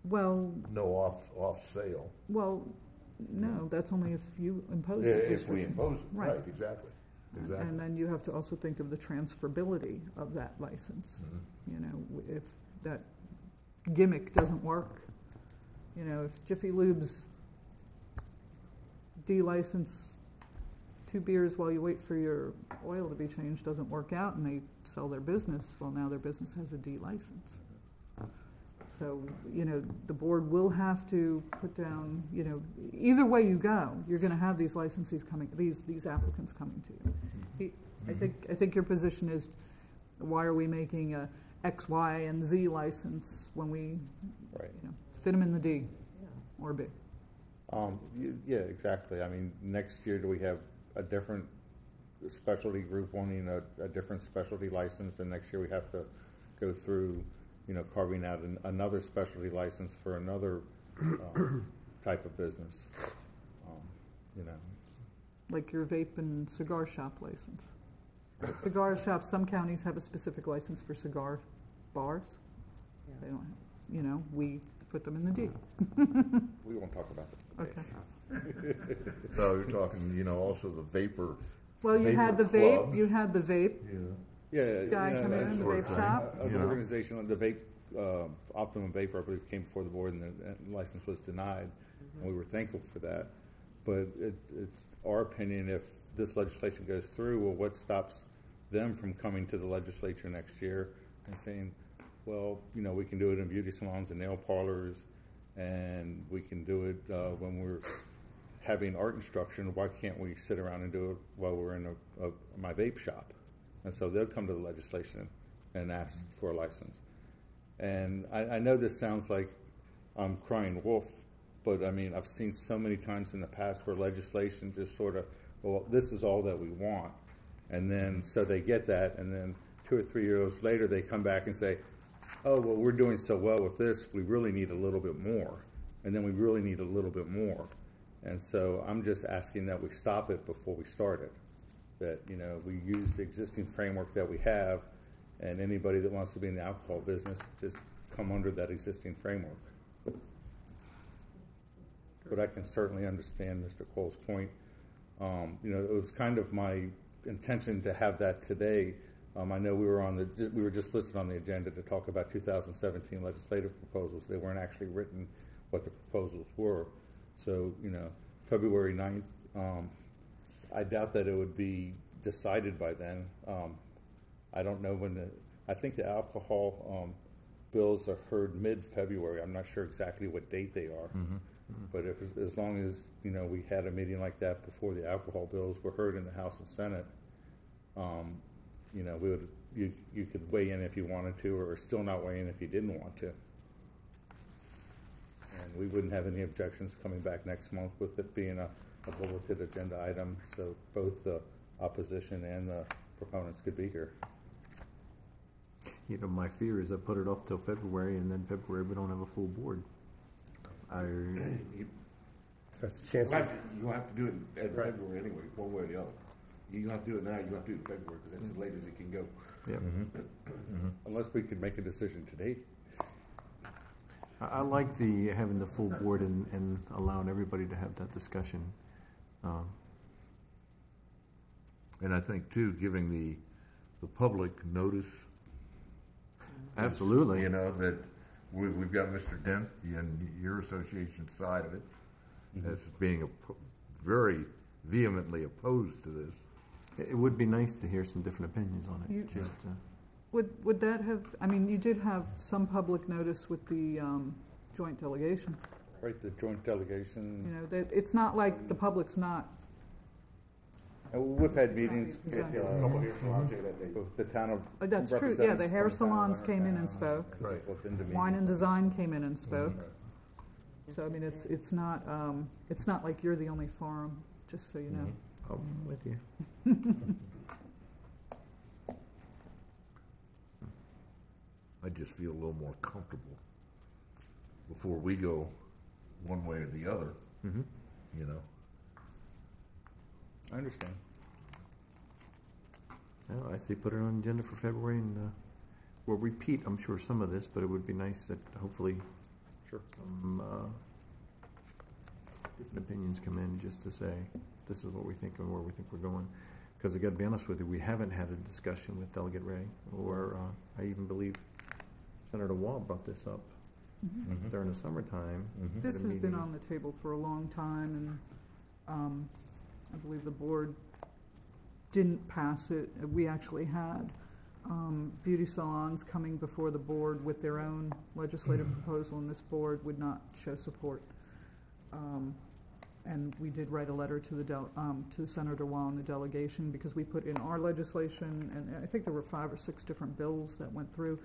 Well, no off, off sale. well, no, that's only if you impose Yeah, it. If we impose it, right, exactly, exactly. And then you have to also think of the transferability of that license. Mm-hmm. You know, w- if that gimmick doesn't work, you know, if Jiffy Lube's de-license two beers while you wait for your oil to be changed doesn't work out and they sell their business, well, now their business has a D license. So, you know, the board will have to put down, you know, either way you go, you're gonna have these licensees coming, these, these applicants coming to you. He- I think, I think your position is, why are we making a X, Y, and Z license when we, Right. you know, fit them in the D or B? Um, y- yeah, exactly. I mean, next year, do we have a different specialty group wanting a, a different specialty license? And next year, we have to go through, you know, carving out an, another specialty license for another, um, type of business. Um, You know, like your vape and cigar shop license. Cigar shops, some counties have a specific license for cigar bars. They don't, you know, we put them in the D. we won't talk about this. Okay. So you're talking, you know, also the vapor. Well, you had the vapor vape, clubs. you had the vape. Yeah. Guy yeah, come in, that's the vape thing. shop. Uh, You The know. organization, the vape, uh, Optimum Vape, I believe, came before the board and the and license was denied. And we were thankful for that. But it, it's our opinion, if this legislation goes through, well, what stops them from coming to the legislature next year and saying, well, you know, we can do it in beauty salons and nail parlors, and we can do it, uh, when we're having art instruction, why can't we sit around and do it while we're in a, a, my vape shop? And so they'll come to the legislation and ask for a license. And I, I know this sounds like I'm crying wolf, but I mean, I've seen so many times in the past where legislation just sort of, well, this is all that we want. And then, so they get that, and then two or three years later, they come back and say, oh, well, we're doing so well with this, we really need a little bit more. And then we really need a little bit more. And so I'm just asking that we stop it before we start it. That, you know, we use the existing framework that we have, and anybody that wants to be in the alcohol business, just come under that existing framework. But I can certainly understand Mr. Cole's point. Um, you know, it was kind of my intention to have that today. Um, I know we were on the, we were just listed on the agenda to talk about 2017 legislative proposals. They weren't actually written what the proposals were. So, you know, February 9th, um, I doubt that it would be decided by then. Um, I don't know when the, I think the alcohol um, bills are heard mid-February. I'm not sure exactly what date they are. But if, as long as, you know, we had a meeting like that before the alcohol bills were heard in the House and Senate, um, you know, we would, you, you could weigh in if you wanted to, or still not weigh in if you didn't want to. And we wouldn't have any objections coming back next month with it being a, a bulleted agenda item, so both the opposition and the proponents could be here. You know, my fear is I put it off till February, and then February we don't have a full board. I, That's a chance. Well, actually, You don't have to do it in February anyway, one way or the other. You don't have to do it now, you don't have to do it in February, because that's as late as it can go. yeah. Mm-hmm. Mm-hmm. Unless we could make a decision today. I, I like the, having the full board and, and allowing everybody to have that discussion. Um, And I think too, giving the, the public notice. Absolutely. You know, that we, we've got Mr. Dent and your association side of it as being oppo- very vehemently opposed to this. It it would be nice to hear some different opinions on You- it, just, uh, Would, would that have, I mean, you did have some public notice with the um, joint delegation. Right, the joint delegation. You know, that, it's not like the public's not, Uh, We've had meetings, uh, Exactly. Couple hair salons here that day. with the town of. Uh, that's true, yeah, the representatives hair from the town salons came in and spoke. Right. Looked into Wine and meetings. Design came in and spoke. So, I mean, it's, it's not, um, it's not like you're the only forum, just so you know. I'm with you. I just feel a little more comfortable before we go one way or the other, Mhm. you know? I understand. Well, I say put it on the agenda for February and, uh, we'll repeat, I'm sure, some of this, but it would be nice that hopefully Sure. some, uh, different opinions come in just to say, this is what we think and where we think we're going. Because I gotta be honest with you, we haven't had a discussion with Delegate Rey, or, uh, I even believe Senator Waugh brought this up Mhm. during the summertime. at This has been on the table for a long time, and um, I believe the board didn't pass it. We actually had um, beauty salons coming before the board with their own legislative proposal, and this board would not show support. Um, And we did write a letter to the, del- um, to Senator Waugh and the delegation, because we put in our legislation, and I think there were five or six different bills that went through,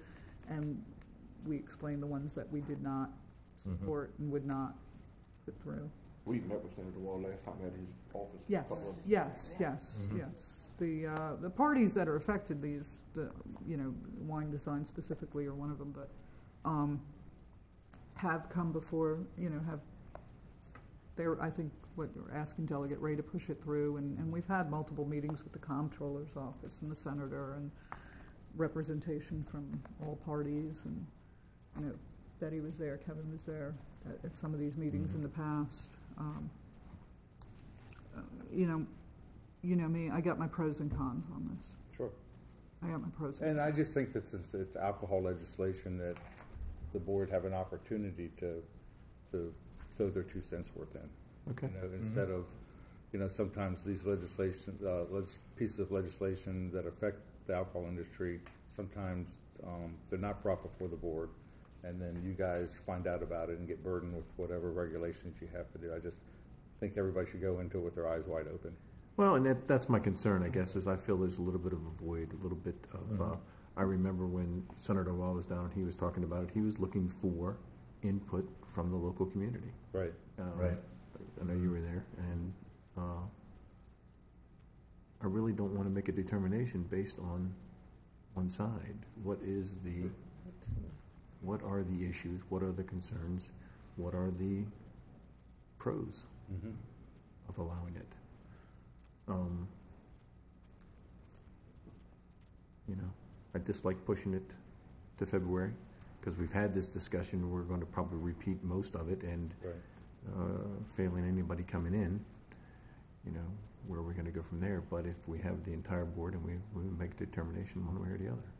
and we explained the ones that we did not support and would not put through. We met with Senator Waugh last time at his office. a couple Yes, of- yes, yes, Mhm. yes. The, uh, the parties that are affected, these, the, you know, wine design specifically are one of them, but, um, have come before, you know, have, they're, I think, what, you're asking Delegate Rey to push it through, and, and we've had multiple meetings with the comptroller's office and the senator, and representation from all parties, and, you know, Betty was there, Kevin was there at, at some of these meetings in the past. Um, uh, you know, you know me, I got my pros and cons on this. Sure. I got my pros and And I just think that since it's alcohol legislation, that the board have an opportunity to, to throw their two cents worth in. Okay. You know, instead of, you know, sometimes these legislation, uh, leg- pieces of legislation that affect the alcohol industry, sometimes, um, they're not brought before the board. And then you guys find out about it and get burdened with whatever regulations you have to do. I just think everybody should go into it with their eyes wide open. Well, and that, that's my concern, I guess, is I feel there's a little bit of a void, a little bit of, uh, I remember when Senator Waugh was down, he was talking about it, he was looking for input from the local community. Right. Um, Right. I know you were there, and, uh, I really don't want to make a determination based on one side. What is the, what are the issues, what are the concerns, what are the pros Mhm. of allowing it? Um, You know, I dislike pushing it to February, because we've had this discussion, we're going to probably repeat most of it, and Right. uh, failing anybody coming in, you know, where we're going to go from there. But if we have the entire board and we, we make a determination one way or the other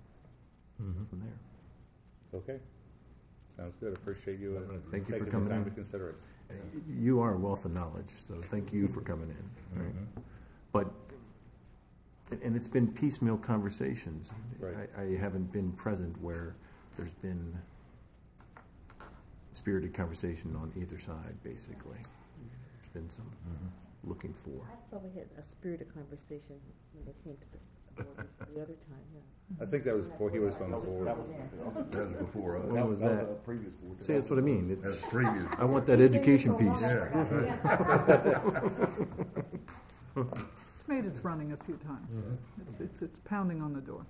from there. Okay. Sounds good. Appreciate you uh, Thank you for taking the time in. to consider it. You are a wealth of knowledge, so thank you for coming in. right? But, and it's been piecemeal conversations. Right. I, I haven't been present where there's been spirited conversation on either side, basically. There's been some looking for. I thought we had a spirited conversation when they came to the, board the other time, yeah. I think that was before he was on the board. That was, That was before us. When was that that? was a previous board. See, that's what I mean. It's, That's previous. I want that education piece. It's made its running a few times. Mm-hmm. It's, it's, it's pounding on the door.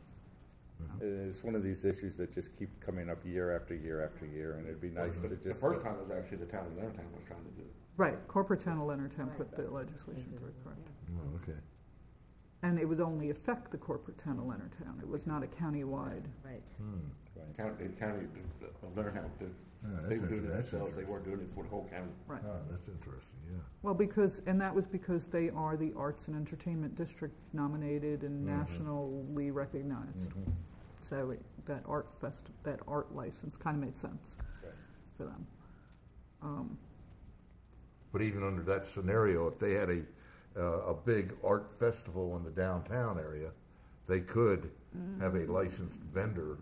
Mm-hmm. It's one of these issues that just keep coming up year after year after year, and it'd be nice The to the just. first time was actually the town of Leonardtown was trying to do it. Right, corporate town of Leonardtown put the legislation through, correct. Oh, okay. And it would only affect the corporate town of Leonardtown. It was not a countywide. Right. County, county, uh, learn how to, Yeah, they that's were doing inter- it that's themselves, they weren't doing it for the whole county. Right. Ah, that's interesting, yeah. Well, because, and that was because they are the Arts and Entertainment District nominated and Mhm. nationally recognized. Mhm. So it- that art fest, that art license kind of made sense for them. Um, But even under that scenario, if they had a, uh, a big art festival in the downtown area, they could have a licensed vendor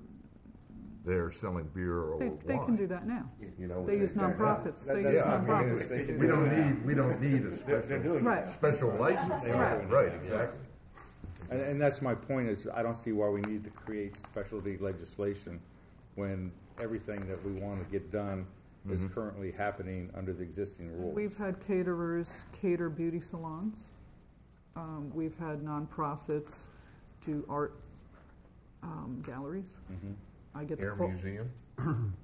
there selling beer or They, wine. they can do that now. You know, They use exactly. nonprofits. They Yeah, use I mean, nonprofits it's- to We don't that. need, we don't need a They're- they're doing special, it. Right. special license. Right. Right, exactly. And, and that's my point is, I don't see why we need to create specialty legislation when everything that we want to get done is Mhm. currently happening under the existing rules. We've had caterers cater beauty salons. Um, we've had nonprofits do art um, galleries. Mhm. I get the Air call- Museum,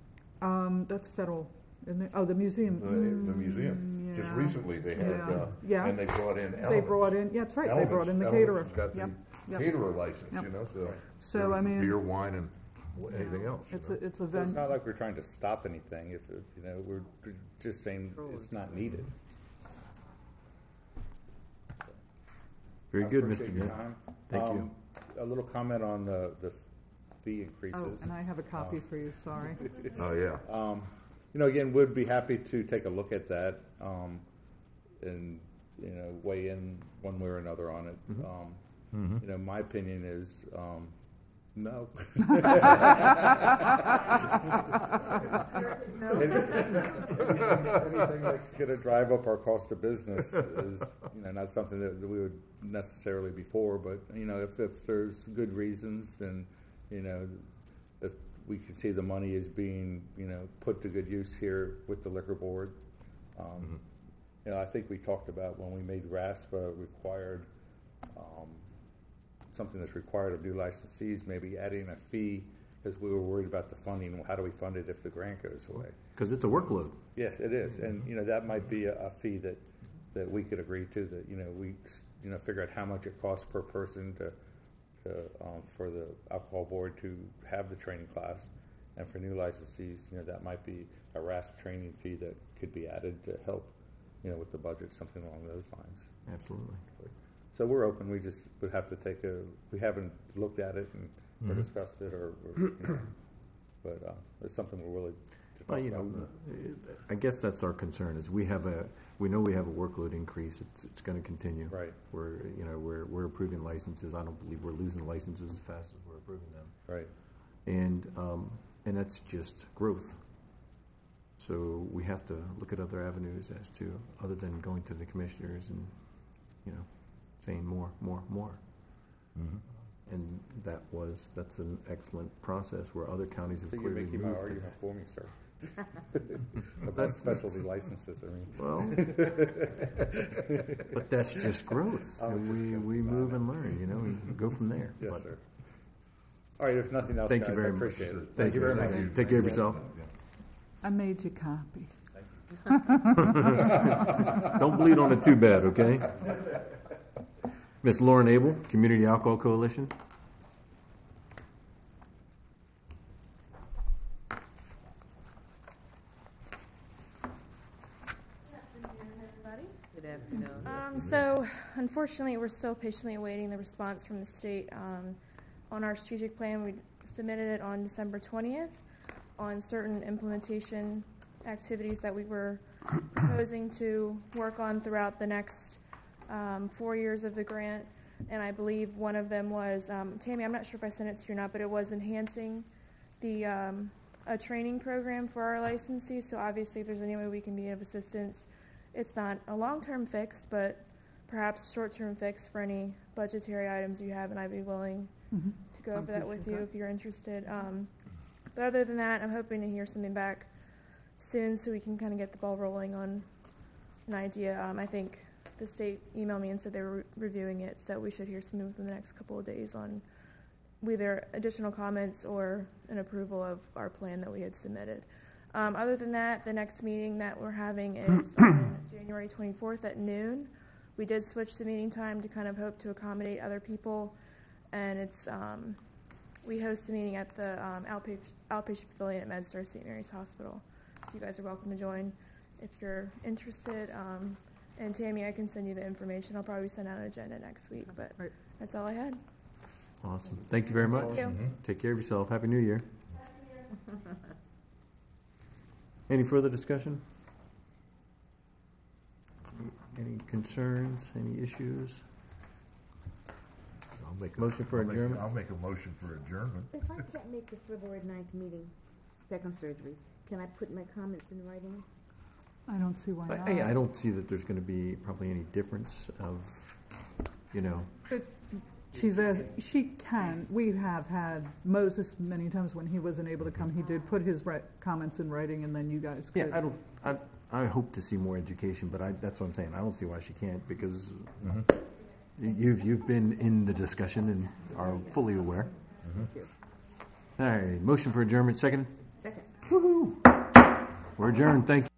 Um, that's federal, isn't it? Oh, the museum. the, the museum. Just yeah. recently, they had, Yeah. uh, Yeah. and they brought in They Elements. brought in, yeah, that's right, they brought in the Elements caterer. has got the Yep, yep. caterer license, Yep. you know, so. So, I mean- Beer, wine, and wh- anything else. you It's know. a, it's a So it's ven- not like we're trying to stop anything, if, it- you know, we're just saying it's not needed. Very I good, appreciate Mr. your Nick. time. Thank you. Um, A little comment on the, the fee Oh, increases. and I have a copy Um, for you, sorry. Oh, yeah. Um, you know, again, we'd be happy to take a look at that, um, and, you know, weigh in one way or another on it. Mhm. Um, Mhm. you know, my opinion is, um, no. Any- Anything that's gonna drive up our cost of business is, you know, not something that we would necessarily be for, but, you know, if, if there's good reasons, then, you know, if we can see the money is being, you know, put to good use here with the liquor board. Um, You know, I think we talked about when we made RASPA required, um, something that's required of new licensees, maybe adding a fee, because we were worried about the funding, how do we fund it if the grant goes away? Because it's a workload. Yes, it is, and, you know, that might be a, a fee that, that we could agree to, that, you know, we, you know, figure out how much it costs per person to, to, um, for the alcohol board to have the training class. And for new licensees, you know, that might be a RASP training fee that could be added to help, you know, with the budget, something along those lines. Absolutely. So we're open, we just would have to take a, we haven't looked at it and, or Mhm. discussed it, or, or, you know, but, uh, it's something we're willing to Well, talk you know, about. I guess that's our concern, is we have a, we know we have a workload increase, it's, it's gonna continue. Right. We're, you know, we're, we're approving licenses, I don't believe we're losing licenses as fast as we're approving them. Right. And, um, and that's just growth. So we have to look at other avenues as to, other than going to the commissioners and, you know, saying more, more, more. Mhm. And that was, that's an excellent process where other counties have So you're clearly making my moved. to argument that. for me, sir. About That's- specialty licenses, I mean. Well, but that's just growth. I'm And just we, kidding. we move and learn, you know, and go from there. Yes, But sir. All right, if nothing else, Thank guys, you I very much. appreciate it. Thank you very much. Take care of yourself. I made you copy. Don't bleed on it too bad, okay? Miss Lauren Abel, Community Alcohol Coalition. Um, so unfortunately, we're still patiently awaiting the response from the state, um, on our strategic plan. We submitted it on December twentieth on certain implementation activities that we were proposing to work on throughout the next, um, four years of the grant. And I believe one of them was, um, Tammy, I'm not sure if I sent it to you or not, but it was enhancing the, um, a training program for our licensees. So obviously, if there's any way we can be of assistance, it's not a long-term fix, but perhaps short-term fix for any budgetary items you have, and I'd be willing Mhm. to go over that with you if you're interested. Um, but other than that, I'm hoping to hear something back soon so we can kind of get the ball rolling on an idea. Um, I think the state emailed me and said they were re- reviewing it, so we should hear something within the next couple of days on either additional comments or an approval of our plan that we had submitted. Um, other than that, the next meeting that we're having is on January 24th at noon We did switch the meeting time to kind of hope to accommodate other people, and it's, um, we host the meeting at the um, outpatient, outpatient pavilion at MedStar St. Mary's Hospital. So you guys are welcome to join if you're interested. Um, and Tammy, I can send you the information. I'll probably send out an agenda next week, but Right. that's all I had. Awesome. Thank you very much. Thank you. Take care of yourself. Happy New Year. Any further discussion? Any concerns, any issues? I'll make a- Motion for I'll make- adjournment? I'll make a motion for adjournment. If I can't make the February ninth meeting, second surgery, can I put my comments in writing? I don't see why not. I, I don't see that there's gonna be probably any difference of, you know, She's as, she can, we have had Moses many times when he wasn't able to come, he did put his ri- comments in writing and then you guys could. yeah. I don't, I, I hope to see more education, but I, that's what I'm saying. I don't see why she can't because mm-hmm. you- you've, you've been in the discussion and are fully aware. Mm-hmm. All right, motion for adjournment, second? Second. Woo-hoo. We're adjourned, thank you.